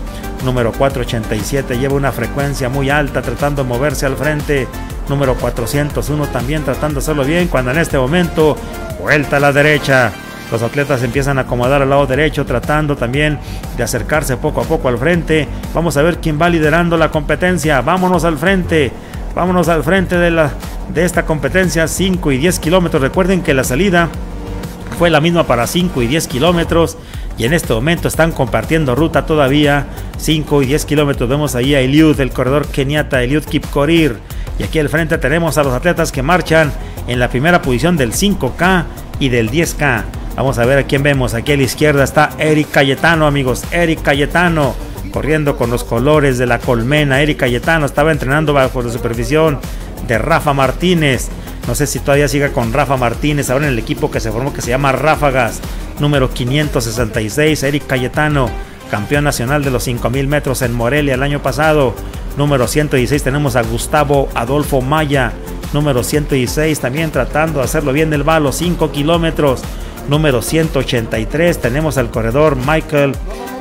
Número 487 lleva una frecuencia muy alta, tratando de moverse al frente. Número 401 también tratando de hacerlo bien, cuando en este momento vuelta a la derecha. Los atletas empiezan a acomodar al lado derecho, tratando también de acercarse poco a poco al frente. Vamos a ver quién va liderando la competencia. Vámonos al frente. Vámonos al frente de, la, de esta competencia 5 y 10 kilómetros. Recuerden que la salida fue la misma para 5 y 10 kilómetros. Y en este momento están compartiendo ruta todavía 5 y 10 kilómetros. Vemos ahí a Eliud, el corredor keniata, Eliud Kipkorir. Y aquí al frente tenemos a los atletas que marchan en la primera posición del 5K y del 10K. Vamos a ver a quién vemos. Aquí a la izquierda está Eric Cayetano, amigos. Eric Cayetano corriendo con los colores de la colmena. Eric Cayetano estaba entrenando bajo la supervisión de Rafa Martínez. No sé si todavía siga con Rafa Martínez, ahora en el equipo que se formó que se llama Ráfagas, número 566, Eric Cayetano, campeón nacional de los 5000 metros en Morelia el año pasado. Número 116 tenemos a Gustavo Adolfo Maya, número 116 también tratando de hacerlo bien del balo, 5 kilómetros. número 183. Tenemos al corredor Michael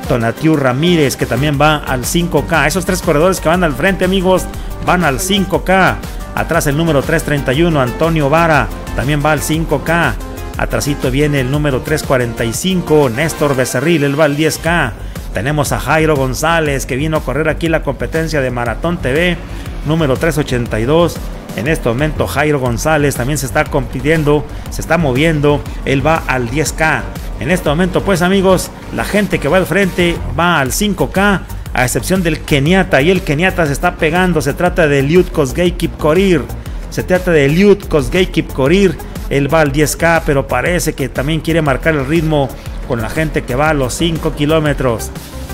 Tonatiu Ramírez, que también va al 5K. Esos tres corredores que van al frente, amigos, van al 5K. Atrás el número 331, Antonio Vara, también va al 5K. Atrasito viene el número 345, Néstor Becerril, él va al 10K. Tenemos a Jairo González, que vino a correr aquí la competencia de Maratón TV, número 382. En este momento Jairo González también se está compitiendo, se está moviendo, él va al 10K. En este momento, pues amigos, la gente que va al frente va al 5K, a excepción del Keniata. Y el Keniata se está pegando. Se trata de Liut Kosgei Kipkorir. Se trata de Liut Kosgei Kipkorir. Él va al 10K, pero parece que también quiere marcar el ritmo con la gente que va a los 5 kilómetros.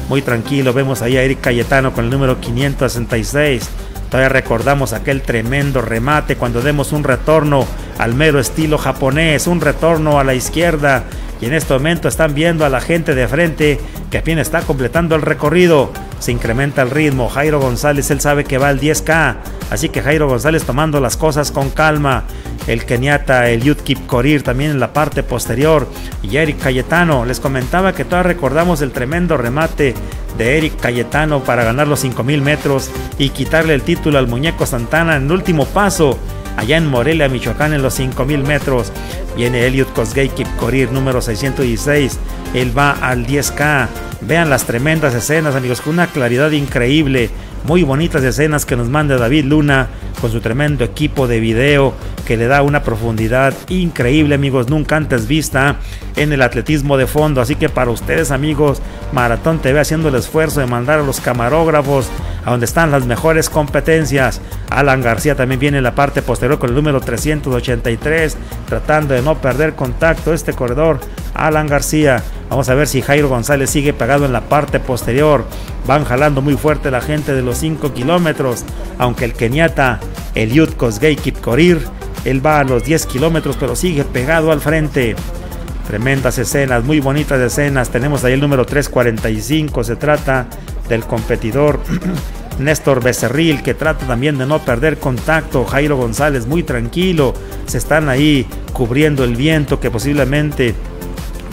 Muy tranquilo, vemos ahí a Eric Cayetano con el número 566. Todavía recordamos aquel tremendo remate cuando demos un retorno al mero estilo japonés, un retorno a la izquierda y en este momento están viendo a la gente de frente que apenas está completando el recorrido. Se incrementa el ritmo. Jairo González, él sabe que va al 10K. Así que Jairo González tomando las cosas con calma. El Keniata, el Yutkip Korir también en la parte posterior. Y Eric Cayetano. Les comentaba que todavía recordamos el tremendo remate de Eric Cayetano para ganar los 5000 metros y quitarle el título al muñeco Santana en el último paso allá en Morelia, Michoacán, en los 5000 metros. Viene Elliot Kosgei Kipkorir, número 616. Él va al 10K. Vean las tremendas escenas, amigos, con una claridad increíble. Muy bonitas escenas que nos manda David Luna con su tremendo equipo de video que le da una profundidad increíble, amigos, nunca antes vista en el atletismo de fondo. Así que para ustedes, amigos, Maratón TV haciendo el esfuerzo de mandar a los camarógrafos a donde están las mejores competencias. Alan García también viene en la parte posterior con el número 383, tratando de no perder contacto este corredor. Alan García, vamos a ver si Jairo González sigue pegado en la parte posterior. Van jalando muy fuerte la gente de los 5 kilómetros, aunque el keniata Eliud Kosgei Kipkorir, él va a los 10 kilómetros, pero sigue pegado al frente. Tremendas escenas, muy bonitas escenas. Tenemos ahí el número 345. Se trata del competidor Néstor Becerril, que trata también de no perder contacto. Jairo González, muy tranquilo. Se están ahí cubriendo el viento que posiblemente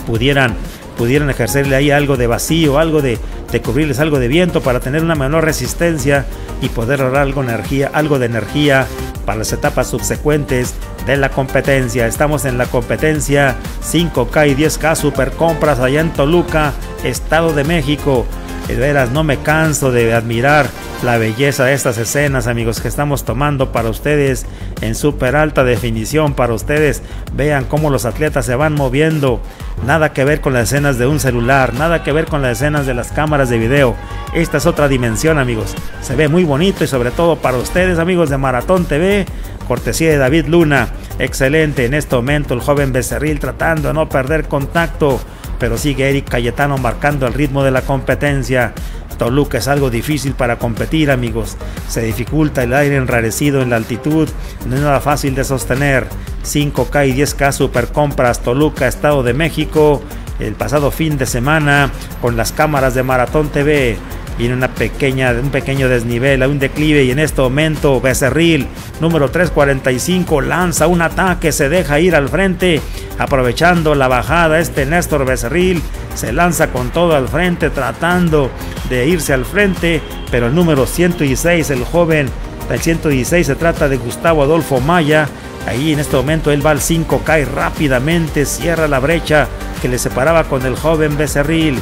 pudieran, pudieran ejercerle ahí algo de vacío, algo de, de cubrirles algo de viento para tener una menor resistencia y poder ahorrar algo, energía, algo de energía para las etapas subsecuentes de la competencia. Estamos en la competencia 5K y 10K Super Compras allá en Toluca, Estado de México. De veras, no me canso de admirar la belleza de estas escenas, amigos, que estamos tomando para ustedes en súper alta definición. Para ustedes, vean cómo los atletas se van moviendo. Nada que ver con las escenas de un celular, nada que ver con las escenas de las cámaras de video. Esta es otra dimensión, amigos. Se ve muy bonito y sobre todo para ustedes, amigos de Maratón TV, cortesía de David Luna. Excelente en este momento el joven Becerril tratando de no perder contacto pero sigue Eric Cayetano marcando el ritmo de la competencia. Toluca es algo difícil para competir, amigos. Se dificulta el aire enrarecido en la altitud, no es nada fácil de sostener. 5K y 10K Super Compras Toluca, Estado de México, el pasado fin de semana con las cámaras de Maratón TV. Viene una pequeña, un pequeño desnivel, un declive y en este momento Becerril, número 345, lanza un ataque, se deja ir al frente, aprovechando la bajada. Este Néstor Becerril se lanza con todo al frente, tratando de irse al frente, pero el número 116, el joven del 116, se trata de Gustavo Adolfo Maya. Ahí en este momento él va al 5, cae rápidamente, cierra la brecha que le separaba con el joven Becerril.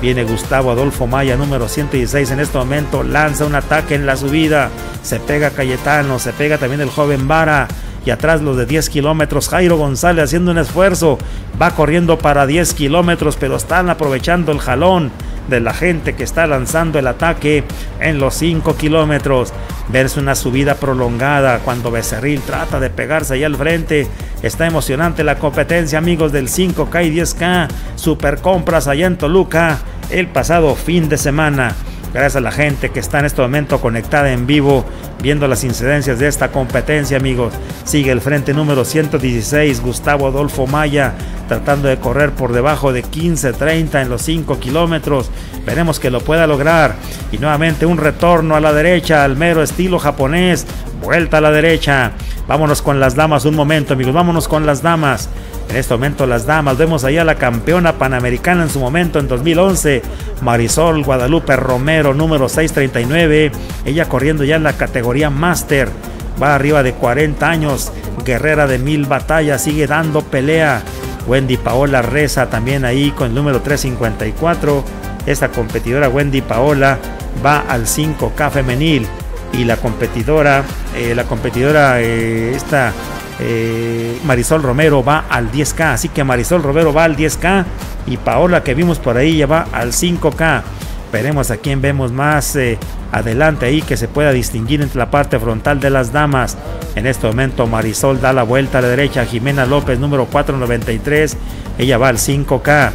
Viene Gustavo Adolfo Maya, número 116 en este momento, lanza un ataque en la subida, se pega Cayetano, se pega también el joven Vara, y atrás los de 10 kilómetros, Jairo González haciendo un esfuerzo, va corriendo para 10 kilómetros, pero están aprovechando el jalón de la gente que está lanzando el ataque en los 5 kilómetros. Verse una subida prolongada cuando Becerril trata de pegarse ahí al frente. Está emocionante la competencia, amigos del 5K y 10K. Super compras allá en Toluca el pasado fin de semana. Gracias a la gente que está en este momento conectada en vivo, viendo las incidencias de esta competencia, amigos. Sigue el frente número 116, Gustavo Adolfo Maya, tratando de correr por debajo de 15-30 en los 5 kilómetros. Veremos que lo pueda lograr. Y nuevamente un retorno a la derecha, al mero estilo japonés. Vuelta a la derecha. Vámonos con las damas un momento, amigos. Vámonos con las damas. En este momento las damas, vemos allá la campeona panamericana en su momento en 2011, Marisol Guadalupe Romero, número 639. Ella corriendo ya en la categoría Master. Va arriba de 40 años, guerrera de mil batallas, sigue dando pelea. Wendy Paola Reza también ahí con el número 354. Esta competidora Wendy Paola va al 5K femenil y la competidora, eh, la competidora eh, esta eh, Marisol Romero va al 10K, así que Marisol Romero va al 10K y Paola que vimos por ahí ya va al 5K. Veremos a quién vemos más adelante ahí que se pueda distinguir entre la parte frontal de las damas. En este momento Marisol da la vuelta a la derecha, Jimena López número 493, ella va al 5K.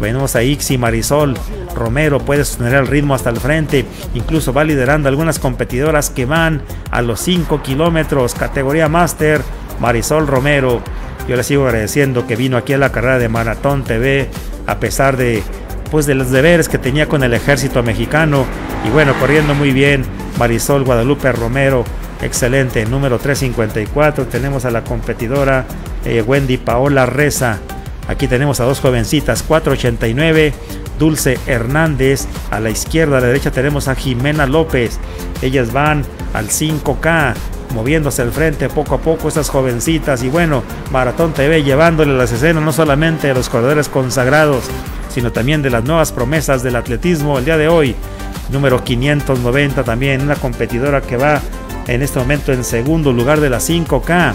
Vemos a Ixi Marisol Romero, puede sostener el ritmo hasta el frente, incluso va liderando algunas competidoras que van a los 5 kilómetros, categoría Master, Marisol Romero. Yo le sigo agradeciendo que vino aquí a la carrera de Maratón TV, a pesar de, pues, de los deberes que tenía con el ejército mexicano. Y bueno, corriendo muy bien, Marisol Guadalupe Romero, excelente, número 354. Tenemos a la competidora eh, Wendy Paola Reza Aquí tenemos a dos jovencitas, 489, Dulce Hernández. A la izquierda, a la derecha tenemos a Jimena López. Ellas van al 5K, moviéndose al frente poco a poco estas jovencitas. Y bueno, Maratón TV llevándole las escenas no solamente de los corredores consagrados, sino también de las nuevas promesas del atletismo el día de hoy. Número 590 también, una competidora que va en este momento en segundo lugar de la 5K.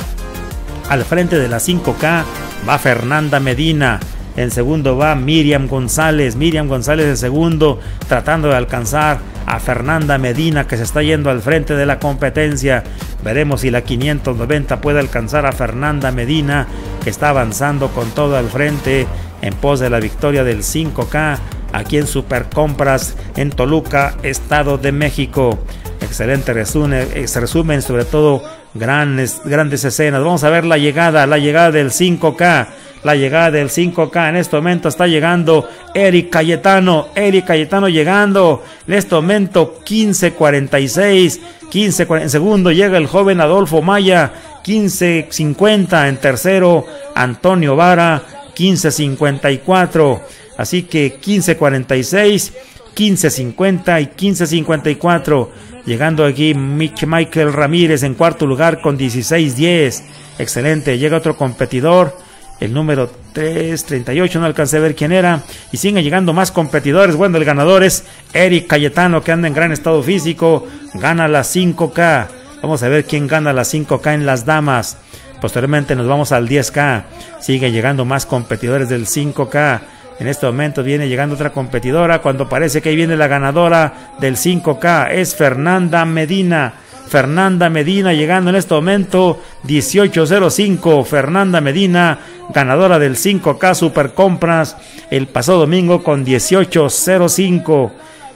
Al frente de la 5K va Fernanda Medina. En segundo va Miriam González. Miriam González en segundo, tratando de alcanzar a Fernanda Medina, que se está yendo al frente de la competencia. Veremos si la 590 puede alcanzar a Fernanda Medina, que está avanzando con todo al frente en pos de la victoria del 5K aquí en Supercompras en Toluca, Estado de México. Excelente resumen, resumen sobre todo grandes, grandes escenas. Vamos a ver la llegada, la llegada del 5K. La llegada del 5K. En este momento está llegando Eric Cayetano. Eric Cayetano llegando. En este momento 15.46. 15, en segundo llega el joven Adolfo Maya. 15.50 en tercero. Antonio Vara. 15.54. Así que 15.46. 15.50 y 15.54. Llegando aquí Michael Ramírez en cuarto lugar con 16-10. Excelente. Llega otro competidor. El número 338, no alcancé a ver quién era. Y siguen llegando más competidores. Bueno, el ganador es Eric Cayetano, que anda en gran estado físico. Gana la 5K. Vamos a ver quién gana la 5K en las damas. Posteriormente nos vamos al 10K. Sigue llegando más competidores del 5K. En este momento viene llegando otra competidora cuando parece que ahí viene la ganadora del 5K. Es Fernanda Medina. Fernanda Medina llegando en este momento 1805. Fernanda Medina, ganadora del 5K Super Compras el pasado domingo con 1805.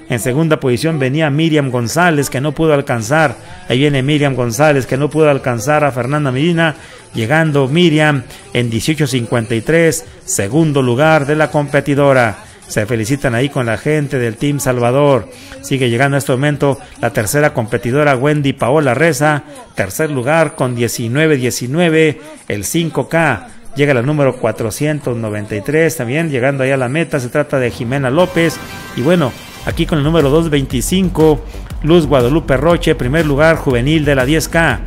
En segunda posición venía Miriam González que no pudo alcanzar. Ahí viene Miriam González que no pudo alcanzar a Fernanda Medina. Llegando Miriam en 1853, segundo lugar de la competidora. Se felicitan ahí con la gente del Team Salvador. Sigue llegando en este momento la tercera competidora Wendy Paola Reza. Tercer lugar con 19-19, el 5K. Llega la número 493 también, llegando ahí a la meta. Se trata de Jimena López. Y bueno, Aquí con el número 225, Luz Guadalupe Roche, primer lugar juvenil de la 10K.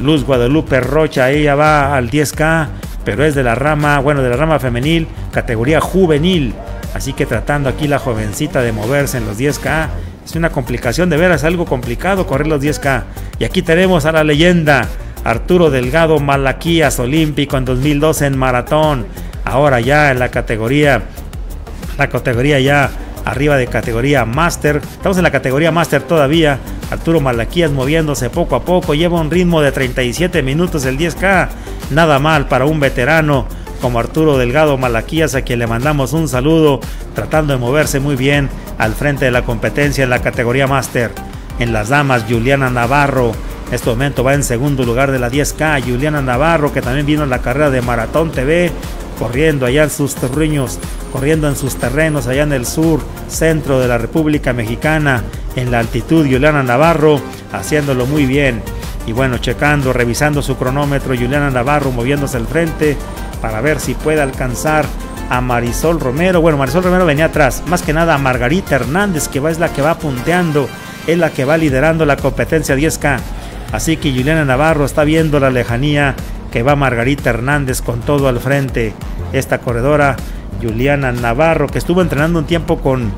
Luz Guadalupe Rocha, ella va al 10K, pero es de la rama, bueno, de la rama femenil, categoría juvenil. Así que tratando aquí la jovencita de moverse en los 10K, es una complicación de veras, algo complicado correr los 10K. Y aquí tenemos a la leyenda, Arturo Delgado Malaquías, olímpico en 2012 en maratón. Ahora ya en la categoría, la categoría ya arriba de categoría Master. Estamos en la categoría Master todavía. Arturo Malaquías moviéndose poco a poco. Lleva un ritmo de 37 minutos el 10K. Nada mal para un veterano como Arturo Delgado Malaquías, a quien le mandamos un saludo, tratando de moverse muy bien al frente de la competencia en la categoría Master. En las damas, Juliana Navarro. En este momento va en segundo lugar de la 10K. Juliana Navarro, que también vino en la carrera de Maratón TV, corriendo allá en sus terruños, corriendo en sus terrenos allá en el sur, centro de la República Mexicana, en la altitud, Juliana Navarro, haciéndolo muy bien. Y bueno, checando, revisando su cronómetro, Juliana Navarro moviéndose al frente para ver si puede alcanzar a Marisol Romero. Bueno, Marisol Romero venía atrás. Más que nada a Margarita Hernández, que es la que va punteando, es la que va liderando la competencia 10K. Así que Juliana Navarro está viendo la lejanía que va Margarita Hernández con todo al frente. Esta corredora, Juliana Navarro, que estuvo entrenando un tiempo con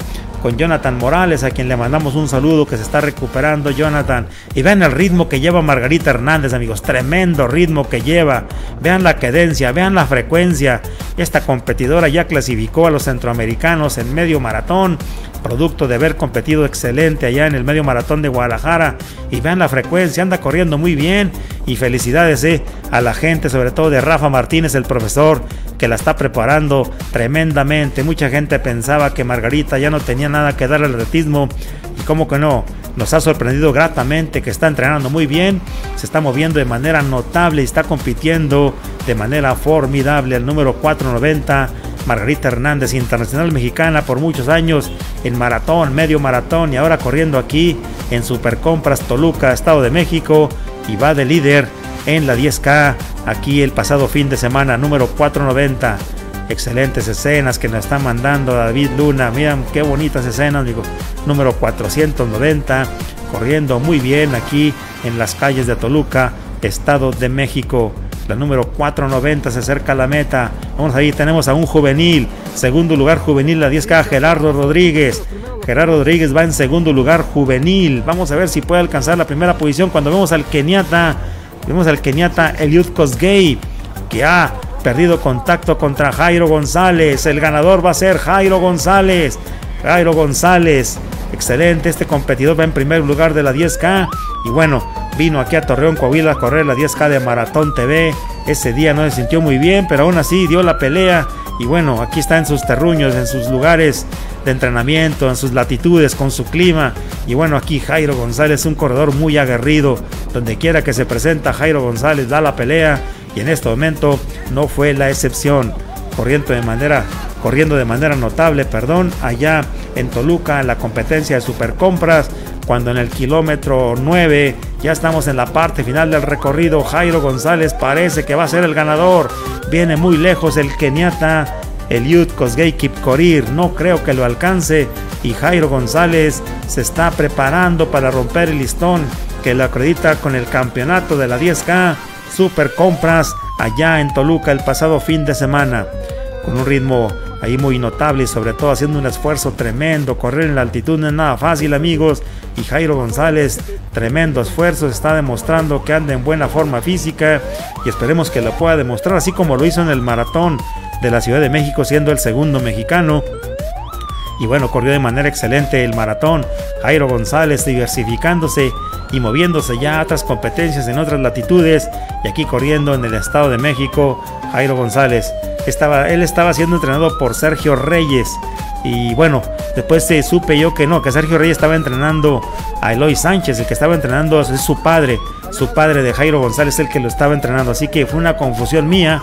con Jonathan Morales, a quien le mandamos un saludo que se está recuperando Jonathan. Y vean el ritmo que lleva Margarita Hernández, amigos, tremendo ritmo que lleva. Vean la cadencia, vean la frecuencia. Esta competidora ya clasificó a los centroamericanos en medio maratón, producto de haber competido excelente allá en el medio maratón de Guadalajara. Y vean la frecuencia, anda corriendo muy bien. Y felicidades eh, a la gente, sobre todo de Rafa Martínez, el profesor, que la está preparando tremendamente. Mucha gente pensaba que Margarita ya no tenía nada que dar al atletismo y como que no, nos ha sorprendido gratamente que está entrenando muy bien, se está moviendo de manera notable y está compitiendo de manera formidable. El número 490, Margarita Hernández, internacional mexicana por muchos años en maratón, medio maratón y ahora corriendo aquí en Supercompras Toluca, Estado de México y va de líder en la 10K aquí el pasado fin de semana, número 490. Excelentes escenas que nos está mandando David Luna. Miren qué bonitas escenas, digo. Número 490, corriendo muy bien aquí en las calles de Toluca, Estado de México. La número 490 se acerca a la meta. Vamos ahí, tenemos a un juvenil. Segundo lugar juvenil, la 10K, Gerardo Rodríguez. Gerardo Rodríguez va en segundo lugar juvenil. Vamos a ver si puede alcanzar la primera posición cuando vemos al keniata Vemos al keniata Eliud Kosgei, que ha perdido contacto contra Jairo González. El ganador va a ser Jairo González. Jairo González, excelente. Este competidor va en primer lugar de la 10K. Y bueno, vino aquí a Torreón, Coahuila a correr la 10K de Maratón TV. Ese día no se sintió muy bien, pero aún así dio la pelea. Y bueno, aquí está en sus terruños, en sus lugares de entrenamiento, en sus latitudes, con su clima. Y bueno, aquí Jairo González, un corredor muy aguerrido. Donde quiera que se presenta, Jairo González da la pelea. Y en este momento no fue la excepción. Corriendo de manera, corriendo de manera notable, perdón, allá en Toluca, en la competencia de Supercompras cuando en el kilómetro 9 ya estamos en la parte final del recorrido. Jairo González parece que va a ser el ganador. Viene muy lejos el keniata Eliud Kosgei Kipkorir. No creo que lo alcance. Y Jairo González se está preparando para romper el listón que lo acredita con el campeonato de la 10K Super Compras allá en Toluca el pasado fin de semana. Con un ritmo ahí muy notable y sobre todo haciendo un esfuerzo tremendo. Correr en la altitud no es nada fácil amigos. Y Jairo González, tremendo esfuerzo, está demostrando que anda en buena forma física y esperemos que lo pueda demostrar así como lo hizo en el maratón de la Ciudad de México siendo el segundo mexicano. Y bueno, corrió de manera excelente el maratón. Jairo González diversificándose y moviéndose ya a otras competencias en otras latitudes. Y aquí corriendo en el Estado de México, Jairo González. Estaba, él estaba siendo entrenado por Sergio Reyes. Y bueno, después se supe yo que no, que Sergio Reyes estaba entrenando a Eloy Sánchez, el que estaba entrenando es su padre, su padre de Jairo González, el que lo estaba entrenando. Así que fue una confusión mía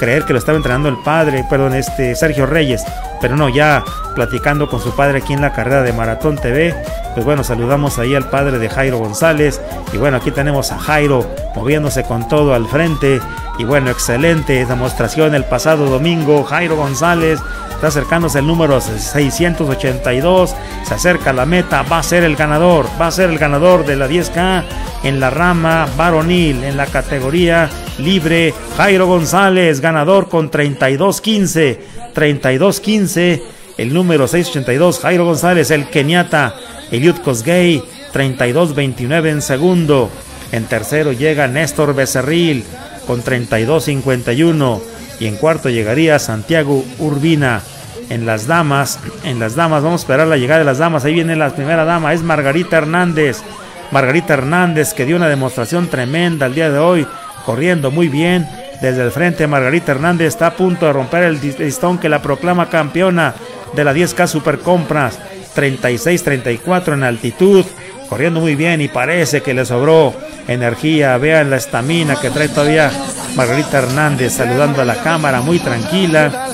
creer que lo estaba entrenando el padre, perdón, este Sergio Reyes, pero no, ya platicando con su padre aquí en la carrera de Maratón TV, pues bueno, saludamos ahí al padre de Jairo González. Y bueno, aquí tenemos a Jairo moviéndose con todo al frente. Y bueno, excelente demostración el pasado domingo, Jairo González está acercándose el número 682, se acerca a la meta, va a ser el ganador, va a ser el ganador de la 10K en la rama varonil, en la categoría libre, Jairo González, ganador con 32-15, 32-15, el número 682, Jairo González, el keniata, Eliud Kosgei, 32-29 en segundo, en tercero llega Néstor Becerril con 32-51 y en cuarto llegaría Santiago Urbina. En las damas, en las damas, vamos a esperar la llegada de las damas. Ahí viene la primera dama, es Margarita Hernández. Margarita Hernández que dio una demostración tremenda el día de hoy, corriendo muy bien. Desde el frente, Margarita Hernández está a punto de romper el listón que la proclama campeona de la 10K Super Compras. 36-34 en altitud, corriendo muy bien y parece que le sobró energía. Vean la estamina que trae todavía Margarita Hernández saludando a la cámara, muy tranquila.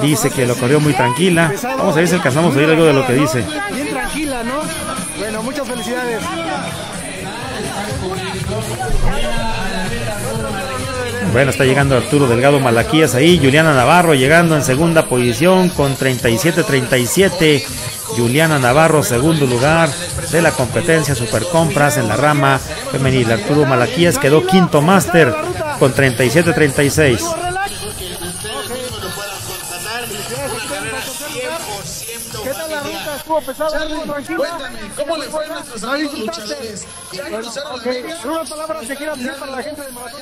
Dice que lo corrió muy tranquila. Vamos a ver si alcanzamos a oír algo de lo que dice. Bien tranquila, ¿no? Bueno, muchas felicidades. Bueno, está llegando Arturo Delgado Malaquías ahí. Juliana Navarro llegando en segunda posición con 37-37. Juliana Navarro, segundo lugar de la competencia Supercompras en la rama femenil. Arturo Malaquías quedó quinto máster con 37-36. Pesado, Cuéntame, ¿cómo le fue a nuestros amigos luchadores? Ya cruzaron la meta. Una palabra que quieran decir para la gente de Maratón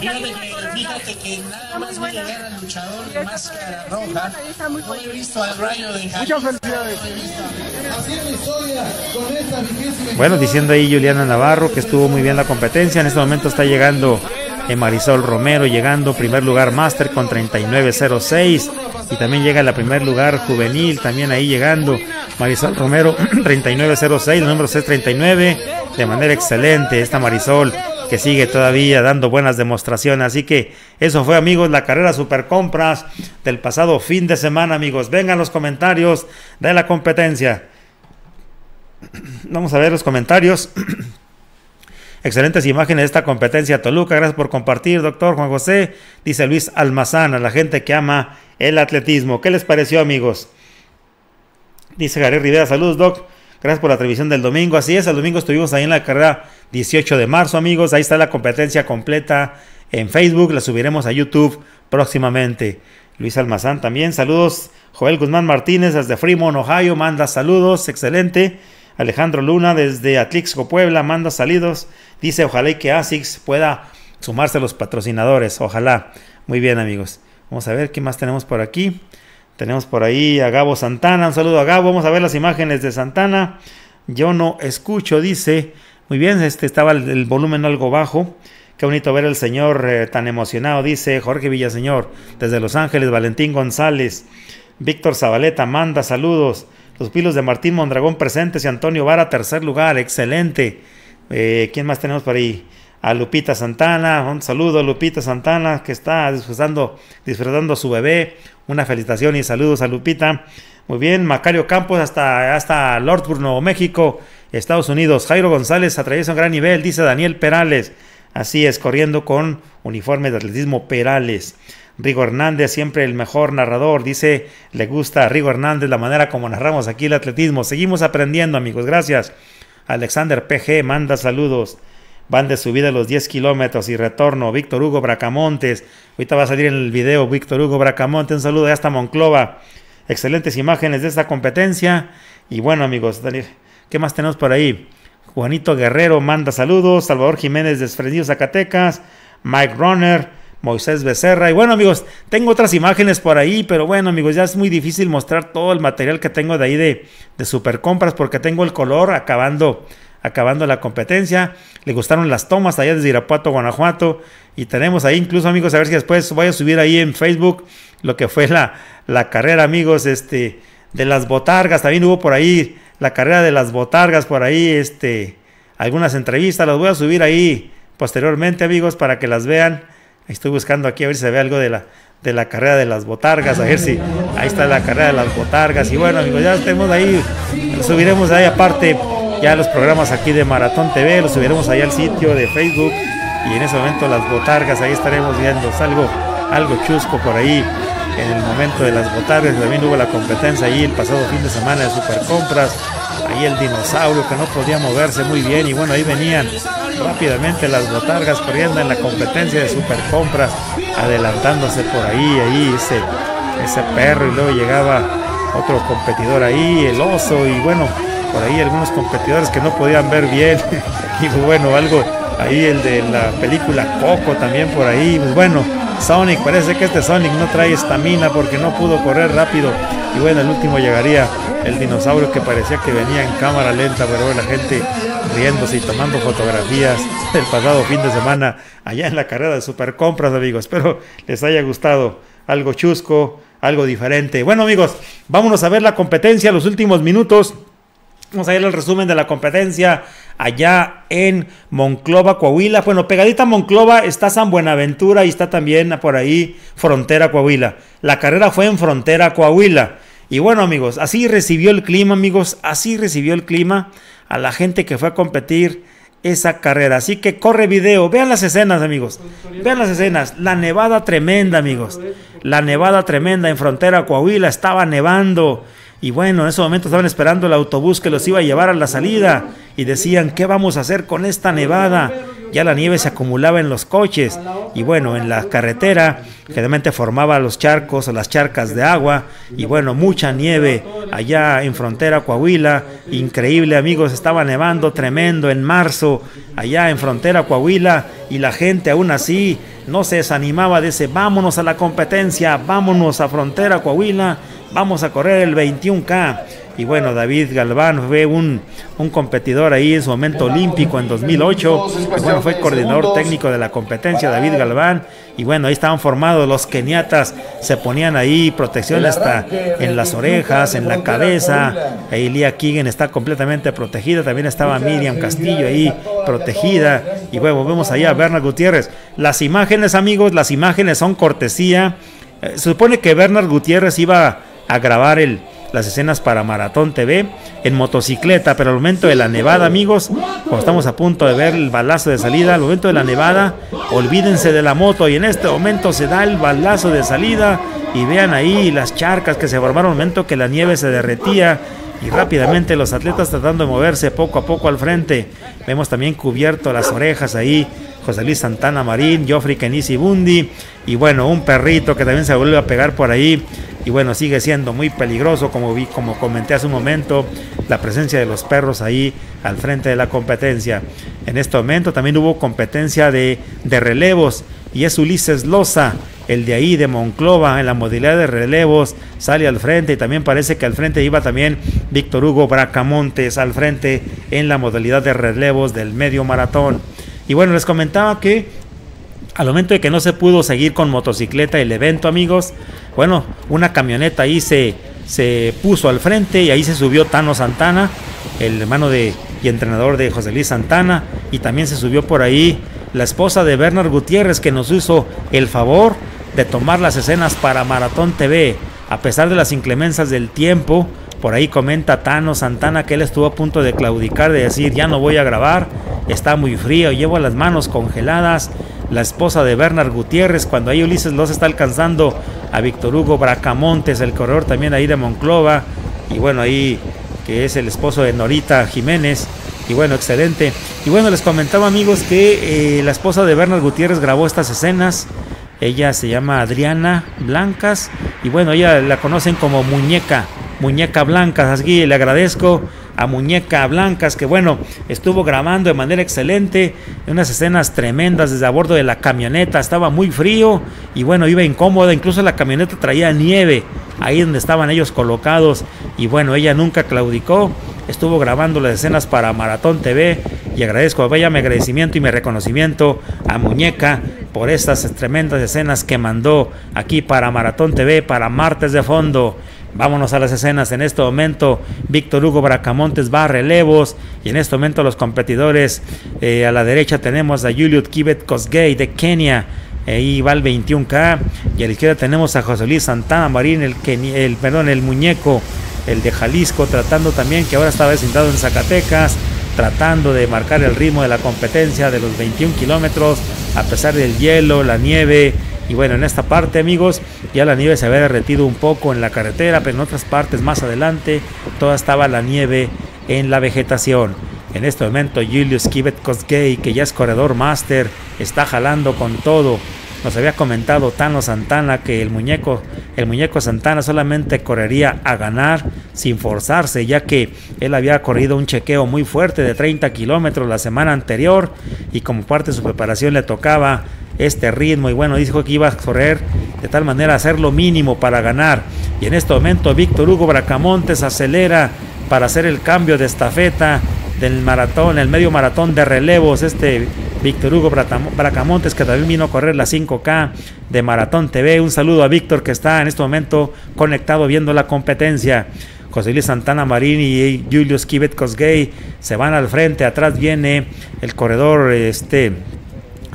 Fíjate que, fíjate que nada más voy a llegar al luchador de máscara roja. No he visto al rayo de Muchas felicidades. Bueno, diciendo ahí Juliana Navarro que estuvo muy bien la competencia. En este momento está llegando Marisol Romero llegando primer lugar máster con 39.06 y también llega la primer lugar juvenil también ahí llegando. Marisol Romero 39.06 el número es 39 de manera excelente esta Marisol que sigue todavía dando buenas demostraciones. Así que eso fue amigos la carrera super compras del pasado fin de semana amigos. Vengan los comentarios de la competencia. Vamos a ver los comentarios. Excelentes imágenes de esta competencia. Toluca. Gracias por compartir, doctor Juan José. Dice Luis Almazán, a la gente que ama el atletismo. ¿Qué les pareció, amigos? Dice Gary Rivera, saludos, doc. Gracias por la televisión del domingo. Así es, el domingo estuvimos ahí en la carrera 18 de marzo, amigos. Ahí está la competencia completa en Facebook. La subiremos a YouTube próximamente. Luis Almazán también. Saludos. Joel Guzmán Martínez desde Fremont, Ohio. Manda saludos. Excelente. Alejandro Luna desde Atlixco, Puebla. Manda saludos. Dice, ojalá y que ASICS pueda sumarse a los patrocinadores. Ojalá. Muy bien, amigos. Vamos a ver qué más tenemos por aquí. Tenemos por ahí a Gabo Santana. Un saludo a Gabo. Vamos a ver las imágenes de Santana. Yo no escucho, dice. Muy bien, este estaba el, volumen algo bajo. Qué bonito ver al señor eh, tan emocionado, dice Jorge Villaseñor, desde Los Ángeles, Valentín González, Víctor Zabaleta, manda saludos. Los pilos de Martín Mondragón presentes y Antonio Vara, tercer lugar, excelente. Eh, ¿Quién más tenemos por ahí? A Lupita Santana, un saludo a Lupita Santana que está disfrutando, disfrutando a su bebé. Una felicitación y saludos a Lupita. Muy bien, Macario Campos hasta, hasta Lordburg, Nuevo México, Estados Unidos. Jairo González atraviesa un gran nivel, dice Daniel Perales. Así es, corriendo con uniforme de atletismo Perales. Rigo Hernández, siempre el mejor narrador, dice, le gusta a Rigo Hernández la manera como narramos aquí el atletismo. Seguimos aprendiendo, amigos, gracias. Alexander PG manda saludos. Van de subida los 10 kilómetros y retorno. Víctor Hugo Bracamontes. Ahorita va a salir en el video Víctor Hugo Bracamontes. Un saludo de hasta Monclova. Excelentes imágenes de esta competencia. Y bueno, amigos, ¿qué más tenemos por ahí? Juanito Guerrero manda saludos. Salvador Jiménez de Zacatecas. Mike Runner. Moisés Becerra. Y bueno, amigos, tengo otras imágenes por ahí, pero bueno, amigos, ya es muy difícil mostrar todo el material que tengo de ahí de, de super compras porque tengo el color acabando acabando la competencia. Le gustaron las tomas allá desde Irapuato, Guanajuato. Y tenemos ahí incluso, amigos, a ver si después voy a subir ahí en Facebook lo que fue la, la carrera, amigos, este, de las botargas. También hubo por ahí la carrera de las botargas, por ahí, este, algunas entrevistas. Las voy a subir ahí posteriormente, amigos, para que las vean. Estoy buscando aquí a ver si se ve algo de la, de la carrera de las botargas, a ver si ahí está la carrera de las botargas. Y bueno, amigos, ya tenemos ahí, subiremos ahí aparte ya los programas aquí de Maratón TV, los subiremos ahí al sitio de Facebook y en ese momento las botargas, ahí estaremos viendo. Algo, algo chusco por ahí en el momento de las botargas, también hubo la competencia ahí el pasado fin de semana de Supercompras, ahí el dinosaurio que no podía moverse muy bien y bueno, ahí venían rápidamente las botargas corriendo en la competencia de Supercompras, adelantándose por ahí, ahí ese, ese perro y luego llegaba otro competidor ahí, el oso y bueno, por ahí algunos competidores que no podían ver bien. y pues bueno, algo ahí el de la película Coco también por ahí. Pues bueno, Sonic, parece que este Sonic no trae estamina porque no pudo correr rápido. Y bueno, el último llegaría el dinosaurio que parecía que venía en cámara lenta, pero la gente riéndose y tomando fotografías del pasado fin de semana allá en la carrera de Supercompras, amigos. Espero les haya gustado algo chusco, algo diferente. Bueno, amigos, vámonos a ver la competencia, los últimos minutos. Vamos a ver el resumen de la competencia allá en Monclova, Coahuila. Bueno, pegadita Monclova está San Buenaventura y está también por ahí Frontera, Coahuila. La carrera fue en Frontera, Coahuila. Y bueno, amigos, así recibió el clima, amigos, así recibió el clima a la gente que fue a competir esa carrera. Así que corre video, vean las escenas, amigos. Vean las escenas. La nevada tremenda, amigos. La nevada tremenda en frontera Coahuila, estaba nevando. Y bueno, en ese momento estaban esperando el autobús que los iba a llevar a la salida y decían, ¿qué vamos a hacer con esta nevada? Ya la nieve se acumulaba en los coches y bueno, en la carretera generalmente formaba los charcos o las charcas de agua y bueno, mucha nieve allá en frontera Coahuila, increíble amigos, estaba nevando tremendo en marzo allá en frontera Coahuila y la gente aún así no se desanimaba, dice, vámonos a la competencia, vámonos a frontera Coahuila vamos a correr el 21K. Y bueno, David Galván fue un, un competidor ahí en su momento olímpico en 2008. Y bueno, fue coordinador técnico de la competencia, David Galván. Y bueno, ahí estaban formados los keniatas, se ponían ahí protección hasta en las orejas, en la cabeza. Elia Kigen está completamente protegida. También estaba Miriam Castillo ahí protegida. Y bueno, vemos ahí a Bernard Gutiérrez. Las imágenes, amigos, las imágenes son cortesía. Eh, se supone que Bernard Gutiérrez iba a grabar el, las escenas para Maratón TV en motocicleta, pero al momento de la nevada, amigos, cuando estamos a punto de ver el balazo de salida, al momento de la nevada, olvídense de la moto y en este momento se da el balazo de salida y vean ahí las charcas que se formaron al momento que la nieve se derretía y rápidamente los atletas tratando de moverse poco a poco al frente. Vemos también cubierto las orejas ahí José Luis Santana Marín, Joffrey Kenisi Bundi y bueno, un perrito que también se vuelve a pegar por ahí y bueno, sigue siendo muy peligroso, como, vi, como comenté hace un momento, la presencia de los perros ahí al frente de la competencia. En este momento también hubo competencia de, de relevos y es Ulises Loza, el de ahí de Monclova, en la modalidad de relevos, sale al frente y también parece que al frente iba también Víctor Hugo Bracamontes al frente en la modalidad de relevos del medio maratón. Y bueno, les comentaba que al momento de que no se pudo seguir con motocicleta el evento, amigos, bueno, una camioneta ahí se, se puso al frente y ahí se subió Tano Santana, el hermano de, y entrenador de José Luis Santana, y también se subió por ahí la esposa de Bernard Gutiérrez que nos hizo el favor de tomar las escenas para Maratón TV. A pesar de las inclemencias del tiempo, por ahí comenta Tano Santana que él estuvo a punto de claudicar, de decir ya no voy a grabar, está muy frío, llevo las manos congeladas. La esposa de Bernard Gutiérrez, cuando ahí Ulises los está alcanzando a Víctor Hugo Bracamontes, el corredor también ahí de Monclova, y bueno, ahí que es el esposo de Norita Jiménez. Y bueno, excelente. Y bueno, les comentaba amigos que eh, la esposa de Bernard Gutiérrez grabó estas escenas. Ella se llama Adriana Blancas. Y bueno, ella la conocen como Muñeca. Muñeca Blancas. Así le agradezco a Muñeca Blancas, que bueno, estuvo grabando de manera excelente, unas escenas tremendas desde a bordo de la camioneta, estaba muy frío y bueno, iba incómoda, incluso la camioneta traía nieve ahí donde estaban ellos colocados y bueno, ella nunca claudicó, estuvo grabando las escenas para Maratón TV y agradezco, vaya mi agradecimiento y mi reconocimiento a Muñeca por estas tremendas escenas que mandó aquí para Maratón TV, para Martes de Fondo. Vámonos a las escenas. En este momento, Víctor Hugo Bracamontes va a relevos. Y en este momento, los competidores. Eh, a la derecha tenemos a Julius Kibet Kosgei de Kenia. Ahí va el 21K. Y a la izquierda tenemos a José Luis Santana Marín, el, el, el muñeco, el de Jalisco, tratando también, que ahora está vecindado en Zacatecas, tratando de marcar el ritmo de la competencia de los 21 kilómetros, a pesar del hielo, la nieve y bueno, en esta parte, amigos, ya la nieve se había derretido un poco en la carretera, pero en otras partes más adelante, toda estaba la nieve en la vegetación. En este momento, Julius Kibet Kosgei, que ya es corredor máster, está jalando con todo. Nos había comentado Tano Santana que el muñeco, el muñeco Santana solamente correría a ganar sin forzarse, ya que él había corrido un chequeo muy fuerte de 30 kilómetros la semana anterior y como parte de su preparación le tocaba este ritmo y bueno, dijo que iba a correr de tal manera a hacer lo mínimo para ganar. Y en este momento Víctor Hugo Bracamontes acelera para hacer el cambio de estafeta del maratón, el medio maratón de relevos. Este Víctor Hugo Bracamontes que también vino a correr la 5K de Maratón TV. Un saludo a Víctor que está en este momento conectado viendo la competencia. José Luis Santana Marín y Julius Kibet Kosgei se van al frente. Atrás viene el corredor este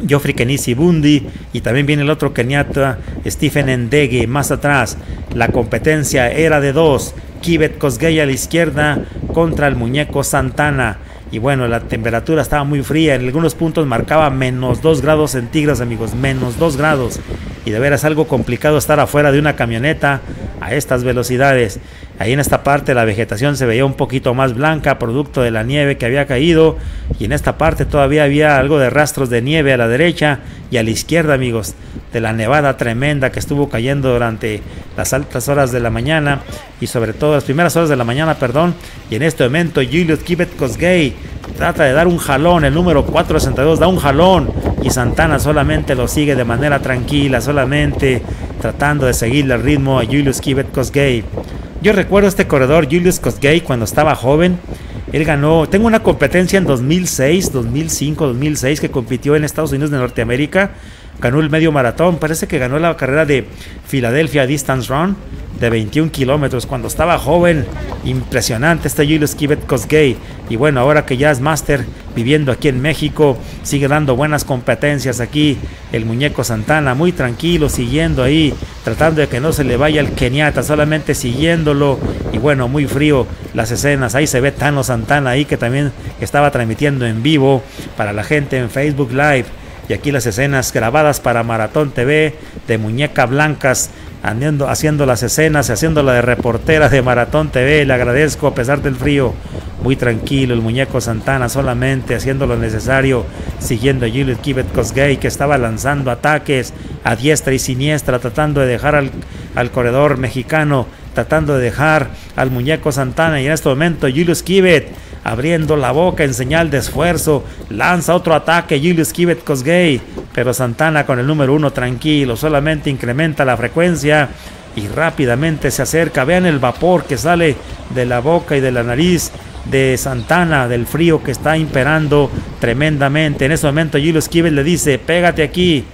Geoffrey Kenisi Bundi y también viene el otro keniata Stephen Ndege más atrás. La competencia era de dos. Kibet Kosgei a la izquierda contra el muñeco Santana. y bueno, la temperatura estaba muy fría, en algunos puntos marcaba menos 2 grados centígrados amigos, menos 2 grados y de veras algo complicado estar afuera de una camioneta a estas velocidades. Ahí en esta parte la vegetación se veía un poquito más blanca, producto de la nieve que había caído. Y en esta parte todavía había algo de rastros de nieve a la derecha y a la izquierda, amigos, de la nevada tremenda que estuvo cayendo durante las altas horas de la mañana y sobre todo las primeras horas de la mañana, perdón. Y en este momento Julius Kibet Kosgei trata de dar un jalón, el número 462 da un jalón y Santana solamente lo sigue de manera tranquila, solamente tratando de seguirle el ritmo a Julius Kibet Kosgei. Yo recuerdo este corredor Julius Kosgei cuando estaba joven. Él ganó, tengo una competencia en 2006, 2005, 2006 que compitió en Estados Unidos de Norteamérica. Ganó el medio maratón, parece que ganó la carrera de Philadelphia Distance Run de 21 kilómetros cuando estaba joven. Impresionante este Julius Kibet Kosgei. Y bueno, ahora que ya es máster viviendo aquí en México, sigue dando buenas competencias aquí. El muñeco Santana, muy tranquilo, siguiendo ahí, tratando de que no se le vaya el Keniata, solamente siguiéndolo. Y bueno, muy frío las escenas. Ahí se ve Tano Santana ahí que también estaba transmitiendo en vivo para la gente en Facebook Live. Y aquí las escenas grabadas para Maratón TV de Muñeca Blancas Andando, haciendo las escenas, haciendo la de reportera de Maratón TV. Le agradezco a pesar del frío. Muy tranquilo el muñeco Santana, solamente haciendo lo necesario, siguiendo a Julius Kibet Kosgei, que estaba lanzando ataques a diestra y siniestra, tratando de dejar al, al corredor mexicano, tratando de dejar al muñeco Santana. Y en este momento Julius Kibet abriendo la boca en señal de esfuerzo, lanza otro ataque Julius Kibet Kosgei, pero Santana con el número uno tranquilo, solamente incrementa la frecuencia y rápidamente se acerca. Vean el vapor que sale de la boca y de la nariz de Santana, del frío que está imperando tremendamente. En ese momento Julius Kibet le dice, pégate aquí,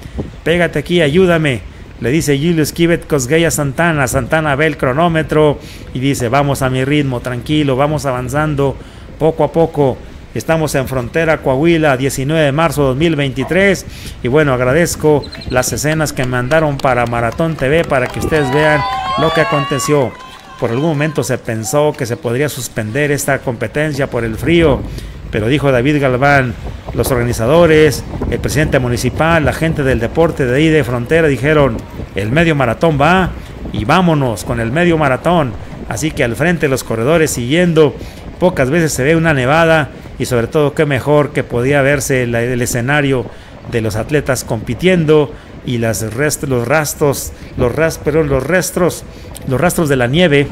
pégate aquí, ayúdame. Le dice Julius Kibet Kosgei a Santana. Santana ve el cronómetro y dice, vamos a mi ritmo, tranquilo, vamos avanzando poco a poco. Estamos en frontera Coahuila, 19 de marzo de 2023. Y bueno, agradezco las escenas que mandaron para Maratón TV para que ustedes vean lo que aconteció. Por algún momento se pensó que se podría suspender esta competencia por el frío, pero dijo David Galván, los organizadores, el presidente municipal, la gente del deporte de ahí de frontera dijeron, el medio maratón va y vámonos con el medio maratón. Así que al frente los corredores siguiendo pocas veces se ve una nevada y sobre todo qué mejor que podía verse el, escenario de los atletas compitiendo y las los rastros, los, los rastros, los rastros de la nieve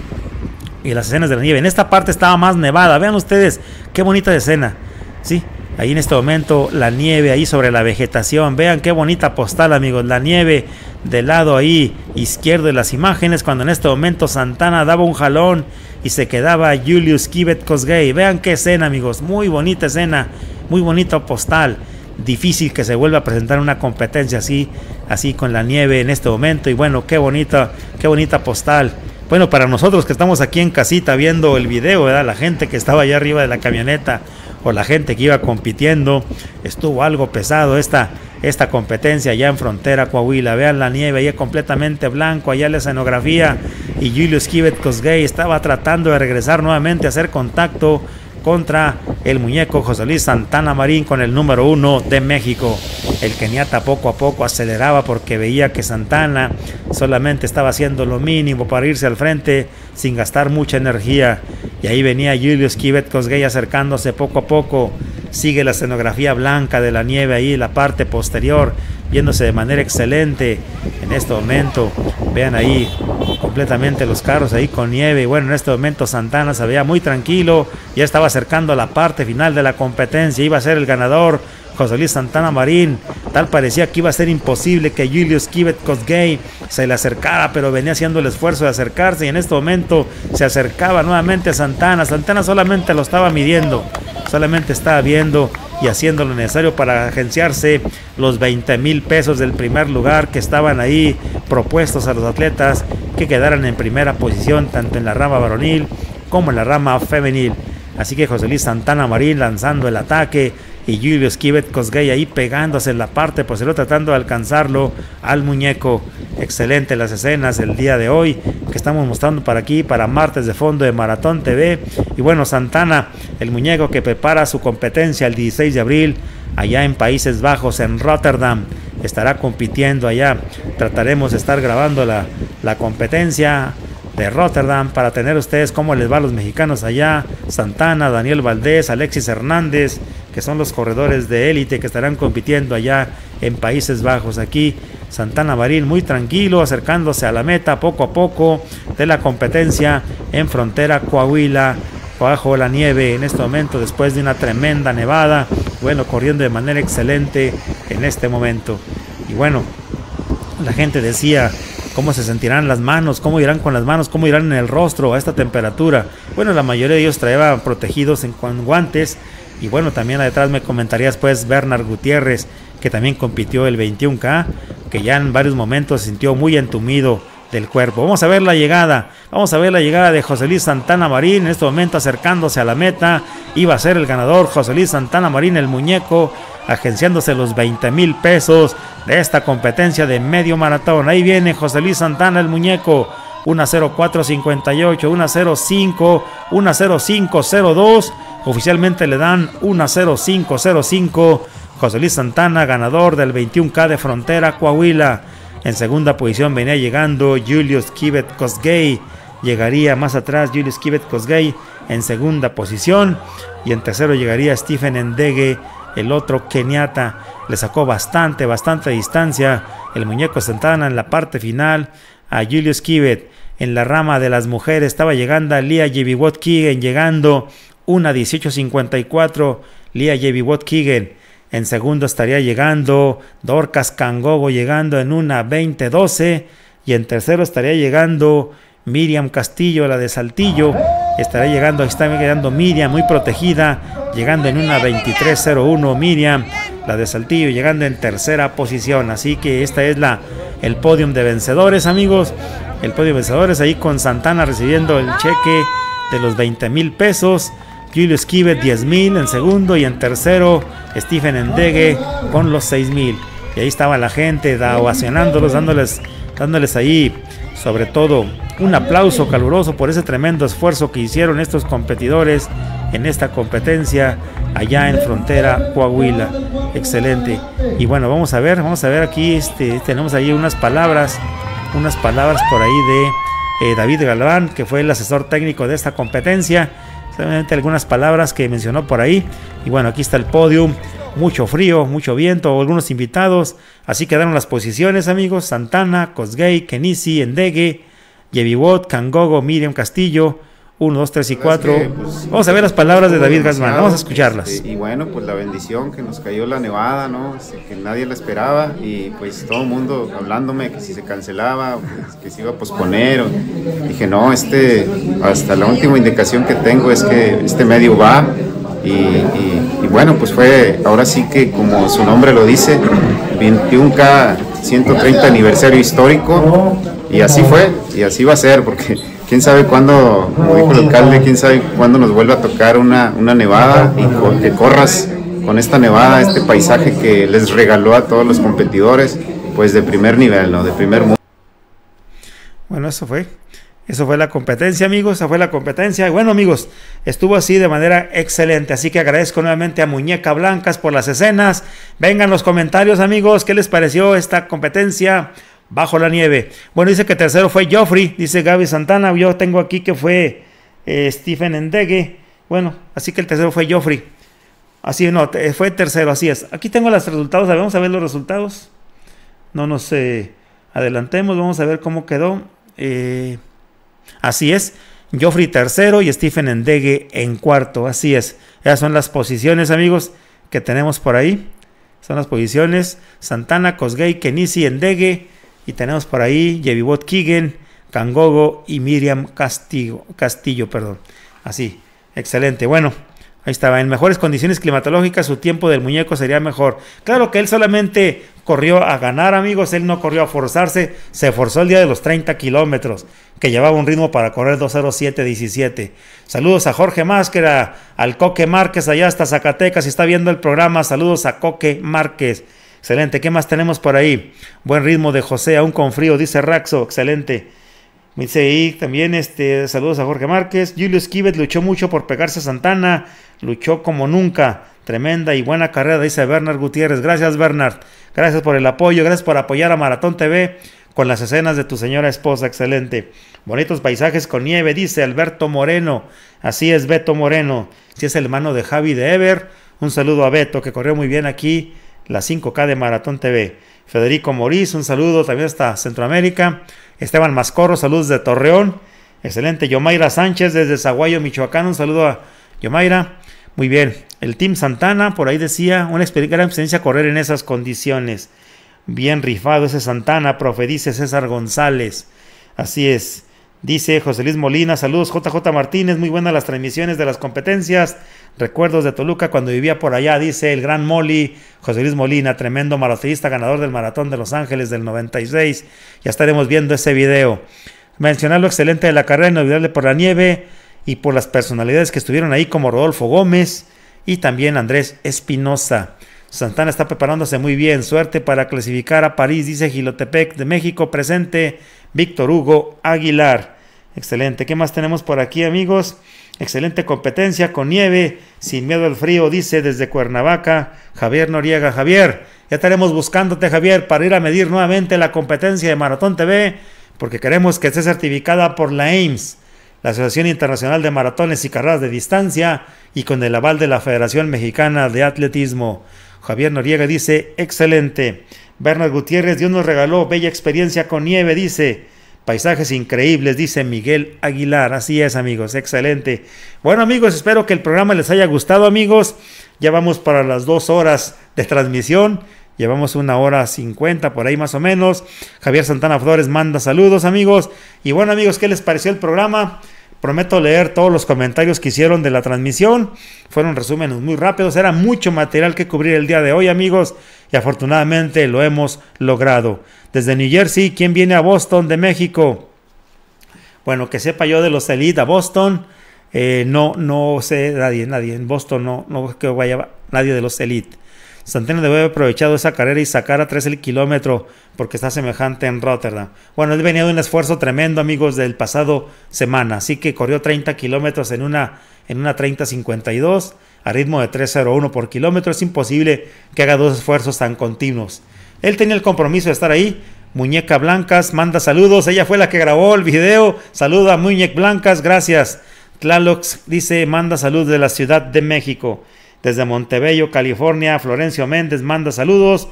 y las escenas de la nieve. En esta parte estaba más nevada. Vean ustedes qué bonita escena. Sí, ahí en este momento la nieve ahí sobre la vegetación. Vean qué bonita postal, amigos. La nieve del lado ahí izquierdo de las imágenes cuando en este momento Santana daba un jalón y se quedaba Julius Kibet Kosgei. Vean qué escena, amigos, muy bonita escena, muy bonito postal. Difícil que se vuelva a presentar una competencia así, así con la nieve en este momento. Y bueno, qué bonita, qué bonita postal. Bueno, para nosotros que estamos aquí en casita viendo el video, ¿verdad? la gente que estaba allá arriba de la camioneta o la gente que iba compitiendo, estuvo algo pesado esta, esta competencia allá en frontera Coahuila. Vean la nieve, ahí completamente blanco, allá la escenografía. Y Julius Kibet Kosgei estaba tratando de regresar nuevamente a hacer contacto contra el muñeco José Luis Santana Marín con el número uno de México. El keniata poco a poco aceleraba porque veía que Santana solamente estaba haciendo lo mínimo para irse al frente sin gastar mucha energía. Y ahí venía Julius Kibet Kosgei acercándose poco a poco. Sigue la escenografía blanca de la nieve ahí, la parte posterior, viéndose de manera excelente en este momento. Vean ahí completamente los carros ahí con nieve. Bueno, en este momento Santana se veía muy tranquilo, ya estaba acercando a la parte final de la competencia, iba a ser el ganador. José Luis Santana Marín, tal parecía que iba a ser imposible que Julius Kibet Kosgei se le acercara, pero venía haciendo el esfuerzo de acercarse y en este momento se acercaba nuevamente a Santana. Santana solamente lo estaba midiendo, solamente estaba viendo y haciendo lo necesario para agenciarse los 20 mil pesos del primer lugar que estaban ahí propuestos a los atletas que quedaran en primera posición tanto en la rama varonil como en la rama femenil. Así que José Luis Santana Marín lanzando el ataque y Julio Skibet Cosgay ahí pegándose en la parte posterior tratando de alcanzarlo al muñeco. Excelente las escenas el día de hoy que estamos mostrando para aquí, para martes de fondo de Maratón TV. Y bueno, Santana, el muñeco que prepara su competencia el 16 de abril allá en Países Bajos, en Rotterdam. Estará compitiendo allá. Trataremos de estar grabando la, la competencia de Rotterdam para tener ustedes cómo les va a los mexicanos allá. Santana, Daniel Valdés, Alexis Hernández, que son los corredores de élite que estarán compitiendo allá en Países Bajos. Aquí Santana Marín muy tranquilo, acercándose a la meta poco a poco de la competencia en frontera Coahuila, bajo la nieve en este momento después de una tremenda nevada. Bueno, corriendo de manera excelente en este momento. Y bueno, la gente decía, cómo se sentirán las manos, cómo irán con las manos, cómo irán en el rostro a esta temperatura. Bueno, la mayoría de ellos traían protegidos en, guantes. Y bueno, también detrás me comentaría después Bernard Gutiérrez, que también compitió el 21K, que ya en varios momentos se sintió muy entumido del cuerpo. Vamos a ver la llegada. Vamos a ver la llegada de José Luis Santana Marín. En este momento acercándose a la meta. Iba a ser el ganador José Luis Santana Marín, el muñeco, agenciándose los 20 mil pesos de esta competencia de medio maratón. Ahí viene José Luis Santana, el muñeco. 1.0458, 1.05, 1.0502. Oficialmente le dan 1.0505. José Luis Santana, ganador del 21K de Frontera Coahuila. En segunda posición venía llegando Julius Kibet Kosgei. Llegaría más atrás Julius Kibet Kosgei en segunda posición. Y en tercero llegaría Stephen Endegue, el otro keniata. Le sacó bastante, bastante distancia. El muñeco Santana en la parte final a Julius Kibet. En la rama de las mujeres estaba llegando a Lia Yebiwot Kigen, llegando una 18.54. Lia Yebiwot Kigen en segundo estaría llegando Dorcas Cangogo llegando en una 20-12. Y en tercero estaría llegando Miriam Castillo, la de Saltillo. Estaría llegando, está llegando Miriam, muy protegida, llegando en una 23-01. Miriam, la de Saltillo, llegando en tercera posición. Así que esta es la, el podium de vencedores, amigos. El podium de vencedores ahí con Santana recibiendo el cheque de los 20 mil pesos. Julius Kivet 10 mil en segundo y en tercero Stephen Endegue con los 6 mil. Y ahí estaba la gente ovacionándolos, dándoles, dándoles ahí sobre todo un aplauso caluroso por ese tremendo esfuerzo que hicieron estos competidores en esta competencia allá en frontera Coahuila. Excelente. Y bueno, vamos a ver, vamos a ver aquí, este, tenemos ahí unas palabras, unas palabras por ahí de eh, David Galván, que fue el asesor técnico de esta competencia algunas palabras que mencionó por ahí. Y bueno, aquí está el podium. Mucho frío, mucho viento, algunos invitados. Así quedaron las posiciones, amigos. Santana, Cosgay, Kenisi, Endegue, Yeviwot, Kangogo, Miriam Castillo, 1, 2, 3 y 4. Pues, Vamos a ver las palabras de David Guzmán, vamos a escucharlas. Este, y bueno, pues la bendición que nos cayó la nevada, ¿no? Este, que nadie la esperaba y pues todo el mundo hablándome que si se cancelaba, pues, que se iba a posponer. Dije, no, este, hasta la última indicación que tengo es que este medio va. Y, y, bueno, pues fue ahora sí que como su nombre lo dice, 21K 130 aniversario histórico y así fue y así va a ser porque quién sabe cuándo, como dijo el alcalde, quién sabe cuándo nos vuelva a tocar una, una nevada y que corras con esta nevada, este paisaje que les regaló a todos los competidores, pues de primer nivel, ¿no? De primer mundo. Bueno, eso fue. Eso fue la competencia, amigos. Esa fue la competencia. Y bueno, amigos, estuvo así de manera excelente. Así que agradezco nuevamente a Muñeca Blancas por las escenas. Vengan los comentarios, amigos. ¿Qué les pareció esta competencia? Bajo la nieve. Bueno, dice que tercero fue Joffrey, dice Gaby Santana. Yo tengo aquí que fue eh, Stephen Endegue. Bueno, así que el tercero fue Joffrey. Así, no, fue tercero, así es. Aquí tengo los resultados, vamos a ver los resultados. No nos eh, adelantemos, vamos a ver cómo quedó. Eh, así es, Joffrey tercero y Stephen Endegue en cuarto, así es. Esas son las posiciones, amigos, que tenemos por ahí. Son las posiciones. Santana, Cosgay, Kenisi, Endegue. Y tenemos por ahí Yevibot Kigen, Kangogo y Miriam Castillo, Castillo, perdón. Así, excelente. Bueno, Ahí estaba, en mejores condiciones climatológicas su tiempo del muñeco sería mejor. Claro que él solamente corrió a ganar, amigos, él no corrió a forzarse, se forzó el día de los 30 kilómetros, que llevaba un ritmo para correr 2.07.17. Saludos a Jorge Másquera, al Coque Márquez allá hasta Zacatecas, si está viendo el programa, saludos a Coque Márquez. Excelente, ¿qué más tenemos por ahí? Buen ritmo de José, aún con frío, dice Raxo, excelente. Ahí también, este, saludos a Jorge Márquez. Julio Esquivet luchó mucho por pegarse a Santana luchó como nunca. Tremenda y buena carrera, dice Bernard Gutiérrez. Gracias, Bernard. Gracias por el apoyo. Gracias por apoyar a Maratón TV con las escenas de tu señora esposa. Excelente. Bonitos paisajes con nieve, dice Alberto Moreno. Así es, Beto Moreno. Si es el hermano de Javi de Ever. Un saludo a Beto, que corrió muy bien aquí la 5K de Maratón TV. Federico Morís, un saludo también hasta Centroamérica. Esteban Mascorro, saludos de Torreón. Excelente. Yomaira Sánchez desde Zaguayo, Michoacán. Un saludo a Yomaira. Muy bien, el Team Santana, por ahí decía, una gran experiencia correr en esas condiciones. Bien rifado ese Santana, profe, dice César González. Así es. Dice José Luis Molina, saludos JJ Martínez, muy buenas las transmisiones de las competencias. Recuerdos de Toluca cuando vivía por allá, dice el gran Moli, José Luis Molina, tremendo maratonista, ganador del Maratón de Los Ángeles del 96. Ya estaremos viendo ese video. Mencionar lo excelente de la carrera, inolvidable por la nieve y por las personalidades que estuvieron ahí como Rodolfo Gómez y también Andrés Espinosa. Santana está preparándose muy bien. Suerte para clasificar a París, dice Gilotepec de México. Presente Víctor Hugo Aguilar. Excelente. ¿Qué más tenemos por aquí, amigos? Excelente competencia con nieve, sin miedo al frío, dice desde Cuernavaca Javier Noriega. Javier, ya estaremos buscándote, Javier, para ir a medir nuevamente la competencia de Maratón TV, porque queremos que esté certificada por la AIMS la Asociación Internacional de Maratones y Carreras de Distancia y con el aval de la Federación Mexicana de Atletismo. Javier Noriega dice, excelente. Bernard Gutiérrez, Dios nos regaló bella experiencia con nieve, dice. Paisajes increíbles, dice Miguel Aguilar. Así es, amigos, excelente. Bueno, amigos, espero que el programa les haya gustado, amigos. Ya vamos para las dos horas de transmisión. Llevamos una hora cincuenta por ahí más o menos. Javier Santana Flores manda saludos amigos. Y bueno amigos, ¿qué les pareció el programa? Prometo leer todos los comentarios que hicieron de la transmisión. Fueron resúmenes muy rápidos. Era mucho material que cubrir el día de hoy amigos. Y afortunadamente lo hemos logrado. Desde New Jersey, ¿quién viene a Boston de México? Bueno, que sepa yo de los Elite a Boston. Eh, no, no sé nadie, nadie. En Boston no, no que vaya nadie de los Elite. Santana debe haber aprovechado esa carrera y sacar a 3 el kilómetro porque está semejante en Rotterdam. Bueno, él venía de un esfuerzo tremendo, amigos, del pasado semana. Así que corrió 30 kilómetros en una, en una 30-52 a ritmo de 3.01 por kilómetro. Es imposible que haga dos esfuerzos tan continuos. Él tenía el compromiso de estar ahí. Muñeca Blancas manda saludos. Ella fue la que grabó el video. Saluda a Muñeca Blancas. Gracias. Tlalox dice, manda salud de la Ciudad de México. Desde Montebello, California, Florencio Méndez manda saludos.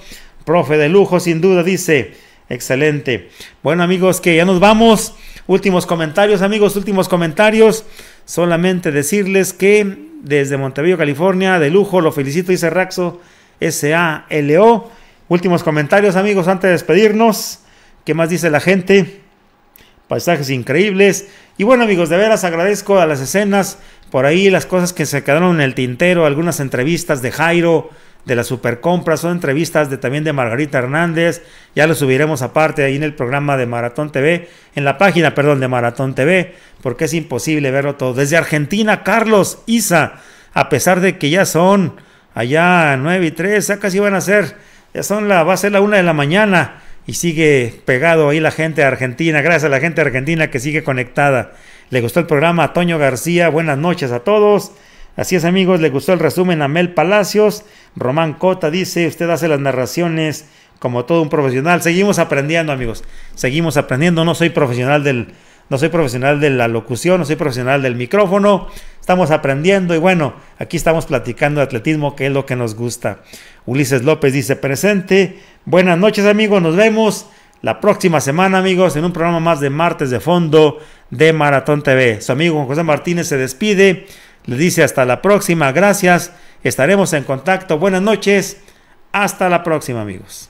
Profe de lujo, sin duda, dice. Excelente. Bueno, amigos, que ya nos vamos. Últimos comentarios, amigos, últimos comentarios. Solamente decirles que desde Montebello, California, de lujo, lo felicito, dice Raxo S-A-L-O. Últimos comentarios, amigos, antes de despedirnos. ¿Qué más dice la gente? Paisajes increíbles. Y bueno, amigos, de veras agradezco a las escenas por ahí las cosas que se quedaron en el tintero, algunas entrevistas de Jairo, de la Supercompra, son entrevistas de, también de Margarita Hernández, ya lo subiremos aparte ahí en el programa de Maratón TV, en la página, perdón, de Maratón TV, porque es imposible verlo todo. Desde Argentina, Carlos Isa, a pesar de que ya son allá 9 y 3, ya casi van a ser, ya son la, va a ser la una de la mañana y sigue pegado ahí la gente de Argentina, gracias a la gente de Argentina que sigue conectada. Le gustó el programa Toño García. Buenas noches a todos. Así es amigos, le gustó el resumen a Mel Palacios. Román Cota dice, usted hace las narraciones como todo un profesional. Seguimos aprendiendo amigos. Seguimos aprendiendo. No soy profesional del, no soy profesional de la locución, no soy profesional del micrófono. Estamos aprendiendo y bueno, aquí estamos platicando de atletismo, que es lo que nos gusta. Ulises López dice presente. Buenas noches amigos, nos vemos la próxima semana amigos en un programa más de martes de fondo de Maratón TV. Su amigo José Martínez se despide, le dice hasta la próxima, gracias, estaremos en contacto, buenas noches, hasta la próxima amigos.